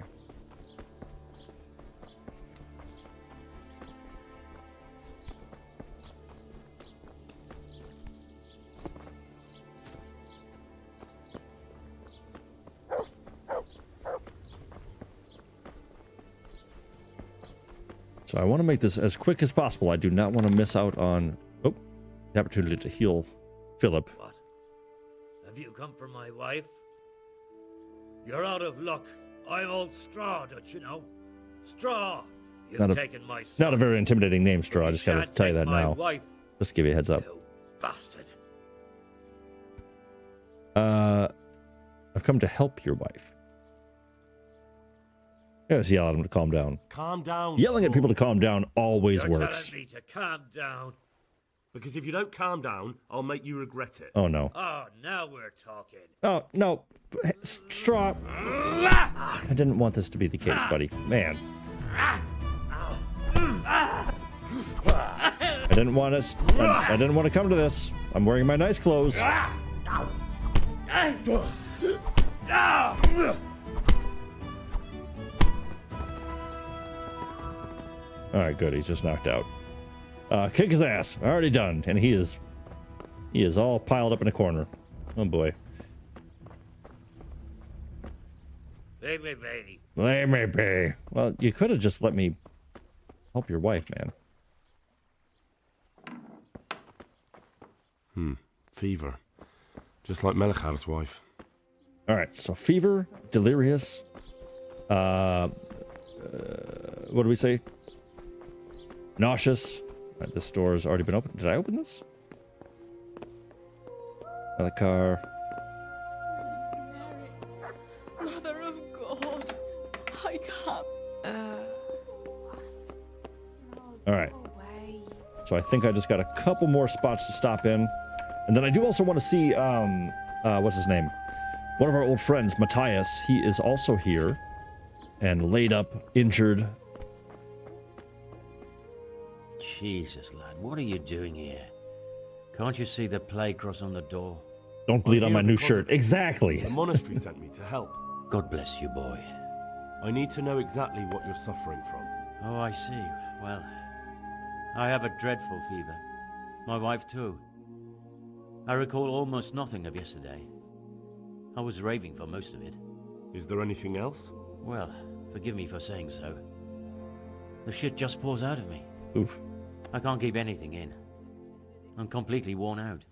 So I want to make this as quick as possible. I do not want to miss out on oh, the opportunity to heal Philip. Have you come for my wife? You're out of luck. I'm old Straw, don't you know? Straw! You've Not a, taken my not a very intimidating name, Straw. I just gotta tell you that my now. wife. Just give you a heads up. Bastard. Uh, I've come to help your wife. Yeah, just yell at him to calm down. Calm down. Yelling at people to calm down always You're works. telling me to calm down. Because if you don't calm down, I'll make you regret it. Oh no. Oh, now we're talking. Oh no, straw. Ah! I didn't want this to be the case, ah! buddy. Man, ah! I didn't want us. I, I didn't want to come to this. I'm wearing my nice clothes. All right, good. He's just knocked out. Uh, kick his ass. Already done, and he is, he is all piled up in a corner. Oh boy. Leave me be. Let me be. Well, you could have just let me help your wife, man. Hmm. Fever. Just like Melichar's wife. All right. So fever, delirious. Uh, uh what do we say? Nauseous. Right, this door has already been opened. Did I open this? Melichar. Mother of God, I can't. All right. So I think I just got a couple more spots to stop in, and then I do also want to see um, uh, what's his name? One of our old friends, Matthias. He is also here, and laid up, injured. Jesus, lad, what are you doing here? Can't you see the plague cross on the door? Don't bleed I'm on my new shirt. Exactly. The monastery sent me to help. God bless you, boy. I need to know exactly what you're suffering from. Oh, I see. Well, I have a dreadful fever. My wife, too. I recall almost nothing of yesterday. I was raving for most of it. Is there anything else? Well, forgive me for saying so. The shit just pours out of me. Oof. I can't keep anything in. I'm completely worn out.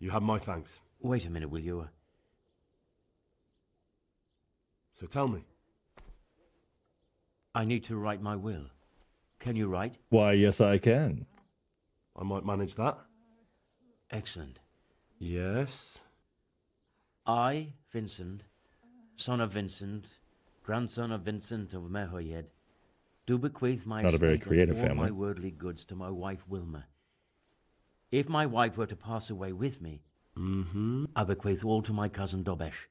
You have my thanks. Wait a minute, will you? So tell me. I need to write my will. Can you write? Why, yes, I can. I might manage that. Excellent. Yes. I, Vincent, son of Vincent, grandson of Vincent of Merhojed, do bequeath my Not a very estate and creative all family. my worldly goods to my wife Wilma. If my wife were to pass away with me, mm-hmm. I bequeath all to my cousin Dobesh,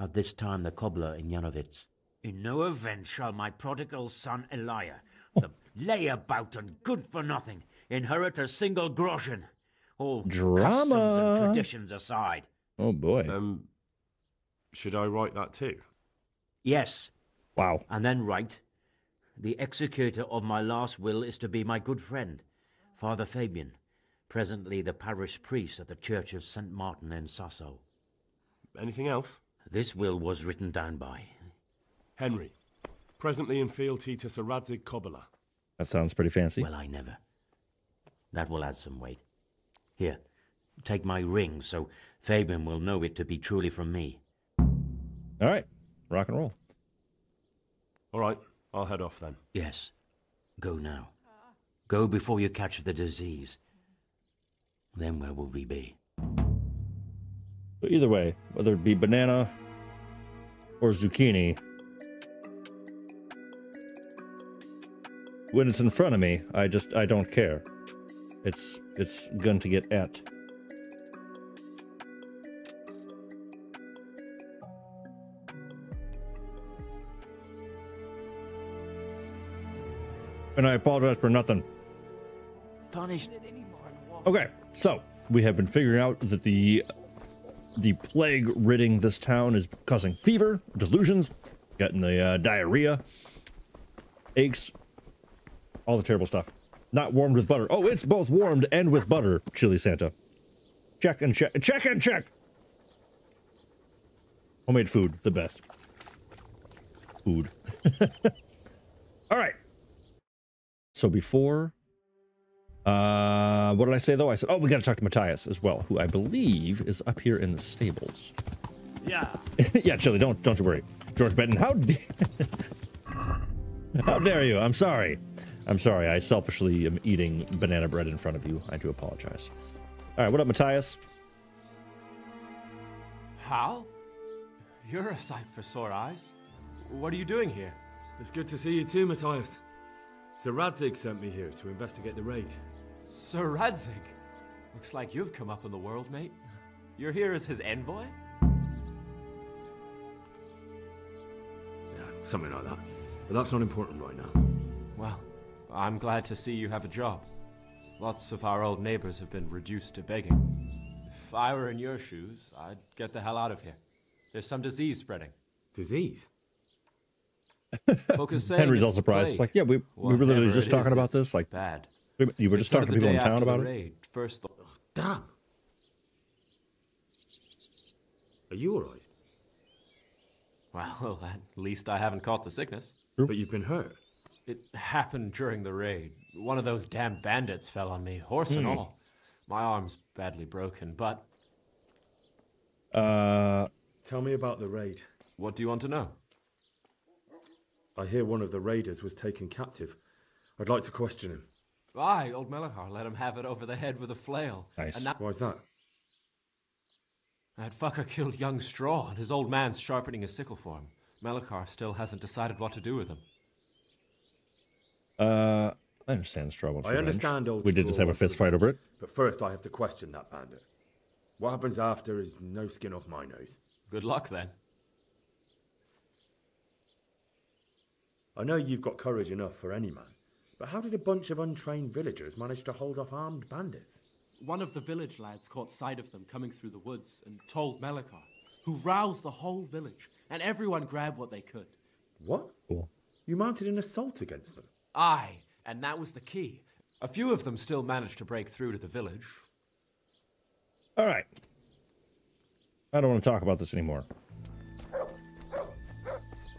at this time the cobbler in Yanovitz. In no event shall my prodigal son Elia, the layabout and good for nothing, inherit a single groschen. All customs and traditions aside. Oh boy. Um, should I write that too? Yes. Wow. And then write, the executor of my last will is to be my good friend, Father Fabian, presently the parish priest at the Church of St. Martin in Sasau. Anything else? This will was written down by. Henry, presently in fealty to Sir Radzig Kobyla. That sounds pretty fancy. Well, I never. That will add some weight. Here, take my ring so Fabian will know it to be truly from me. All right. Rock and roll. All right, I'll head off then. Yes. Go now. Go before you catch the disease. Then where will we be? But either way, whether it be banana or zucchini, when it's in front of me, I just I don't care. It's it's going to get at. And I apologize for nothing. Punished. Okay, so we have been figuring out that the the plague ridding this town is causing fever, delusions, getting the uh, diarrhea, aches, all the terrible stuff. Not warmed with butter. Oh, it's both warmed and with butter, Chili Santa. Check and check, check and check. Homemade food, the best. Food. all right. So before uh, what did I say though? I said, oh, we got to talk to Matthias as well, who I believe is up here in the stables. Yeah. yeah, Chili, don't don't you worry. George Benton, how d- how dare you? I'm sorry. I'm sorry. I selfishly am eating banana bread in front of you. I do apologize. All right, what up, Matthias? Hal? You're a sight for sore eyes. What are you doing here? It's good to see you too, Matthias. Sir Radzig sent me here to investigate the raid. Sir Radzig? Looks like you've come up in the world, mate. You're here as his envoy? Yeah, something like that. But that's not important right now. Well, I'm glad to see you have a job. Lots of our old neighbors have been reduced to begging. If I were in your shoes, I'd get the hell out of here. There's some disease spreading. Disease? Folk Henry's all the surprised. plague. Like, yeah, we, we were literally Whatever just talking is, about it's this. Like, bad. You were It just talking to people in town after the about it. raid. First, the- Damn. Are you alright? well, at least I haven't caught the sickness. But you've been hurt. It happened during the raid. One of those damn bandits fell on me, horse and Hmm. all. My arm's badly broken, but Uh, Tell me about the raid. what do you want to know? I hear one of the raiders was taken captive. I'd like to question him. Aye, old Melichar let him have it over the head with a flail. Nice. And now Why's that? that fucker killed young Straw, and his old man's sharpening his sickle for him. Melichar still hasn't decided what to do with him. uh, I understand Straw wants I revenge. understand old We did just have a wants fist fight over it. But first, I have to question that bandit. What happens after is no skin off my nose. Good luck then. I know you've got courage enough for any man, but how did a bunch of untrained villagers manage to hold off armed bandits? One of the village lads caught sight of them coming through the woods and told Melichar, who roused the whole village, and everyone grabbed what they could. What? Cool. You mounted an assault against them? Aye, and that was the key. A few of them still managed to break through to the village. All right. I don't want to talk about this anymore.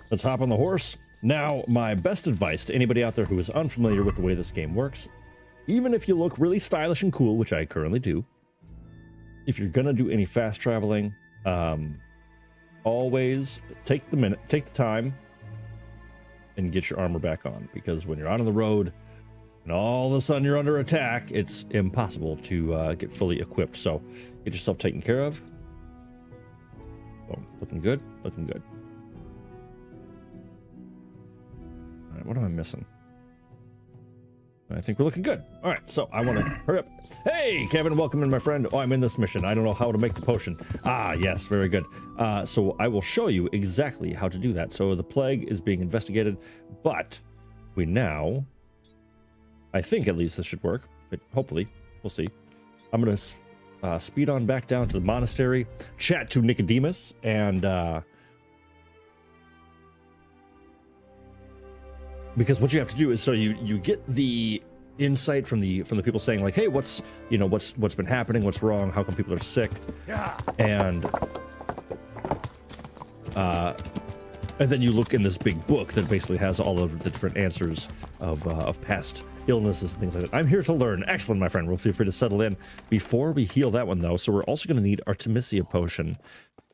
Let's hop on the horse. Now, my best advice to anybody out there who is unfamiliar with the way this game works, even if you look really stylish and cool, which I currently do, if you're gonna do any fast traveling, um, always take the minute, take the time, and get your armor back on because when you're out on the road and all of a sudden you're under attack, it's impossible to uh, get fully equipped. So get yourself taken care of. Oh, looking good, looking good. Right, what am I missing? I think we're looking good. All right, so I want to hurry up. Hey, Kevin, welcome in, my friend. Oh, I'm in this mission. I don't know how to make the potion. Ah, yes, very good. Uh, so I will show you exactly how to do that. So the plague is being investigated, but we now, I think at least this should work, but hopefully, we'll see. I'm going to uh, speed on back down to the monastery, chat to Nicodemus, and uh, because what you have to do is so you you get the insight from the from the people saying like hey what's you know what's what's been happening what's wrong how come people are sick yeah. and uh and then you look in this big book that basically has all of the different answers of uh, of past illnesses and things like that. I'm here to learn. Excellent, my friend. We'll feel free to settle in. Before we heal that one, though, so we're also going to need Artemisia potion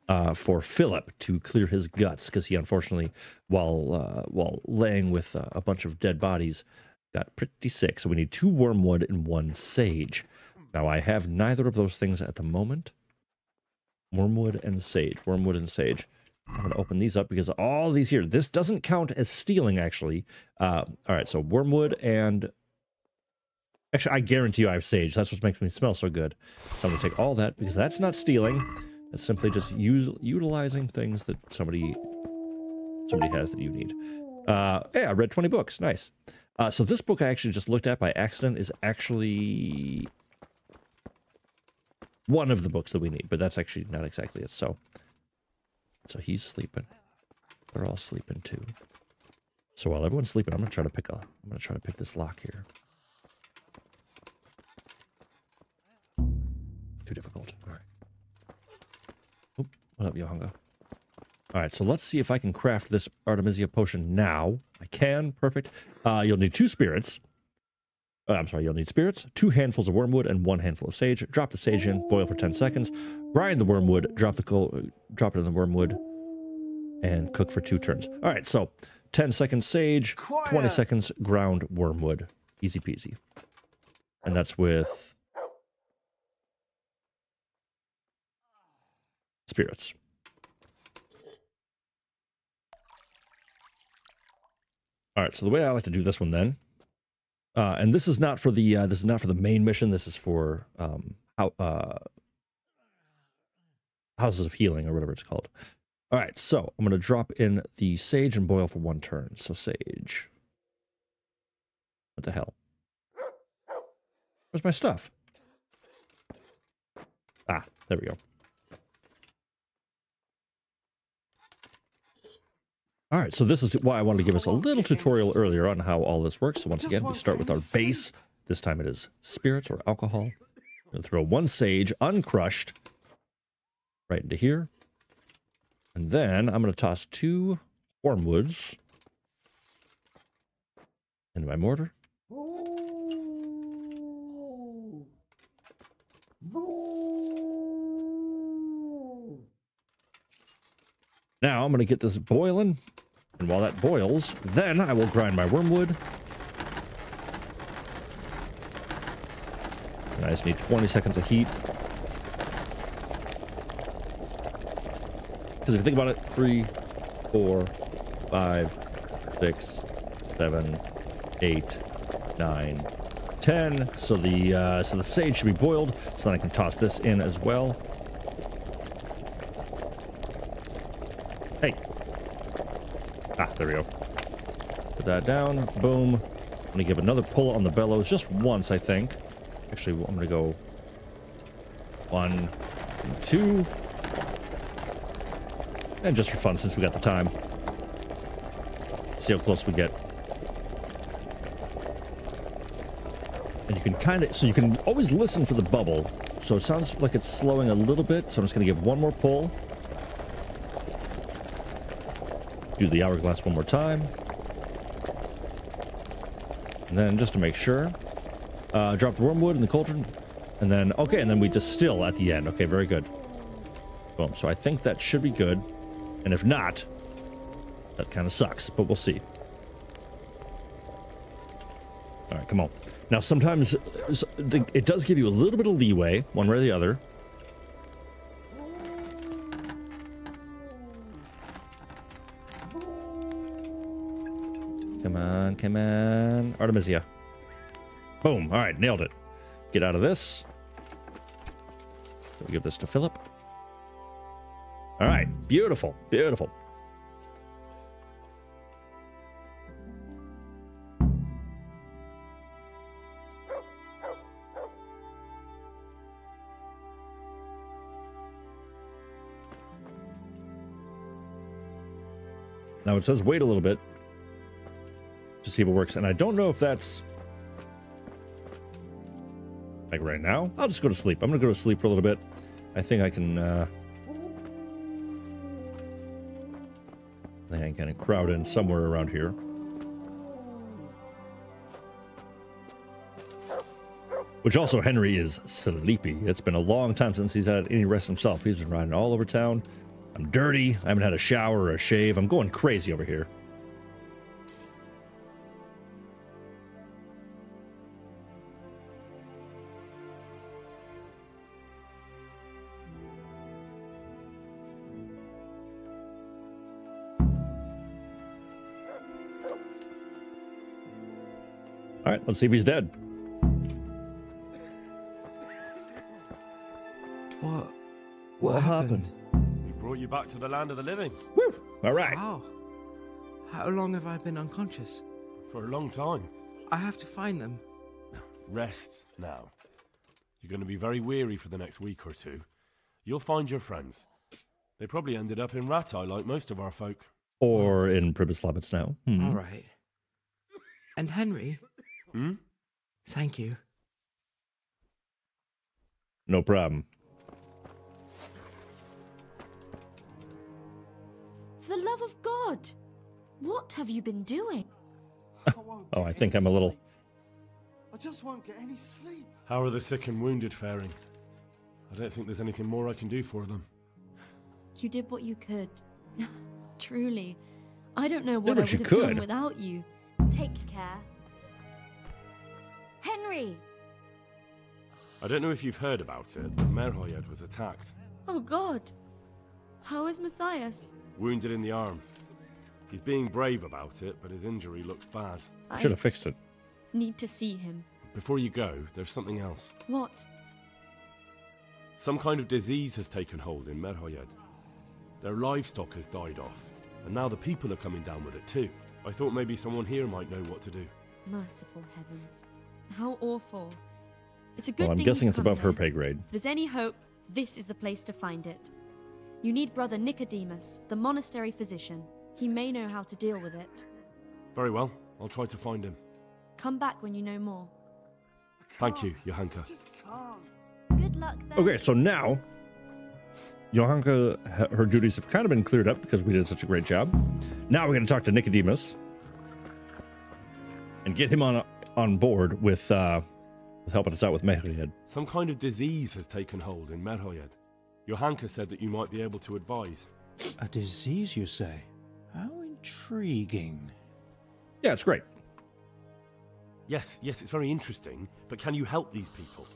uh, for Philip to clear his guts because he unfortunately, while uh, while laying with uh, a bunch of dead bodies, got pretty sick. So we need two wormwood and one sage. Now I have neither of those things at the moment. Wormwood and sage. Wormwood and sage. I'm going to open these up because all these here, this doesn't count as stealing, actually. Uh, all right, so wormwood and. Actually, I guarantee you I have sage. That's what makes me smell so good. So I'm going to take all that because that's not stealing. It's simply just use, utilizing things that somebody somebody has that you need. Uh, yeah, I read 20 books. Nice. Uh, so this book I actually just looked at by accident is actually one of the books that we need, but that's actually not exactly it. So, so he's sleeping. They're all sleeping too. So while everyone's sleeping, I'm gonna try to pick a. I'm gonna try to pick this lock here. Too difficult. All right. Oop, what up, Johanka? All right, so let's see if I can craft this Artemisia potion now. I can. Perfect. Uh, you'll need two spirits. Uh, I'm sorry, you'll need spirits, two handfuls of wormwood, and one handful of sage. Drop the sage in, boil for 10 seconds. Grind the wormwood, drop the coal, drop it in the wormwood, and cook for two turns. All right, so 10 seconds sage, 20 seconds ground wormwood. Easy peasy. And that's with spirits. All right, so the way I like to do this one then, uh, and this is not for the uh, this is not for the main mission. This is for um, how, uh, houses of healing or whatever it's called. All right, so I'm gonna drop in the sage and boil for one turn. So sage. What the hell? Where's my stuff? Ah, there we go. All right, so this is why I wanted to give us a little tutorial earlier on how all this works. So once again, we start with our base. This time it is spirits or alcohol. Throw one sage, uncrushed, right into here. And then I'm going to toss two wormwoods into my mortar. Now I'm going to get this boiling. And while that boils, then I will grind my wormwood. And I just need 20 seconds of heat. Because if you think about it, three, four, five, six, seven, eight, nine, ten. So the uh, so the sage should be boiled. So then I can toss this in as well. Hey. Ah, there we go. Put that down. Boom. I'm gonna give another pull on the bellows just once, I think. Actually, I'm gonna go one, two, and just for fun, since we got the time. See how close we get. And you can kind of, so you can always listen for the bubble. So it sounds like it's slowing a little bit. So I'm just going to give one more pull. Do the hourglass one more time. And then just to make sure, uh, drop the wormwood in the cauldron. And then, okay, and then we distill at the end. Okay, very good. Boom. So I think that should be good. And if not, that kind of sucks, but we'll see. All right, come on. Now, sometimes uh, it does give you a little bit of leeway, one way or the other. Come on. Artemisia. Boom. All right, nailed it. Get out of this. We'll give this to Philip. All right, beautiful, beautiful. Now it says wait a little bit to see if it works, and I don't know if that's like right now. I'll just go to sleep. I'm gonna go to sleep for a little bit. I think I can. uh I think I can kind of crowd in somewhere around here. Which also, Henry is sleepy. It's been a long time since he's had any rest himself. He's been riding all over town. I'm dirty. I haven't had a shower or a shave. I'm going crazy over here. Let's see if he's dead. What? What happened? We brought you back to the land of the living. Woo! All right. How? How long have I been unconscious? For a long time. I have to find them. Rest now. You're going to be very weary for the next week or two. You'll find your friends. They probably ended up in Rattay like most of our folk. Or in Pribyslavitz now. Hmm. All right. And Henry? Hmm? Thank you. No problem. For the love of God, what have you been doing? Oh, I think I'm a little. I just won't get any sleep. How are the sick and wounded faring? I don't think there's anything more I can do for them. You did what you could. Truly. I don't know what but I would have done without you. Take care. Henry! I don't know if you've heard about it, but Merhojed was attacked, Oh God! How is Matthias? wounded in the arm. He's being brave about it, but his injury looks bad. I Should have fixed it. need to see him. Before you go, there's something else. What? Some kind of disease has taken hold in Merhojed. Their livestock has died off, and now the people are coming down with it too. I thought maybe someone here might know what to do. Merciful heavens. How awful. It's a good Well, I'm guessing it's come above her pay grade. If there's any hope, this is the place to find it. You need Brother Nicodemus, the monastery physician. He may know how to deal with it. Very well, I'll try to find him. Come back when you know more. Thank you, Johanka. Good luck then. Okay, so now Johanka, her duties have kind of been cleared up because we did such a great job. Now we're going to talk to Nicodemus and get him on on board with uh, with helping us out with Merhojed. Some kind of disease has taken hold in Merhojed. Johanka said that you might be able to advise. A disease, you say? How intriguing. Yeah, it's great. Yes, yes, it's very interesting, but can you help these people?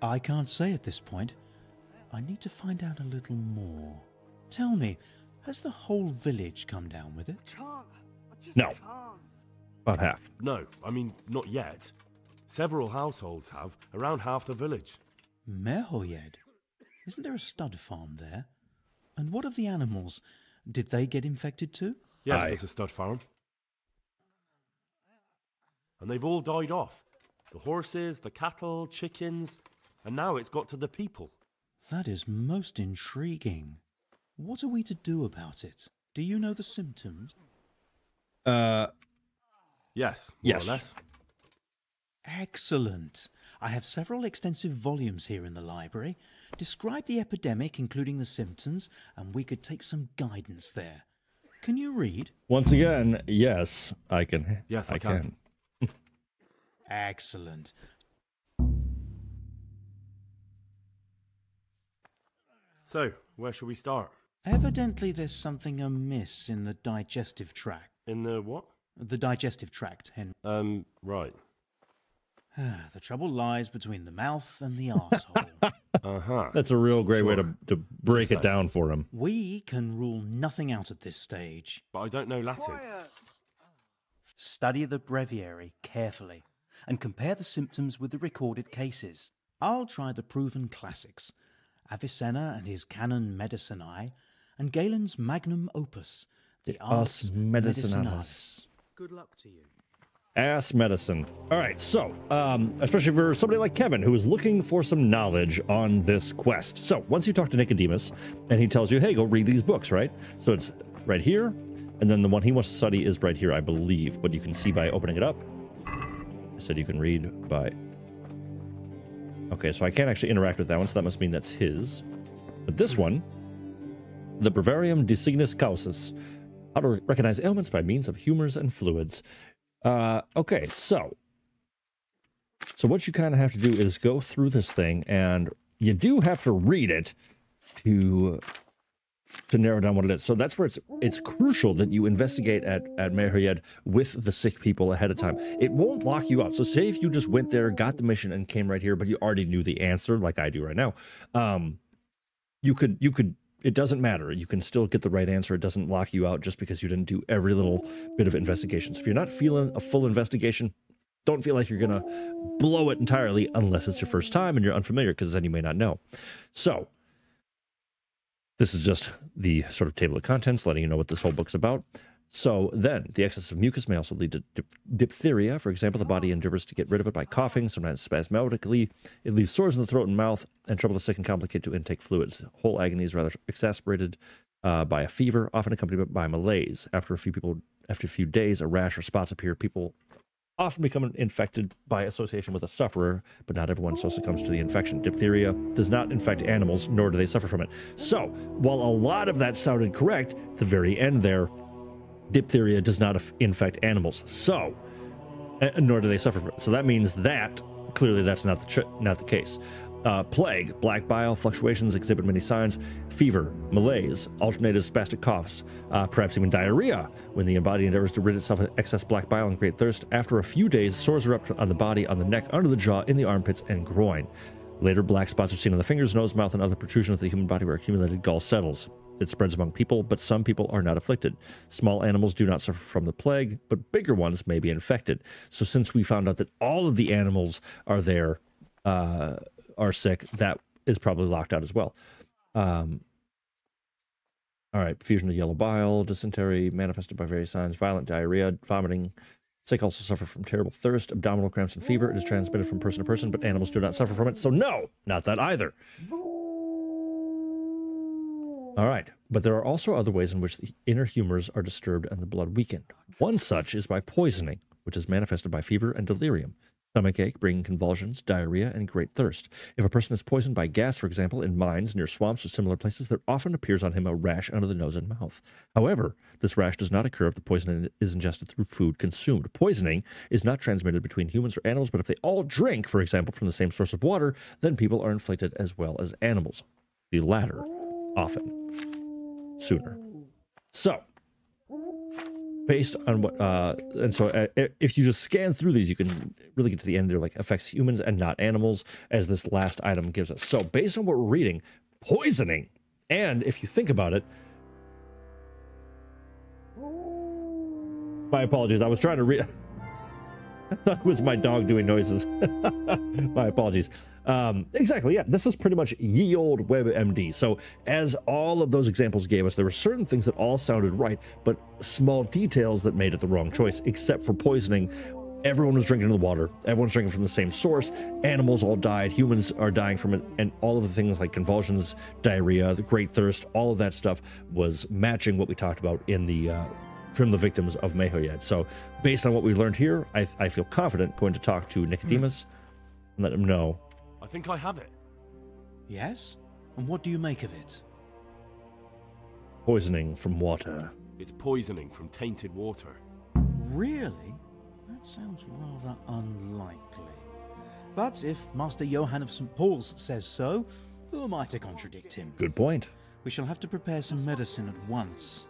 I can't say at this point. I need to find out a little more. Tell me, has the whole village come down with it? No. About half. No, I mean, not yet. Several households have, around half the village. Merhojed? Isn't there a stud farm there? And what of the animals? Did they get infected too? Yes, there's a stud farm. And they've all died off. The horses, the cattle, chickens, and now it's got to the people. That is most intriguing. What are we to do about it? Do you know the symptoms? Uh, yes, more Yes. or less. Excellent. I have several extensive volumes here in the library. Describe the epidemic, including the symptoms, and we could take some guidance there. Can you read? Once again, yes, I can. Yes, I can. can. Excellent. So, where shall we start? Evidently, there's something amiss in the digestive tract. In the what? The digestive tract, Henry. Um, right. the trouble lies between the mouth and the arsehole. Uh huh. That's a real great way to, to break it Just down for him. we can rule nothing out at this stage. But I don't know Latin. Study the breviary carefully and compare the symptoms with the recorded cases. I'll try the proven classics Avicenna and his Canon Medicinae, and Galen's magnum opus, The Ars Ars Medicinalis. Good luck to you. Ass medicine. All right, so, um, especially for somebody like Kevin who is looking for some knowledge on this quest. So, once you talk to Nicodemus and he tells you, hey, go read these books, right? So, it's right here, and then the one he wants to study is right here, I believe, but you can see by opening it up. I said you can read by. Okay, so I can't actually interact with that one, so that must mean that's his. But this one, the Breviarium de Signis Causis, how to recognize ailments by means of humors and fluids. Uh, okay, so so what you kind of have to do is go through this thing, and you do have to read it to to narrow down what it is. So that's where it's it's crucial that you investigate at at Merhojed with the sick people ahead of time. It won't lock you up. So say if you just went there, got the mission, and came right here, but you already knew the answer, like I do right now. Um, you could you could it doesn't matter. You can still get the right answer. It doesn't lock you out just because you didn't do every little bit of investigation. So if you're not feeling a full investigation, don't feel like you're gonna blow it entirely unless it's your first time and you're unfamiliar, because then you may not know. So this is just the sort of table of contents, letting you know what this whole book's about. So then, the excess of mucus may also lead to dip- diphtheria. For example, the body endeavors to get rid of it by coughing, sometimes spasmodically. It leaves sores in the throat and mouth, and trouble the sick and complicate to intake fluids. Whole agony is rather exacerbated uh, by a fever, often accompanied by malaise. After a few people, after a few days, a rash or spots appear. People often become infected by association with a sufferer, but not everyone so succumbs to the infection. Diphtheria does not infect animals, nor do they suffer from it. So, while a lot of that sounded correct, the very end there, diphtheria does not infect animals. So, uh, nor do they suffer from it. So that means that clearly that's not the not the case. Uh, plague, black bile, fluctuations exhibit many signs, fever, malaise, alternated spastic coughs, uh, perhaps even diarrhea. When the body endeavors to rid itself of excess black bile and great thirst, after a few days, sores erupt on the body, on the neck, under the jaw, in the armpits, and groin. Later, black spots are seen on the fingers, nose, mouth, and other protrusions of the human body where accumulated gall settles. It spreads among people, but some people are not afflicted. Small animals do not suffer from the plague, but bigger ones may be infected. So, since we found out that all of the animals are there, uh, are sick, that is probably locked out as well. Um, all right, fusion of yellow bile, dysentery manifested by various signs, violent diarrhea, vomiting. Sick also suffer from terrible thirst, abdominal cramps, and fever. It is transmitted from person to person, but animals do not suffer from it. So, no, not that either. All right, but there are also other ways in which the inner humors are disturbed and the blood weakened. One such is by poisoning, which is manifested by fever and delirium stomach ache, bringing convulsions, diarrhea, and great thirst. If a person is poisoned by gas, for example, in mines, near swamps, or similar places, there often appears on him a rash under the nose and mouth. However, this rash does not occur if the poison is ingested through food consumed. Poisoning is not transmitted between humans or animals, but if they all drink, for example, from the same source of water, then people are inflicted as well as animals. The latter, often, sooner. So, based on what uh and so uh, if you just scan through these you can really get to the end they're like affects humans and not animals as this last item gives us. So based on what we're reading poisoning. And if you think about it my apologies i was trying to read that was my dog doing noises. My apologies um, exactly, yeah. This is pretty much ye old WebMD. So, as all of those examples gave us, there were certain things that all sounded right, but small details that made it the wrong choice, except for poisoning. Everyone was drinking the water. Everyone's drinking from the same source. Animals all died. Humans are dying from it. And all of the things like convulsions, diarrhea, the great thirst, all of that stuff was matching what we talked about in the uh, from the victims of Merhojed. So, based on what we've learned here, I, I feel confident going to talk to Nicodemus and let him know I think I have it. Yes? And what do you make of it? Poisoning from water. It's poisoning from tainted water. Really? That sounds rather unlikely. But if Master Johann of St. Paul's says so, who am I to contradict him? Good point. We shall have to prepare some medicine at once.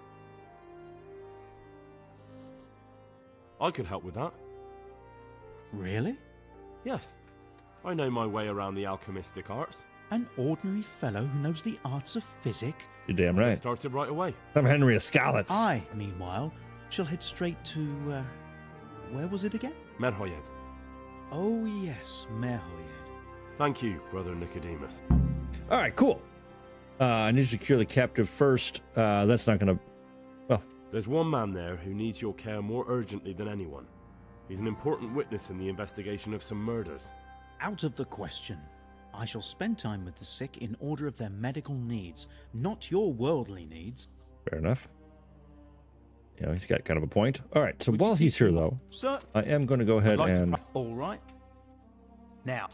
I could help with that. Really? Yes. I know my way around the alchemistic arts. An ordinary fellow who knows the arts of physic? You're damn right. Started right away. I'm Henry of Skalitz. I, meanwhile, shall head straight to, uh, where was it again? Merhojed. Oh, yes, Merhojed. Thank you, Brother Nicodemus. All right, cool. Uh, I need you to cure the captive first. Uh, that's not going to. Well. There's one man there who needs your care more urgently than anyone. He's an important witness in the investigation of some murders out of the question. I shall spend time with the sick in order of their medical needs, not your worldly needs. Fair enough. You know, he's got kind of a point. All right, so Would while he's here, though, Sir, I am going to go ahead like and... All right. Now.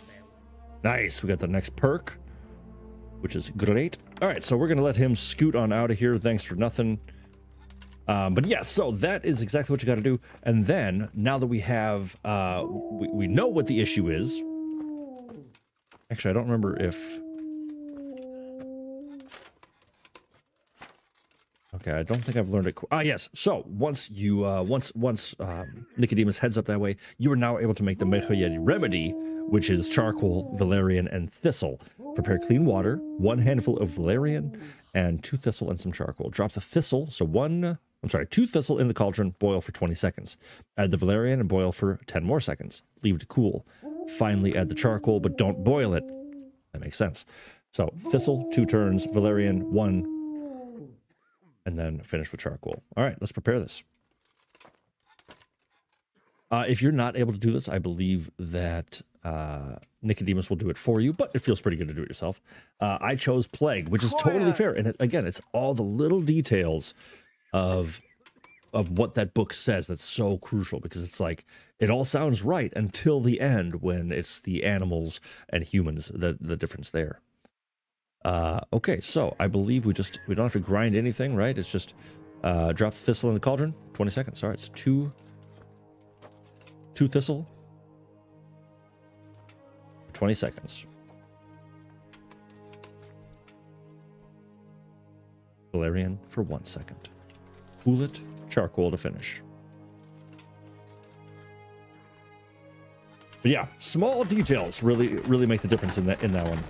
Nice, we got the next perk, which is great. All right, so we're going to let him scoot on out of here. Thanks for nothing. Um, but yes, yeah, so that is exactly what you got to do. And then, now that we have, uh, we, we know what the issue is, Actually, I don't remember if... Okay, I don't think I've learned it. Ah, yes. So once you, uh, once once um, Nicodemus heads up that way, you are now able to make the Mechoyedi remedy, which is charcoal, valerian, and thistle. Prepare clean water, one handful of valerian, and two thistle and some charcoal. Drop the thistle, so one, I'm sorry, two thistle in the cauldron, boil for 20 seconds. Add the valerian and boil for 10 more seconds. Leave it to cool finally add the charcoal, but don't boil it. That makes sense. So thistle, two turns, valerian, one, and then finish with charcoal. All right, let's prepare this. Uh, if you're not able to do this, I believe that uh, Nicodemus will do it for you, but it feels pretty good to do it yourself. Uh, I chose Plague, which is totally fair. And it, again, it's all the little details of of what that book says that's so crucial because it's like it all sounds right until the end when it's the animals and humans the the difference there. Uh, okay, so I believe we just we don't have to grind anything, right? It's just uh, drop the thistle in the cauldron. Twenty seconds. Sorry, it's two two thistle. Twenty seconds. Valerian for one second. Cool it, charcoal to finish. But yeah, small details really really make the difference in that in that one.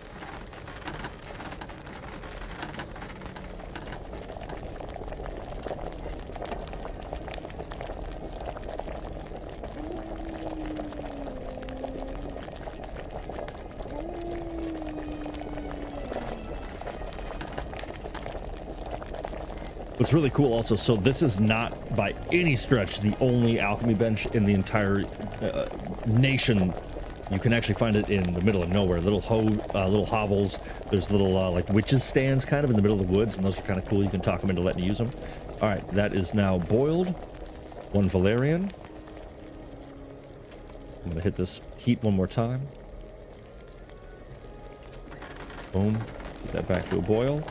What's really cool also, so this is not by any stretch the only alchemy bench in the entire uh, nation. You can actually find it in the middle of nowhere. Little ho uh, little hovels. There's little uh, like witches stands kind of in the middle of the woods, and those are kind of cool. You can talk them into letting you use them. All right, that is now boiled. One valerian. I'm gonna hit this heat one more time. Boom. Get that back to a boil.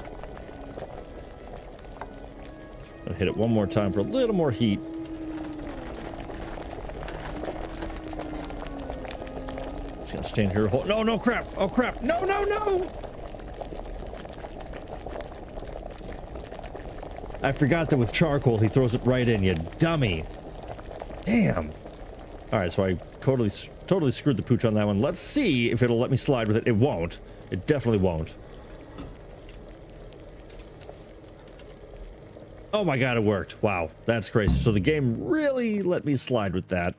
Hit it one more time for a little more heat. Just gonna stand here. Hold no, no, crap. Oh, crap. No, no, no. I forgot that with charcoal, he throws it right in, you dummy. Damn. All right, so I totally, totally screwed the pooch on that one. Let's see if it'll let me slide with it. It won't. It definitely won't. Oh my god, it worked. Wow, that's crazy. So the game really let me slide with that,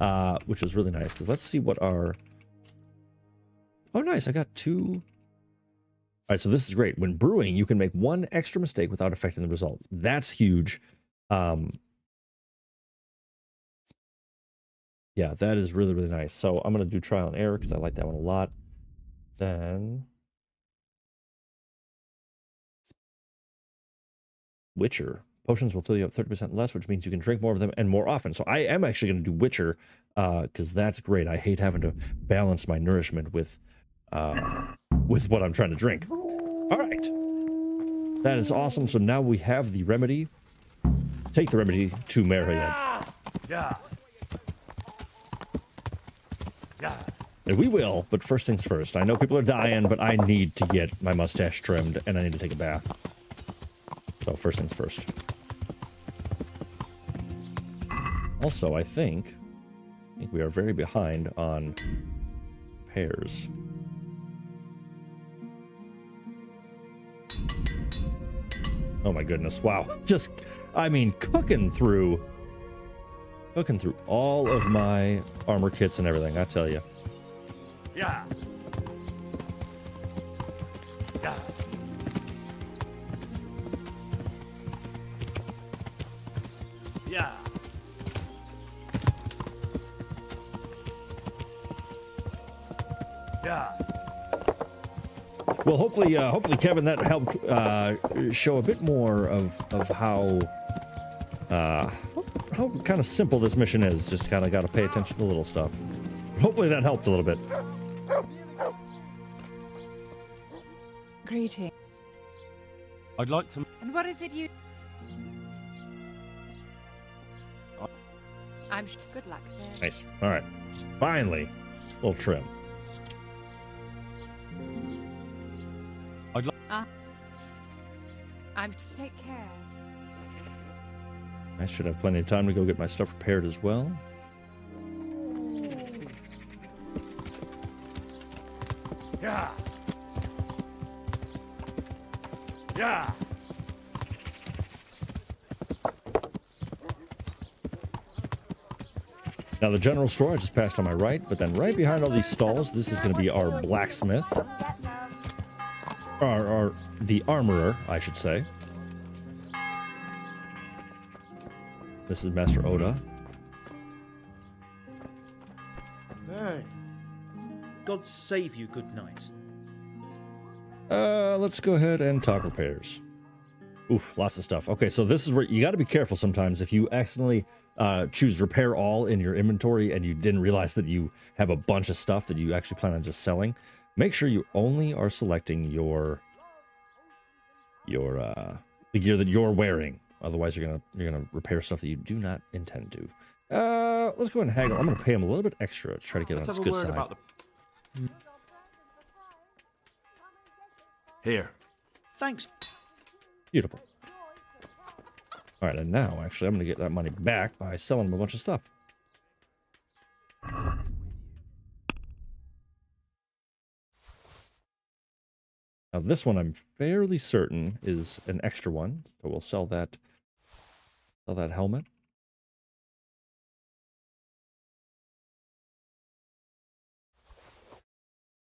uh, which was really nice. Because let's see what our... Oh, nice. I got two... All right, so this is great. When brewing, you can make one extra mistake without affecting the result. That's huge. Um, yeah, that is really, really nice. So I'm going to do trial and error because I like that one a lot. Then... Witcher. Potions will fill you up 30% less, which means you can drink more of them and more often. So I am actually going to do Witcher because uh, that's great. I hate having to balance my nourishment with uh, with what I'm trying to drink. All right. That is awesome. So now we have the remedy. Take the remedy to Merhojed. Yeah. Yeah. And we will, but first things first. I know people are dying, but I need to get my mustache trimmed and I need to take a bath. So first things first. Also, I think, I think we are very behind on pears. Oh my goodness, wow. Just, I mean, cooking through, cooking through all of my armor kits and everything, I tell you. Yeah. Hopefully, uh, hopefully, Kevin, that helped uh, show a bit more of of how uh, how kind of simple this mission is. Just kind of got to pay attention to little stuff. Hopefully, that helped a little bit. Greeting. I'd like to. And what is it you? I'm sh- good luck there. Nice. All right. Finally, a little trim. I'm take care. I should have plenty of time to go get my stuff repaired as well. Yeah. Yeah. Now the general store I just passed on my right, but then right behind all these stalls, this is going to be our blacksmith. Or, or the armorer, I should say. This is Master Oda. Hey. God save you, good knight. Uh, let's go ahead and talk repairs. Oof, lots of stuff. Okay, so this is where you got to be careful sometimes if you accidentally uh, choose repair all in your inventory and you didn't realize that you have a bunch of stuff that you actually plan on just selling. Make sure you only are selecting your your uh, the gear that you're wearing. Otherwise, you're gonna you're gonna repair stuff that you do not intend to. Uh, let's go ahead and haggle. I'm gonna pay him a little bit extra to try to get Let's on his good side. about the. Here. Thanks. Beautiful. All right, and now actually I'm going to get that money back by selling him a bunch of stuff. Now this one I'm fairly certain is an extra one, so we'll sell that sell that helmet.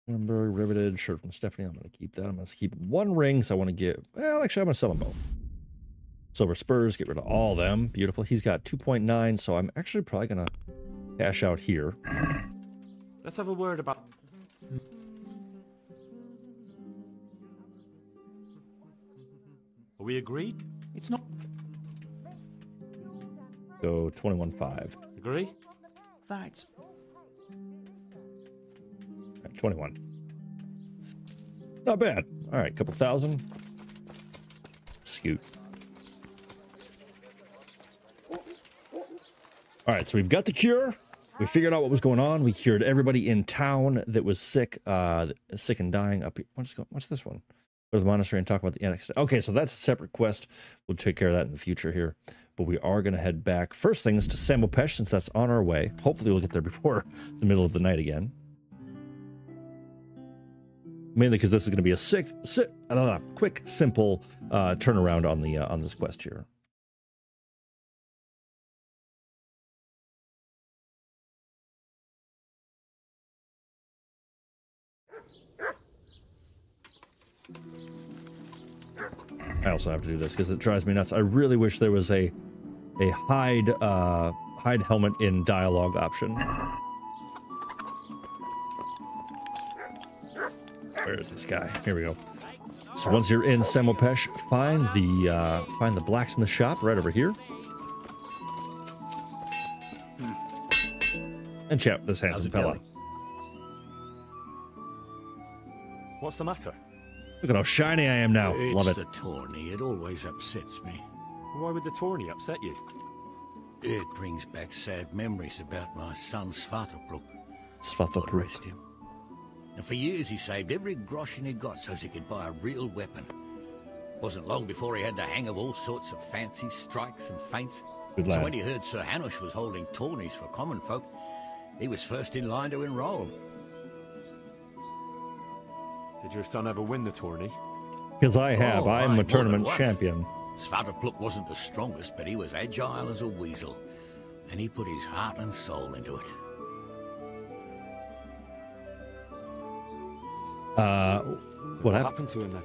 Number riveted shirt from Stephanie. I'm going to keep that. I'm going to keep one ring, so I want to get. Well, actually, I'm going to sell them both. Silver spurs, get rid of all them. Beautiful. He's got 2.9, so I'm actually probably going to cash out here. Let's have a word about. Are we agreed? It's not. Go 21.5. Agree? That's 21. Not bad. All right, couple thousand. Scoot. All right, so we've got the cure. We figured out what was going on. We cured everybody in town that was sick, uh, sick and dying. Up here. What's go? What's this one? Go to the monastery and talk about the annex. Okay, so that's a separate quest. We'll take care of that in the future here. But we are going to head back. First things to Samopesh, since that's on our way. Hopefully, we'll get there before the middle of the night again mainly because this is going to be a sick, sick uh, quick, simple uh, turnaround on the uh, on this quest here. I also have to do this because it drives me nuts. I really wish there was a a hide uh, hide helmet in dialogue option. Where is this guy? Here we go. So once you're in Samopesh, find the uh, find the blacksmith shop right over here. And chat with this handsome fella. What's the matter? Look at how shiny I am now. It's Love it. the tourney. It always upsets me. Why would the tourney upset you? It brings back sad memories about my son Svatopluk. Svatopluk. Rest him. And for years he saved every groschen he got so he could buy a real weapon. Wasn't long before he had the hang of all sorts of fancy strikes and feints. Good lad. so when he heard Sir Hanush was holding tourneys for common folk, he was first in line to enroll. Did your son ever win the tourney? Because I have. Oh, I'm aye, a tournament champion. Svatopluk wasn't the strongest, but he was agile as a weasel. And he put his heart and soul into it. Uh, So what what happened? happened to him then?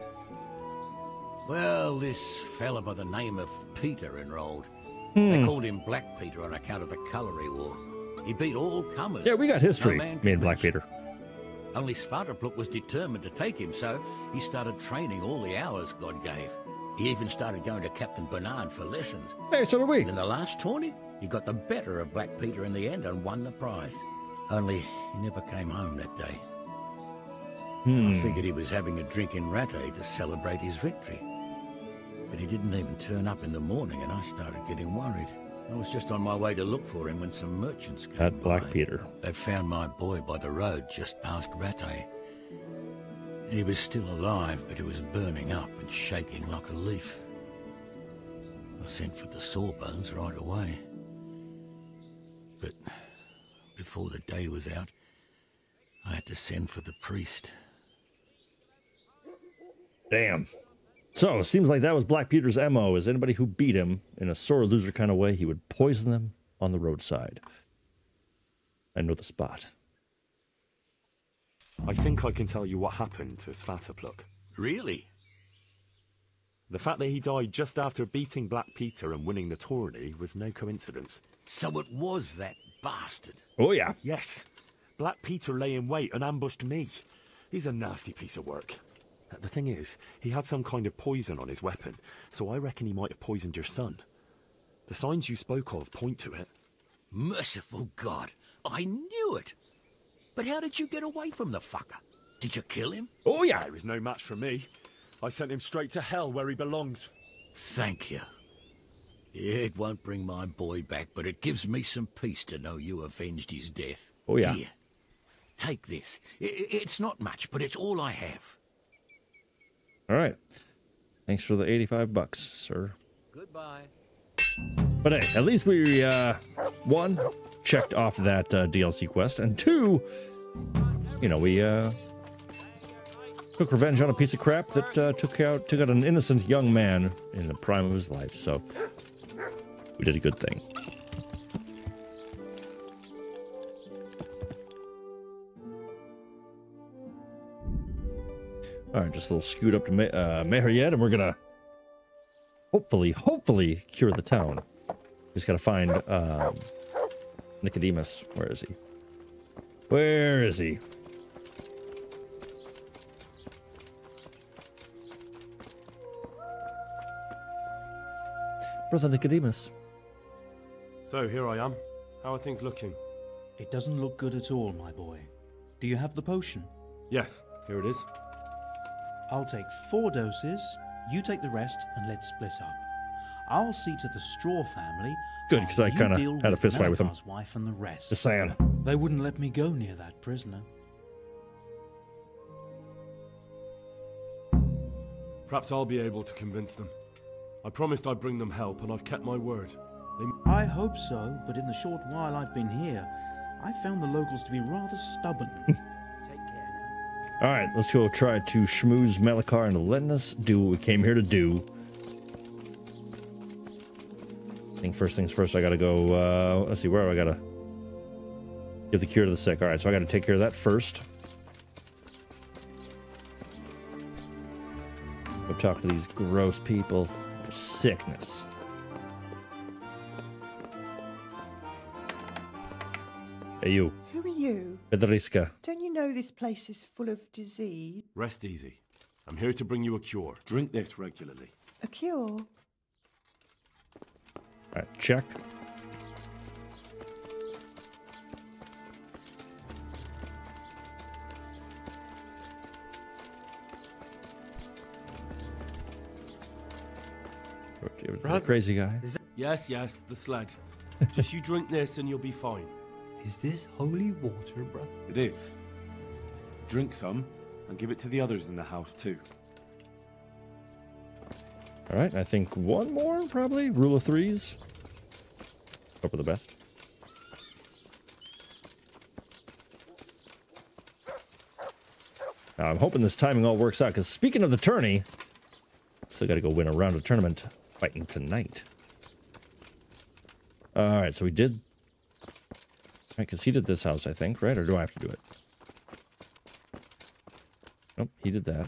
Well, this fella by the name of Peter enrolled. Hmm. They called him Black Peter on account of the colour he wore. He beat all comers. Yeah, we got history. No me and Black match. Peter. Only Svatopluk was determined to take him, so he started training all the hours God gave. He even started going to Captain Bernard for lessons. Hey, so did we. And in the last tourney, he got the better of Black Peter in the end and won the prize. Only he never came home that day. Hmm. I figured he was having a drink in Rattay to celebrate his victory. But he didn't even turn up in the morning, and I started getting worried. I was just on my way to look for him when some merchants came That Black by. Peter. They found my boy by the road just past Rattay. He was still alive, but he was burning up and shaking like a leaf. I sent for the sawbones right away. But before the day was out, I had to send for the priest. Damn. So, it seems like that was Black Peter's MO. Is anybody who beat him in a sore loser kind of way, he would poison them on the roadside. I know the spot. I think I can tell you what happened to Svatopluk. Really? The fact that he died just after beating Black Peter and winning the tourney was no coincidence. So it was that bastard. Oh, yeah. Yes. Black Peter lay in wait and ambushed me. He's a nasty piece of work. The thing is, he had some kind of poison on his weapon, so I reckon he might have poisoned your son. The signs you spoke of point to it. Merciful God, I knew it. But how did you get away from the fucker? Did you kill him? Oh, yeah. He was no match for me. I sent him straight to hell where he belongs. Thank you. It won't bring my boy back, but it gives me some peace to know you avenged his death. Oh, yeah. Here, take this. I- I- it's not much, but it's all I have. All right. Thanks for the 85 bucks, sir. Goodbye. But hey, at least we, uh, one, checked off that uh, DLC quest, and two, you know, we uh, took revenge on a piece of crap that uh, took out took out an innocent young man in the prime of his life. So we did a good thing. All right, just a little scoot up to Ma- uh, Merhojed, and we're gonna hopefully, hopefully cure the town. Just gotta find um, Nicodemus. Where is he? Where is he? Brother Nicodemus. So here I am. How are things looking? It doesn't look good at all, my boy. Do you have the potion? Yes, here it is. I'll take four doses, you take the rest, and let's split up. I'll see to the Straw family. Good, because I kinda had a fist fight with him. Melichar's wife and the rest. Just saying. They wouldn't let me go near that prisoner. Perhaps I'll be able to convince them. I promised I'd bring them help, and I've kept my word. They... I hope so, but in the short while I've been here, I've found the locals to be rather stubborn. All right, let's go try to schmooze Melichar into letting us do what we came here to do. I think first things first, I gotta go, uh, let's see, where do I gotta give the cure to the sick? All right, so I gotta take care of that first. Go talk to these gross people. Their sickness. Hey, you. Who are you? Pedriska. Don't you know this place is full of disease? Rest easy. I'm here to bring you a cure. Drink this regularly. A cure? All right, check. Give the crazy guy. Yes, yes, the sled. Just you drink this and you'll be fine. Is this holy water, bro? It is. Drink some and give it to the others in the house too. All right, I think one more probably. Rule of threes. Hope for the best. Now, I'm hoping this timing all works out, because speaking of the tourney, still got to go win a round of tournament fighting tonight. All right, so we did... Right, because he did this house, I think, right? Or do I have to do it? Nope, he did that.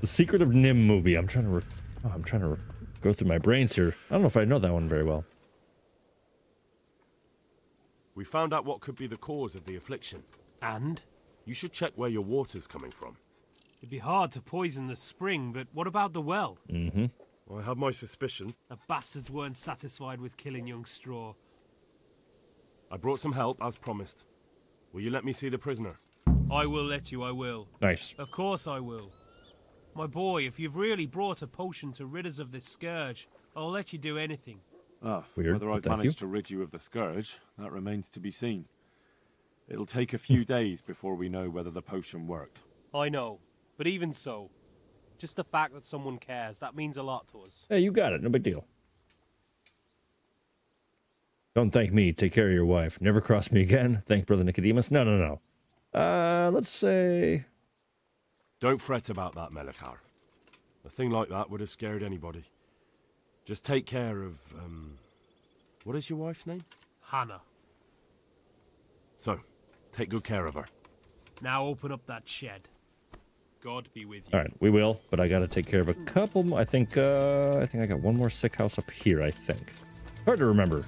The Secret of NIMH movie. I'm trying to. Re- oh, I'm trying to re- go through my brains here. I don't know if I know that one very well. We found out what could be the cause of the affliction. And? You should check where your water's coming from. It'd be hard to poison the spring, but what about the well? Mm-hmm. I have my suspicions. The bastards weren't satisfied with killing young Straw. I brought some help, as promised. Will you let me see the prisoner? I will let you, I will. Nice. Of course I will. My boy, if you've really brought a potion to rid us of this scourge, I'll let you do anything. Ah, Weird, whether I've managed you. to rid you of the scourge, that remains to be seen. It'll take a few days before we know whether the potion worked. I know, but even so, just the fact that someone cares, that means a lot to us. Hey, you got it. No big deal. Don't thank me. Take care of your wife. Never cross me again. Thank Brother Nicodemus. No, no, no. Uh, let's say. Don't fret about that, Melichar. A thing like that would have scared anybody. Just take care of, um... What is your wife's name? Hannah, So, take good care of her. now open up that shed. God be with you. All right, we will, but I got to take care of a couple. m- I think. Uh, I think I got one more sick house up here. I think. Hard to remember.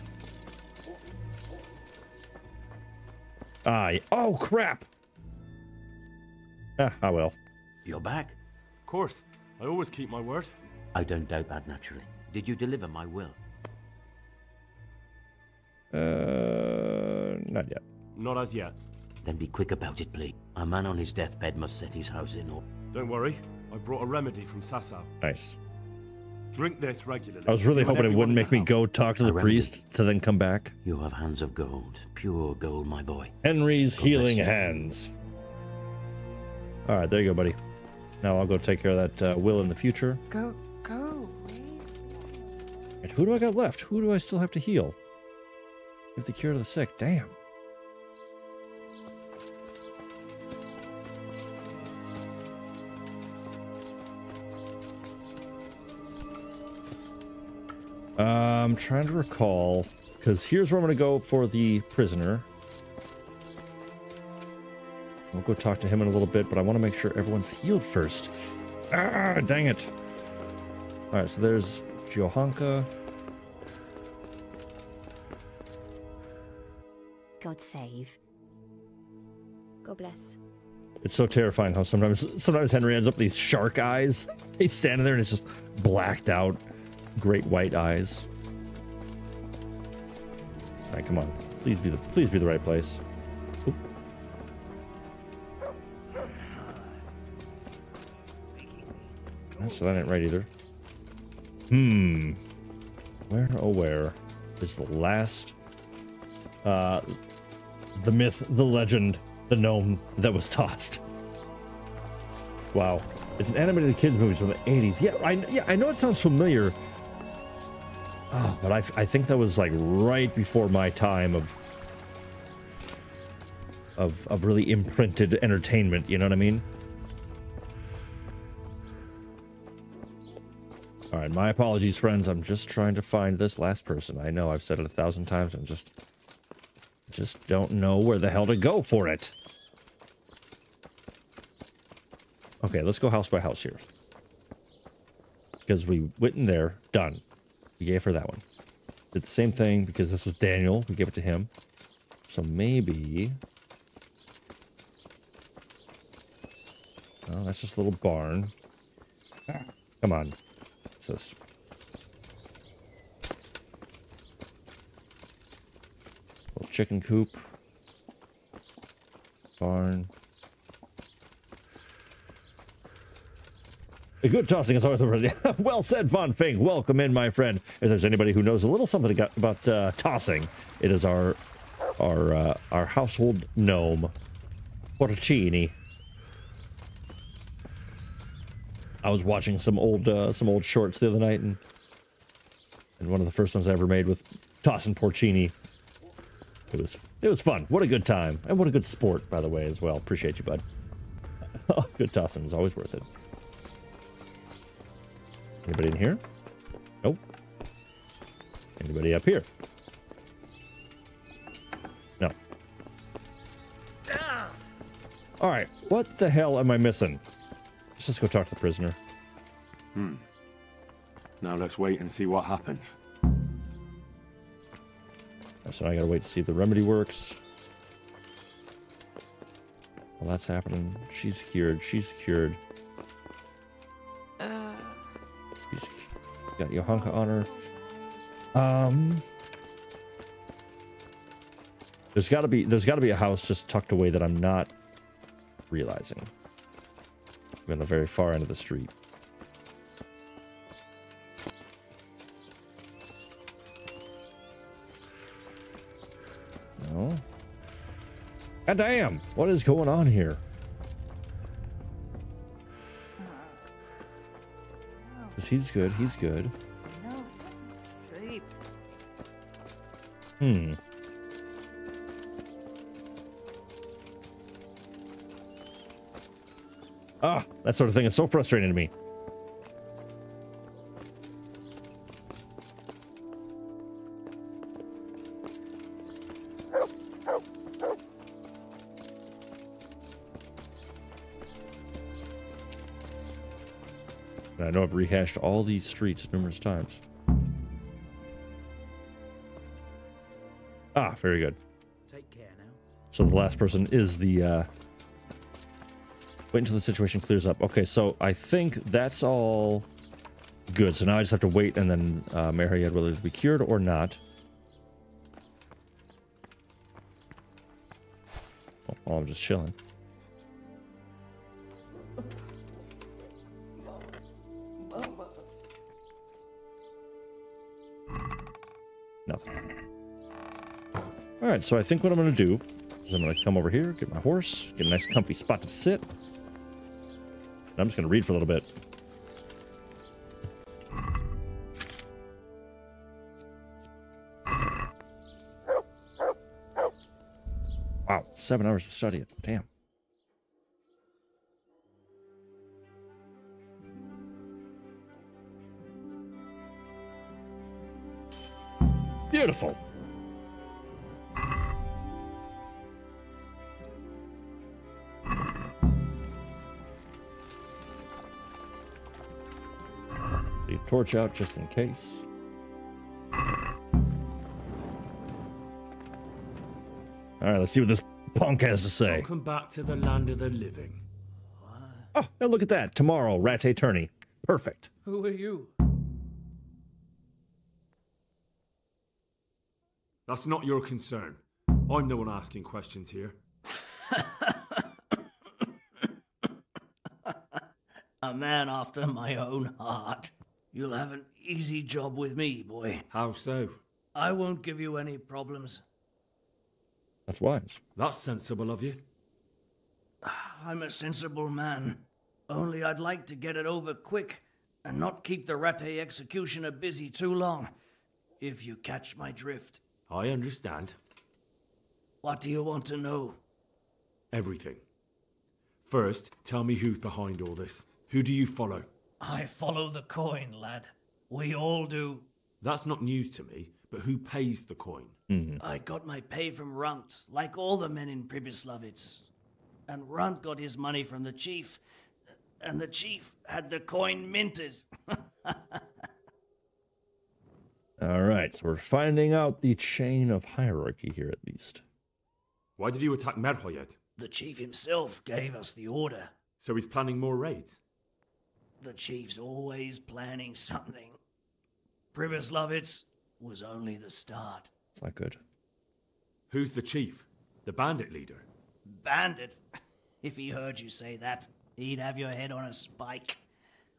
Ah, yeah. oh crap! Ah, I will. You're back? Of course. I always keep my word. I don't doubt that, naturally. Did you deliver my will? Uh, not yet. Not as yet. Then be quick about it, please. A man on his deathbed must set his house in order. Don't worry. I brought a remedy from Sasau. Nice. Drink this regularly. I was really hoping it wouldn't make me go talk to the priest to then come back. You have hands of gold, pure gold, my boy. Henry's God healing you. hands. All right, there you go, buddy. Now I'll go take care of that uh, will in the future. Go, go. And who do I got left? Who do I still have to heal? Give the cure to the sick. Damn. Uh, I'm trying to recall, because here's where I'm going to go for the prisoner. We'll go talk to him in a little bit, but I want to make sure everyone's healed first. Ah, dang it. All right, so there's Johanka. God save. God bless. It's so terrifying how sometimes sometimes Henry ends up with these shark eyes. He's standing there and it's just blacked out, great white eyes. All right, come on. Please be the please be the right place. Oop. So that ain't right either. Hmm. Where oh where is the last uh the myth, the legend, the gnome that was tossed. Wow. It's an animated kids movie from the 80s. Yeah, I yeah, I know it sounds familiar. Oh, but I, I think that was like right before my time of of of really imprinted entertainment, you know what I mean? All right, my apologies, friends. I'm just trying to find this last person. I know I've said it a thousand times. I'm just just don't know where the hell to go for it. Okay, let's go house by house here. Because we went in there, done. We gave her that one. Did the same thing because this was Daniel. We gave it to him. So maybe... Oh, that's just a little barn. Come on. What's this? Little chicken coop. Barn. A good tossing is always the Well said, Von Fink. Welcome in, my friend. If there's anybody who knows a little something about, uh, tossing, it is our our uh, our household gnome, Porcini. I was watching some old uh, some old shorts the other night, and and one of the first ones I ever made with tossing Porcini. It was it was fun. What a good time, and what a good sport, by the way, as well. Appreciate you, bud. good tossing is always worth it. Anybody in here? Nope. Anybody up here? No. All right. What the hell am I missing? Let's just go talk to the prisoner. Hmm. Now let's wait and see what happens. So I gotta wait to see if the remedy works. Well, that's happening. She's cured. She's cured. Got Johanka on her. Um, there's got to be there's got to be a house just tucked away that I'm not realizing. I'm on the very far end of the street. No. God damn! What is going on here? He's good. He's good. No. Sleep. Hmm. Ah, that sort of thing is so frustrating to me. And I know I've rehashed all these streets numerous times. Ah, very good. Take care now. So the last person is the, uh... Wait until the situation clears up. Okay, so I think that's all good. So now I just have to wait and then uh, Merhojed will either be cured or not. Oh, while I'm just chilling. All right, so I think what I'm going to do is I'm going to come over here, get my horse, get a nice comfy spot to sit. I'm just going to read for a little bit. Wow, seven hours to study it. Damn. Beautiful. Torch out just in case. All right, let's see what this punk has to say. Welcome back to the land of the living. Oh, and look at that. Tomorrow, Rattay tourney. Perfect. Who are you? That's not your concern. I'm the one asking questions here. A man after my own heart. You'll have an easy job with me, boy. How so? I won't give you any problems. That's wise. That's sensible of you. I'm a sensible man. Only I'd like to get it over quick and not keep the Rattay executioner busy too long. If you catch my drift. I understand. What do you want to know? Everything. First, tell me who's behind all this. Who do you follow? I follow the coin, lad. We all do. That's not news to me, but who pays the coin? Mm-hmm. I got my pay from Runt, like all the men in Pribyslavitz. And Runt got his money from the chief, and the chief had the coin minted. All right, so we're finding out the chain of hierarchy here at least. Why did you attack Merhojed? the chief himself gave us the order. So he's planning more raids? The chief's always planning something. Pribyslavitz was only the start. It's not good. Who's the chief? The bandit leader? Bandit? If he heard you say that, he'd have your head on a spike.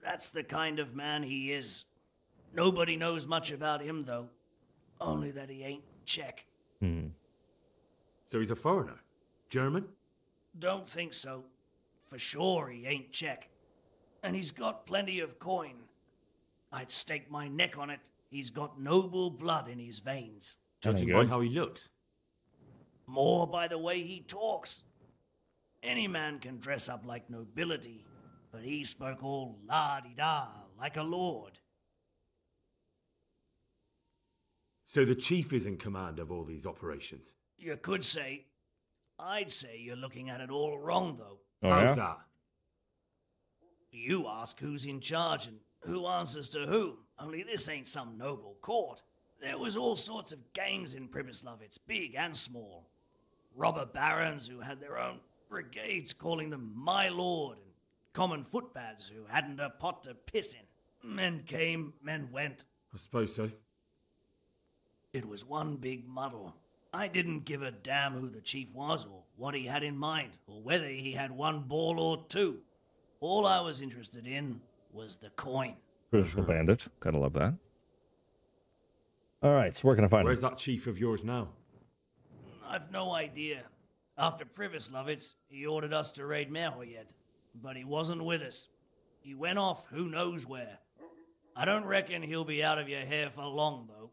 That's the kind of man he is. Nobody knows much about him, though. Only that he ain't Czech. Hmm. So he's a foreigner? German? Don't think so. For sure he ain't Czech. And he's got plenty of coin. I'd stake my neck on it. He's got noble blood in his veins. Judging by how he looks. More by the way he talks. Any man can dress up like nobility, but he spoke all la di da like a lord. So the chief is in command of all these operations? You could say. I'd say you're looking at it all wrong, though. Oh, How's yeah? that? You ask who's in charge and who answers to whom, Only this ain't some noble court. There was all sorts of gangs in Pribyslavitz, big and small. Robber barons who had their own brigades calling them my lord, and common footpads who hadn't a pot to piss in. Men came, men went. I suppose so. It was one big muddle. I didn't give a damn who the chief was or what he had in mind or whether he had one ball or two. All I was interested in was the coin. Traditional uh-huh. bandit. Gotta love that. All right, so where can I find Where's him? that chief of yours now? I've no idea. After Pribyslavitz, he ordered us to raid Merhojed, but he wasn't with us. He went off who knows where. I don't reckon he'll be out of your hair for long, though.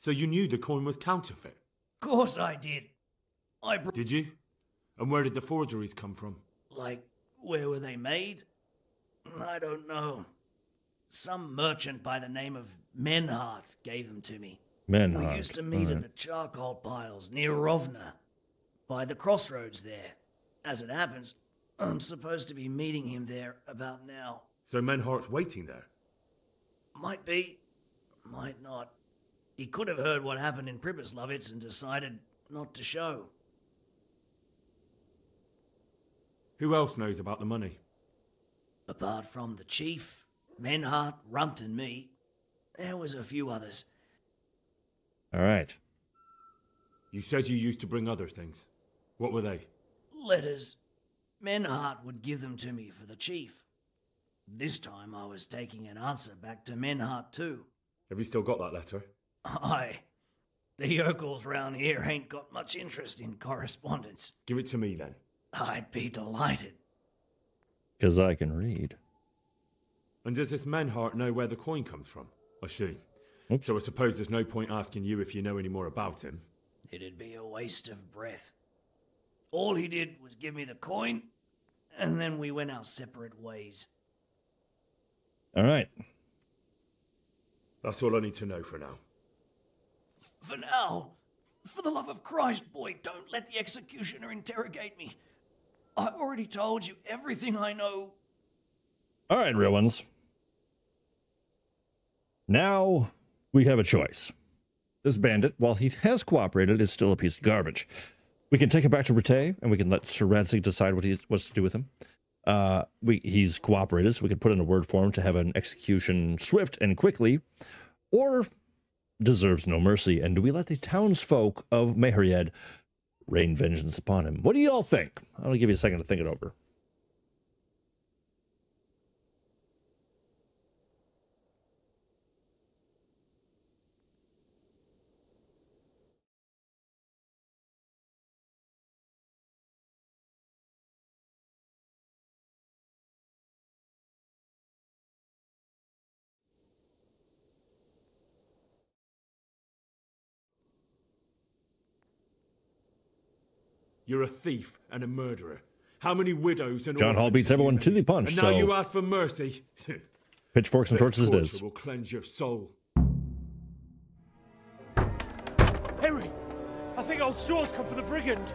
So you knew the coin was counterfeit? Of course I did. I br- Did you? And where did the forgeries come from? Like, where were they made? I don't know. Some merchant by the name of Menhart gave them to me. Menhart, We used to meet alright. at the charcoal piles near Rovna, by the crossroads there. As it happens, I'm supposed to be meeting him there about now. So Menhart's waiting there? Might be, might not. He could have heard what happened in Pribyslavitz and decided not to show. Who else knows about the money? Apart from the chief, Menhart, Runt, and me, there was a few others. All right. You said you used to bring other things. What were they? Letters. Menhart would give them to me for the chief. This time I was taking an answer back to Menhart too. Have you still got that letter? Aye. The yokels round here ain't got much interest in correspondence. Give it to me then. I'd be delighted. Because I can read. And does this Menhart know where the coin comes from? I see. So I suppose there's no point asking you if you know any more about him. It'd be a waste of breath. All he did was give me the coin, and then we went our separate ways. All right. That's all I need to know for now. For now, for the love of Christ, boy, don't let the executioner interrogate me. I already told you everything I know. All right, real ones. Now we have a choice. This bandit, while he has cooperated, is still a piece of garbage. We can take him back to Brite, and we can let Sir Radzig decide what he wants to do with him. Uh, we he's cooperated, so we can put in a word for him to have an execution swift and quickly, or deserves no mercy. And do we let the townsfolk of Merhojed rain vengeance upon him? What do you all think? I'll give you a second to think it over. You're a thief and a murderer. How many widows and John Hall beats everyone to the punch, And now so- you ask for mercy. Pitchforks and This torches it torture is. will cleanse your soul. Henry, I think old Straw's come for the brigand.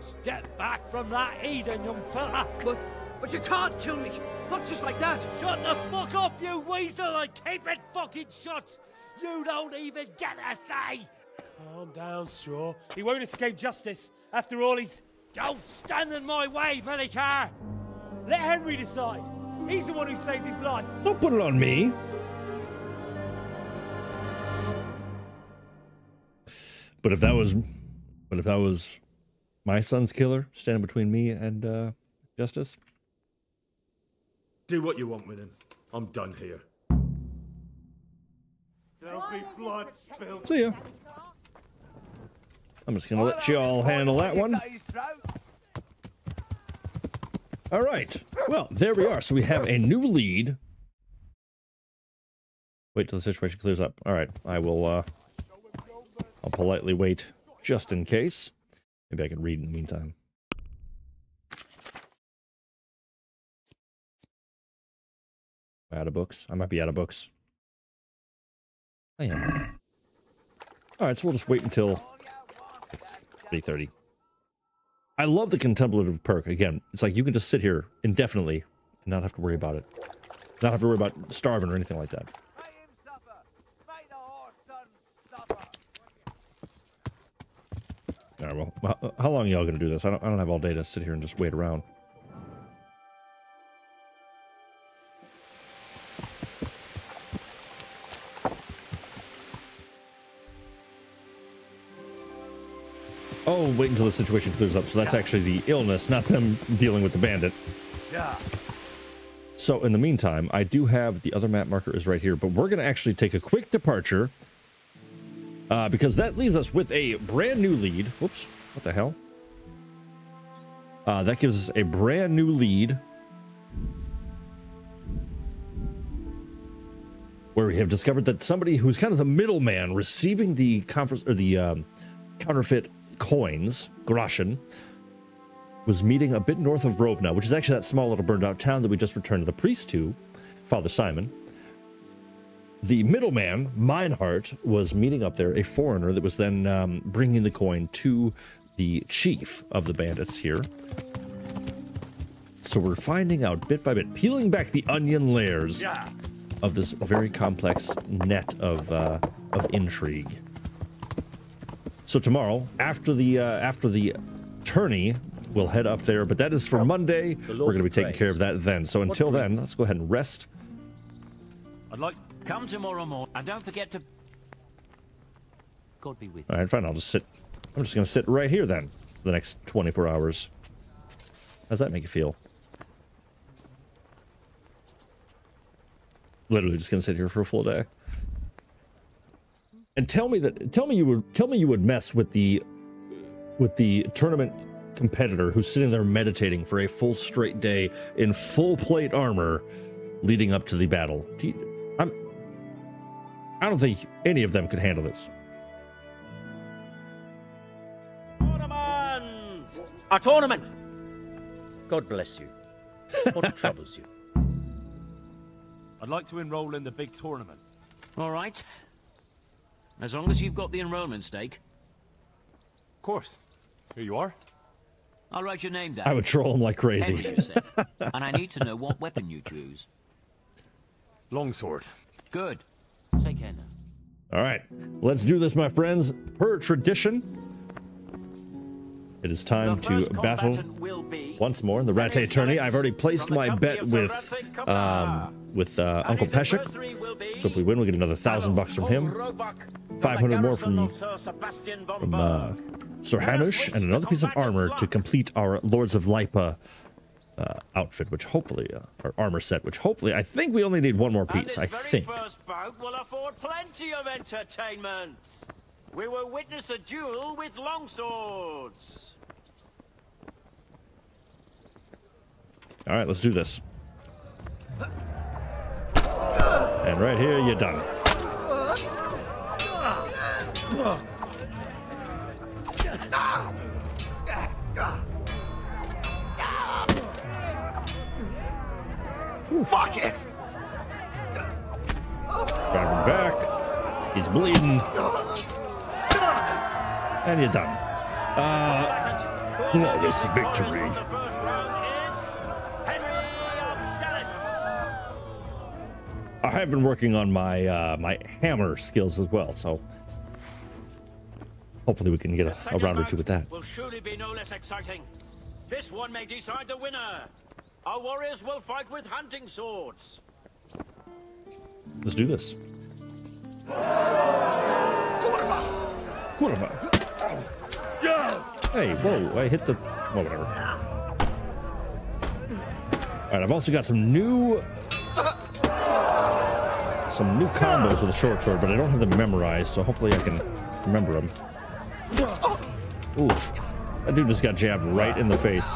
Step back from that Eden, young fella. But, but you can't kill me. Not just like that. Shut the fuck up, you weasel, and keep it fucking shut. You don't even get a say. Calm down, Straw. He won't escape justice. After all, he's... Don't stand in my way, Melichar. Let Henry decide. He's the one who saved his life. Don't put it on me. But if that was, but if that was my son's killer standing between me and uh, justice, Do what you want with him. I'm done here. There'll be blood spilled. see ya. I'm just gonna let you all handle that one. All right. Well, there we are. So we have a new lead. Wait till the situation clears up. All right. I will. uh I'll politely wait just in case. Maybe I can read in the meantime. Out of books. I might be out of books. I am. All right, so we'll just wait until 3:30. I love the contemplative perk. Again, it's like you can just sit here indefinitely and not have to worry about it. Not have to worry about starving or anything like that. All right, well, how- how long are y'all gonna do this? I don't, I don't have all day to sit here and just wait around. Oh, wait until the situation clears up. So that's actually the illness, not them dealing with the bandit. Yeah. So in the meantime, I do have the other map marker is right here, but we're going to actually take a quick departure uh, because that leaves us with a brand new lead. Whoops, what the hell? Uh, that gives us a brand new lead where we have discovered that somebody who's kind of the middleman receiving the conference or the um, counterfeit coins, Groschen, was meeting a bit north of Rovna, which is actually that small little burned out town that we just returned the priest to, Father Simon. The middleman, Menhart, was meeting up there, a foreigner that was then um, bringing the coin to the chief of the bandits here. So we're finding out bit by bit, peeling back the onion layers of this very complex net of uh, of intrigue. So tomorrow, after the uh, after the tourney, we'll head up there. But that is for Monday. We're going to be taking care of that then. So until then, let's go ahead and rest. I'd like come tomorrow morning, and don't forget to. God be with you. All right, fine. I'll just sit. I'm just going to sit right here then for the next 24 hours. How's that make you feel? Literally just going to sit here for a full day. And tell me that tell me you would tell me you would mess with the with the tournament competitor who's sitting there meditating for a full straight day in full plate armor leading up to the battle. Do you, I'm I don't think any of them could handle this. Tournament! A tournament! God bless you. What troubles you? I'd like to enroll in the big tournament. All right. As long as you've got the enrollment stake. Of course. Here you are. I'll write your name down. I would troll him like crazy. Henry, you said. and I need to know what weapon you choose. Longsword. Good. Take care now. All right, let's do this, my friends. Per tradition, it is time to battle once more in the Rattay tourney. I've already placed my bet with um, with uh, Uncle Peshek. So if we win, we get another thousand bucks from him, five hundred more from from uh, Sir Hanush, and another piece of armor to complete our Lords of Lipa uh, outfit, which hopefully, uh, our armor set, which hopefully, I think we only need one more piece. I think. First bout will afford plenty of entertainment. We will witness a duel with longswords. All right, let's do this. And right here, you're done. Fuck it! Drive him back. He's bleeding. And you're done. Uh, glorious victory. I have been working on my uh, my hammer skills as well, so hopefully we can get a, a round or two with that. Will surely be no less exciting. This one may decide the winner. Our warriors will fight with hunting swords. Let's do this. Kurva. Hey, whoa, I hit the... Well, whatever. Alright, I've also got some new... Some new combos with a short sword, but I don't have them memorized, so hopefully I can remember them. Oof. That dude just got jabbed right in the face.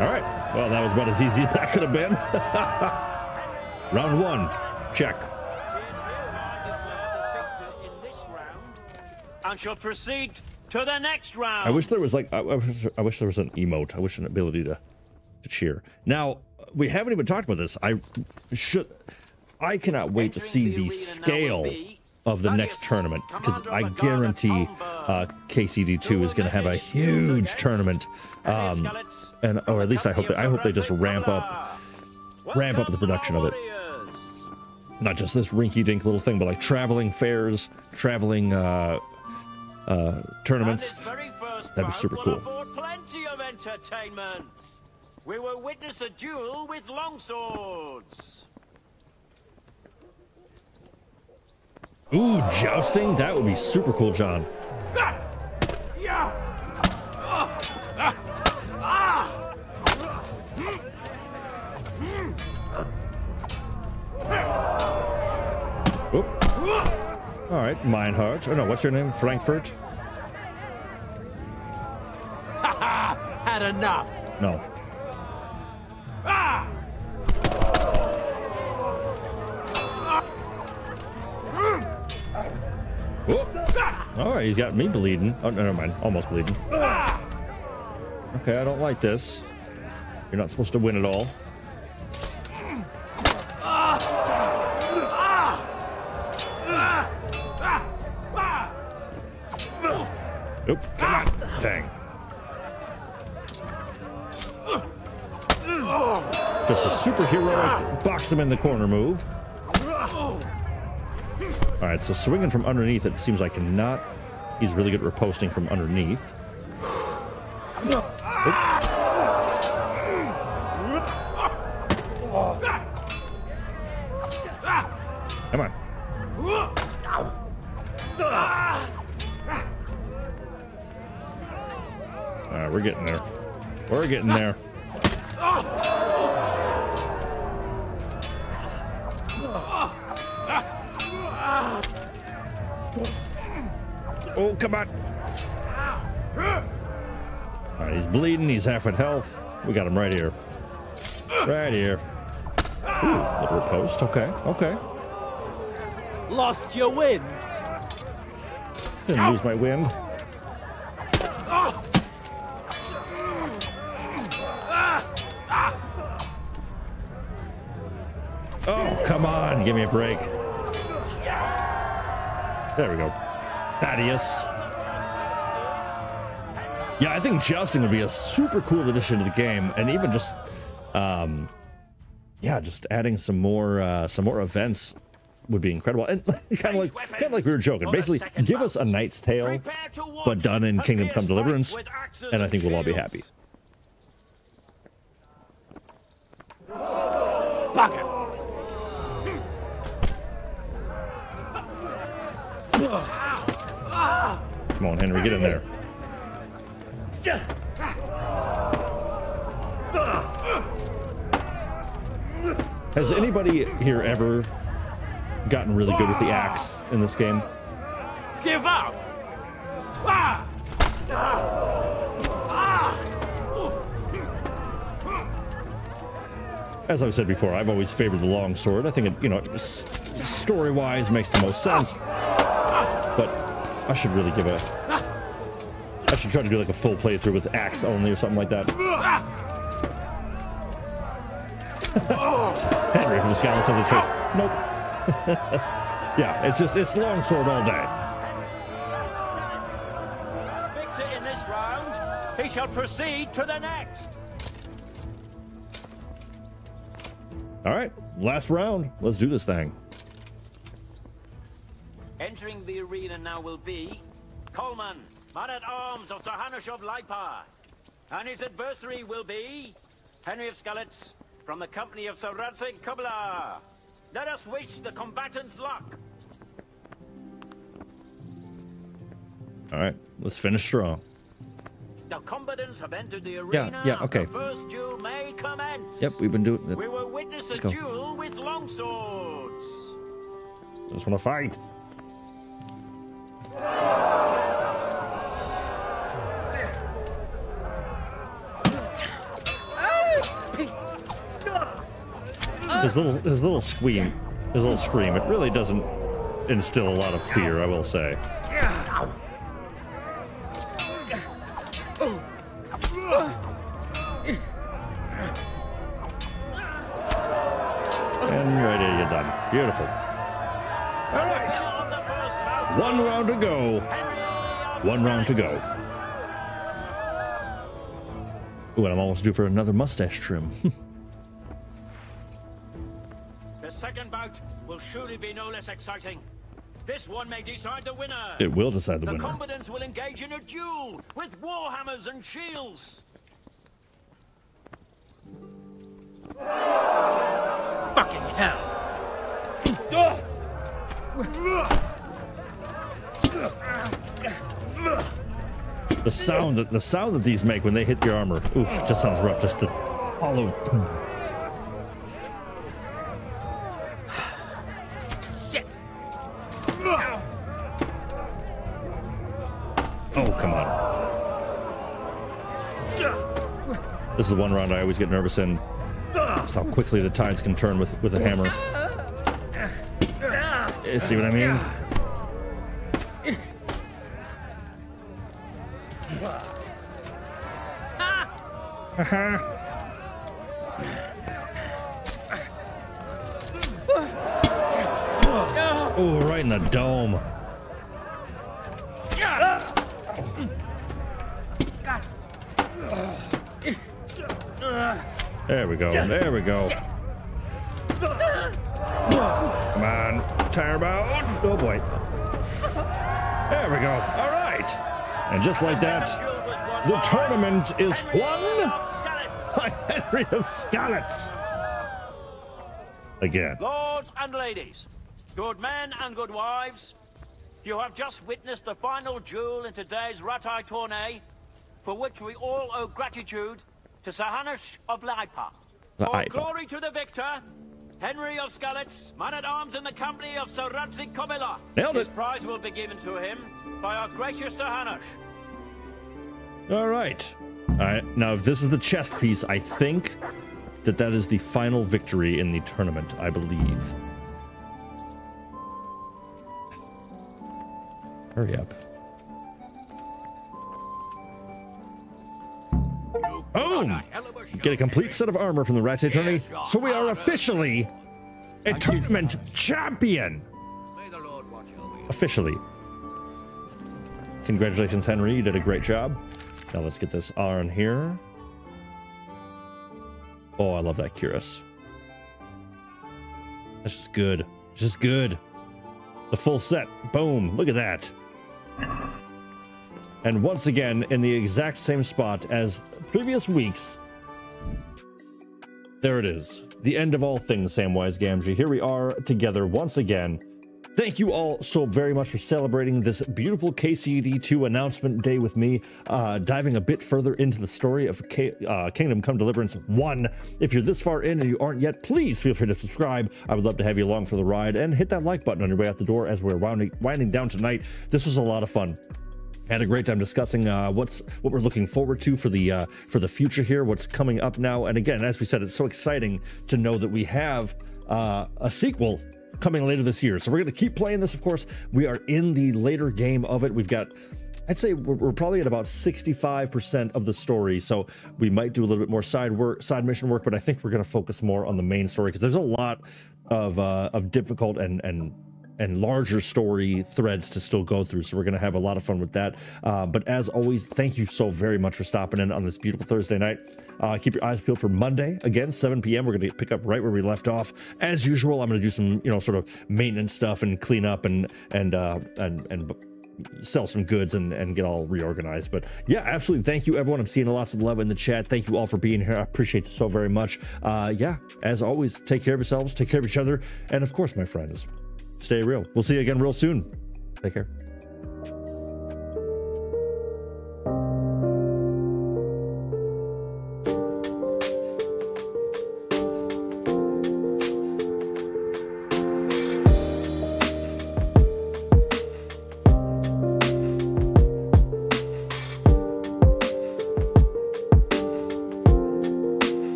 Alright, well, that was about as easy as that could have been. Round one, check. And shall proceed to the next round. I wish there was like I, I wish, I wish there was an emote. I wish an ability to to cheer. Now we haven't even talked about this. I should. I cannot wait to see the scale of the next tournament because I guarantee uh, KCD2 is going to have a huge tournament, um, and or at least I hope they, I hope they just ramp up ramp up the production of it. Not just this rinky-dink little thing, but like traveling fairs, traveling uh, uh, tournaments. That'd be super cool. Plenty of entertainment. We will witness a duel with longswords. Ooh, jousting? That would be super cool, John. Oop. All right, Meinhardt. Oh no, what's your name? Frankfurt? Had enough. No. Ah! All right, he's got me bleeding. Oh, no, never mind. Almost bleeding. Okay, I don't like this. You're not supposed to win at all. Oop, come on. Dang. Just a superheroic box him in the corner move. All right, so swinging from underneath, it seems I cannot. He's really good at riposting from underneath. Come on. All right, we're getting there. We're getting there. Oh, come on. All right, he's bleeding. He's half at health. We got him right here. Right here. Ooh, post. Okay, okay. Lost your wind. Didn't lose my wind. Come on. Give me a break. There we go. Thaddeus. Yeah, I think jousting would be a super cool addition to the game, and even just, um, yeah, just adding some more, uh, some more events would be incredible. And kind of like, kind of like we were joking. Basically, give us a Knight's Tale, but done in Kingdom Come Deliverance, and I think we'll all be happy. Bugger. Come on, Henry, get in there. Has anybody here ever gotten really good with the axe in this game? Give up. Ah! As I've said before, I've always favored the longsword. I think it, you know, story-wise makes the most sense. But I should really give a... I should try to do like a full playthrough with axe only or something like that. Henry from the Scotland simply says, nope. yeah, it's just, it's longsword all day. Victor in this round, he shall proceed to the next. All right, last round. Let's do this thing. Entering the arena now will be Coleman, man-at-arms of Sir Hanush of Leipa. And his adversary will be Henry of Skalitz from the company of Sir Radzig Kobyla. Let us wish the combatants luck. All right, let's finish strong. The have entered the Yeah, arena. yeah, okay. The first duel may commence. Yep, we've been doing it. We will witness Let's a go. duel with longswords. Just want to fight. His little, his little scream, his little scream. It really doesn't instill a lot of fear, I will say. Beautiful. All right. One round to go. One round to go. Ooh, and I'm almost due for another mustache trim. The second bout will surely be no less exciting. This one may decide the winner. it will decide the The winner. The combatants will engage in a duel with warhammers and shields. Fucking hell. The sound that the sound that these make when they hit your armor, oof, just sounds rough. Just the hollow. Shit. Oh, come on. This is the one round I always get nervous in. Just how quickly the tides can turn with with a hammer. You See what I mean? Oh, right in the dome. There we go. There we go. Come on, turnabout. Oh boy. There we go. All right. And just like that, the tournament is won by of Skalitz. Again. Lords and ladies, good men and good wives, you have just witnessed the final duel in today's Rattay tourney, for which we all owe gratitude to Sir Hanush of Leipa. All glory to the victor, Henry of Skalitz, man-at-arms in the company of Sir Radzig Kobyla. Nailed His it. prize will be given to him, By our gracious Sir Hanush. All right. Now, if this is the chest piece, I think that that is the final victory in the tournament, I believe. Hurry up. Boom! Get a complete set of armor from the Rattay tourney, so we are officially a tournament champion! Officially. Congratulations, Henry. You did a great job. Now let's get this on here. Oh, I love that Cuirass. That's just good. It's just good. The full set. Boom. Look at that. And once again, in the exact same spot as previous weeks, there it is. The end of all things, Samwise Gamgee. Here we are together once again. Thank you all so very much for celebrating this beautiful KCD2 announcement day with me, uh, diving a bit further into the story of K uh, Kingdom Come Deliverance 1. If you're this far in and you aren't yet, please feel free to subscribe. I would love to have you along for the ride and hit that like button on your way out the door as we're winding, winding down tonight. This was a lot of fun had a great time discussing uh, what's what we're looking forward to for the uh, for the future here, what's coming up now. And again, as we said, it's so exciting to know that we have uh, a sequel coming later this year. So we're going to keep playing this. Of course, we are in the later game of it. We've got. I'd say we're, probably at about 65% of the story, so we might do a little bit more side work, side mission work, but I think we're going to focus more on the main story because there's a lot of uh, of difficult and and and larger story threads to still go through. So we're going to have a lot of fun with that. Uh, but as always, thank you so very much for stopping in on this beautiful Thursday night. Uh, keep your eyes peeled for Monday again, 7 p.m. We're going to pick up right where we left off. As usual, I'm going to do some, you know, sort of maintenance stuff and clean up and and uh, and and sell some goods and, and get all reorganized. But yeah, absolutely. Thank you, everyone. I'm seeing lots of love in the chat. Thank you all for being here. I appreciate it so very much. Uh, yeah, as always, take care of yourselves, take care of each other, and of course, my friends, stay real. We'll see you again real soon. Take care.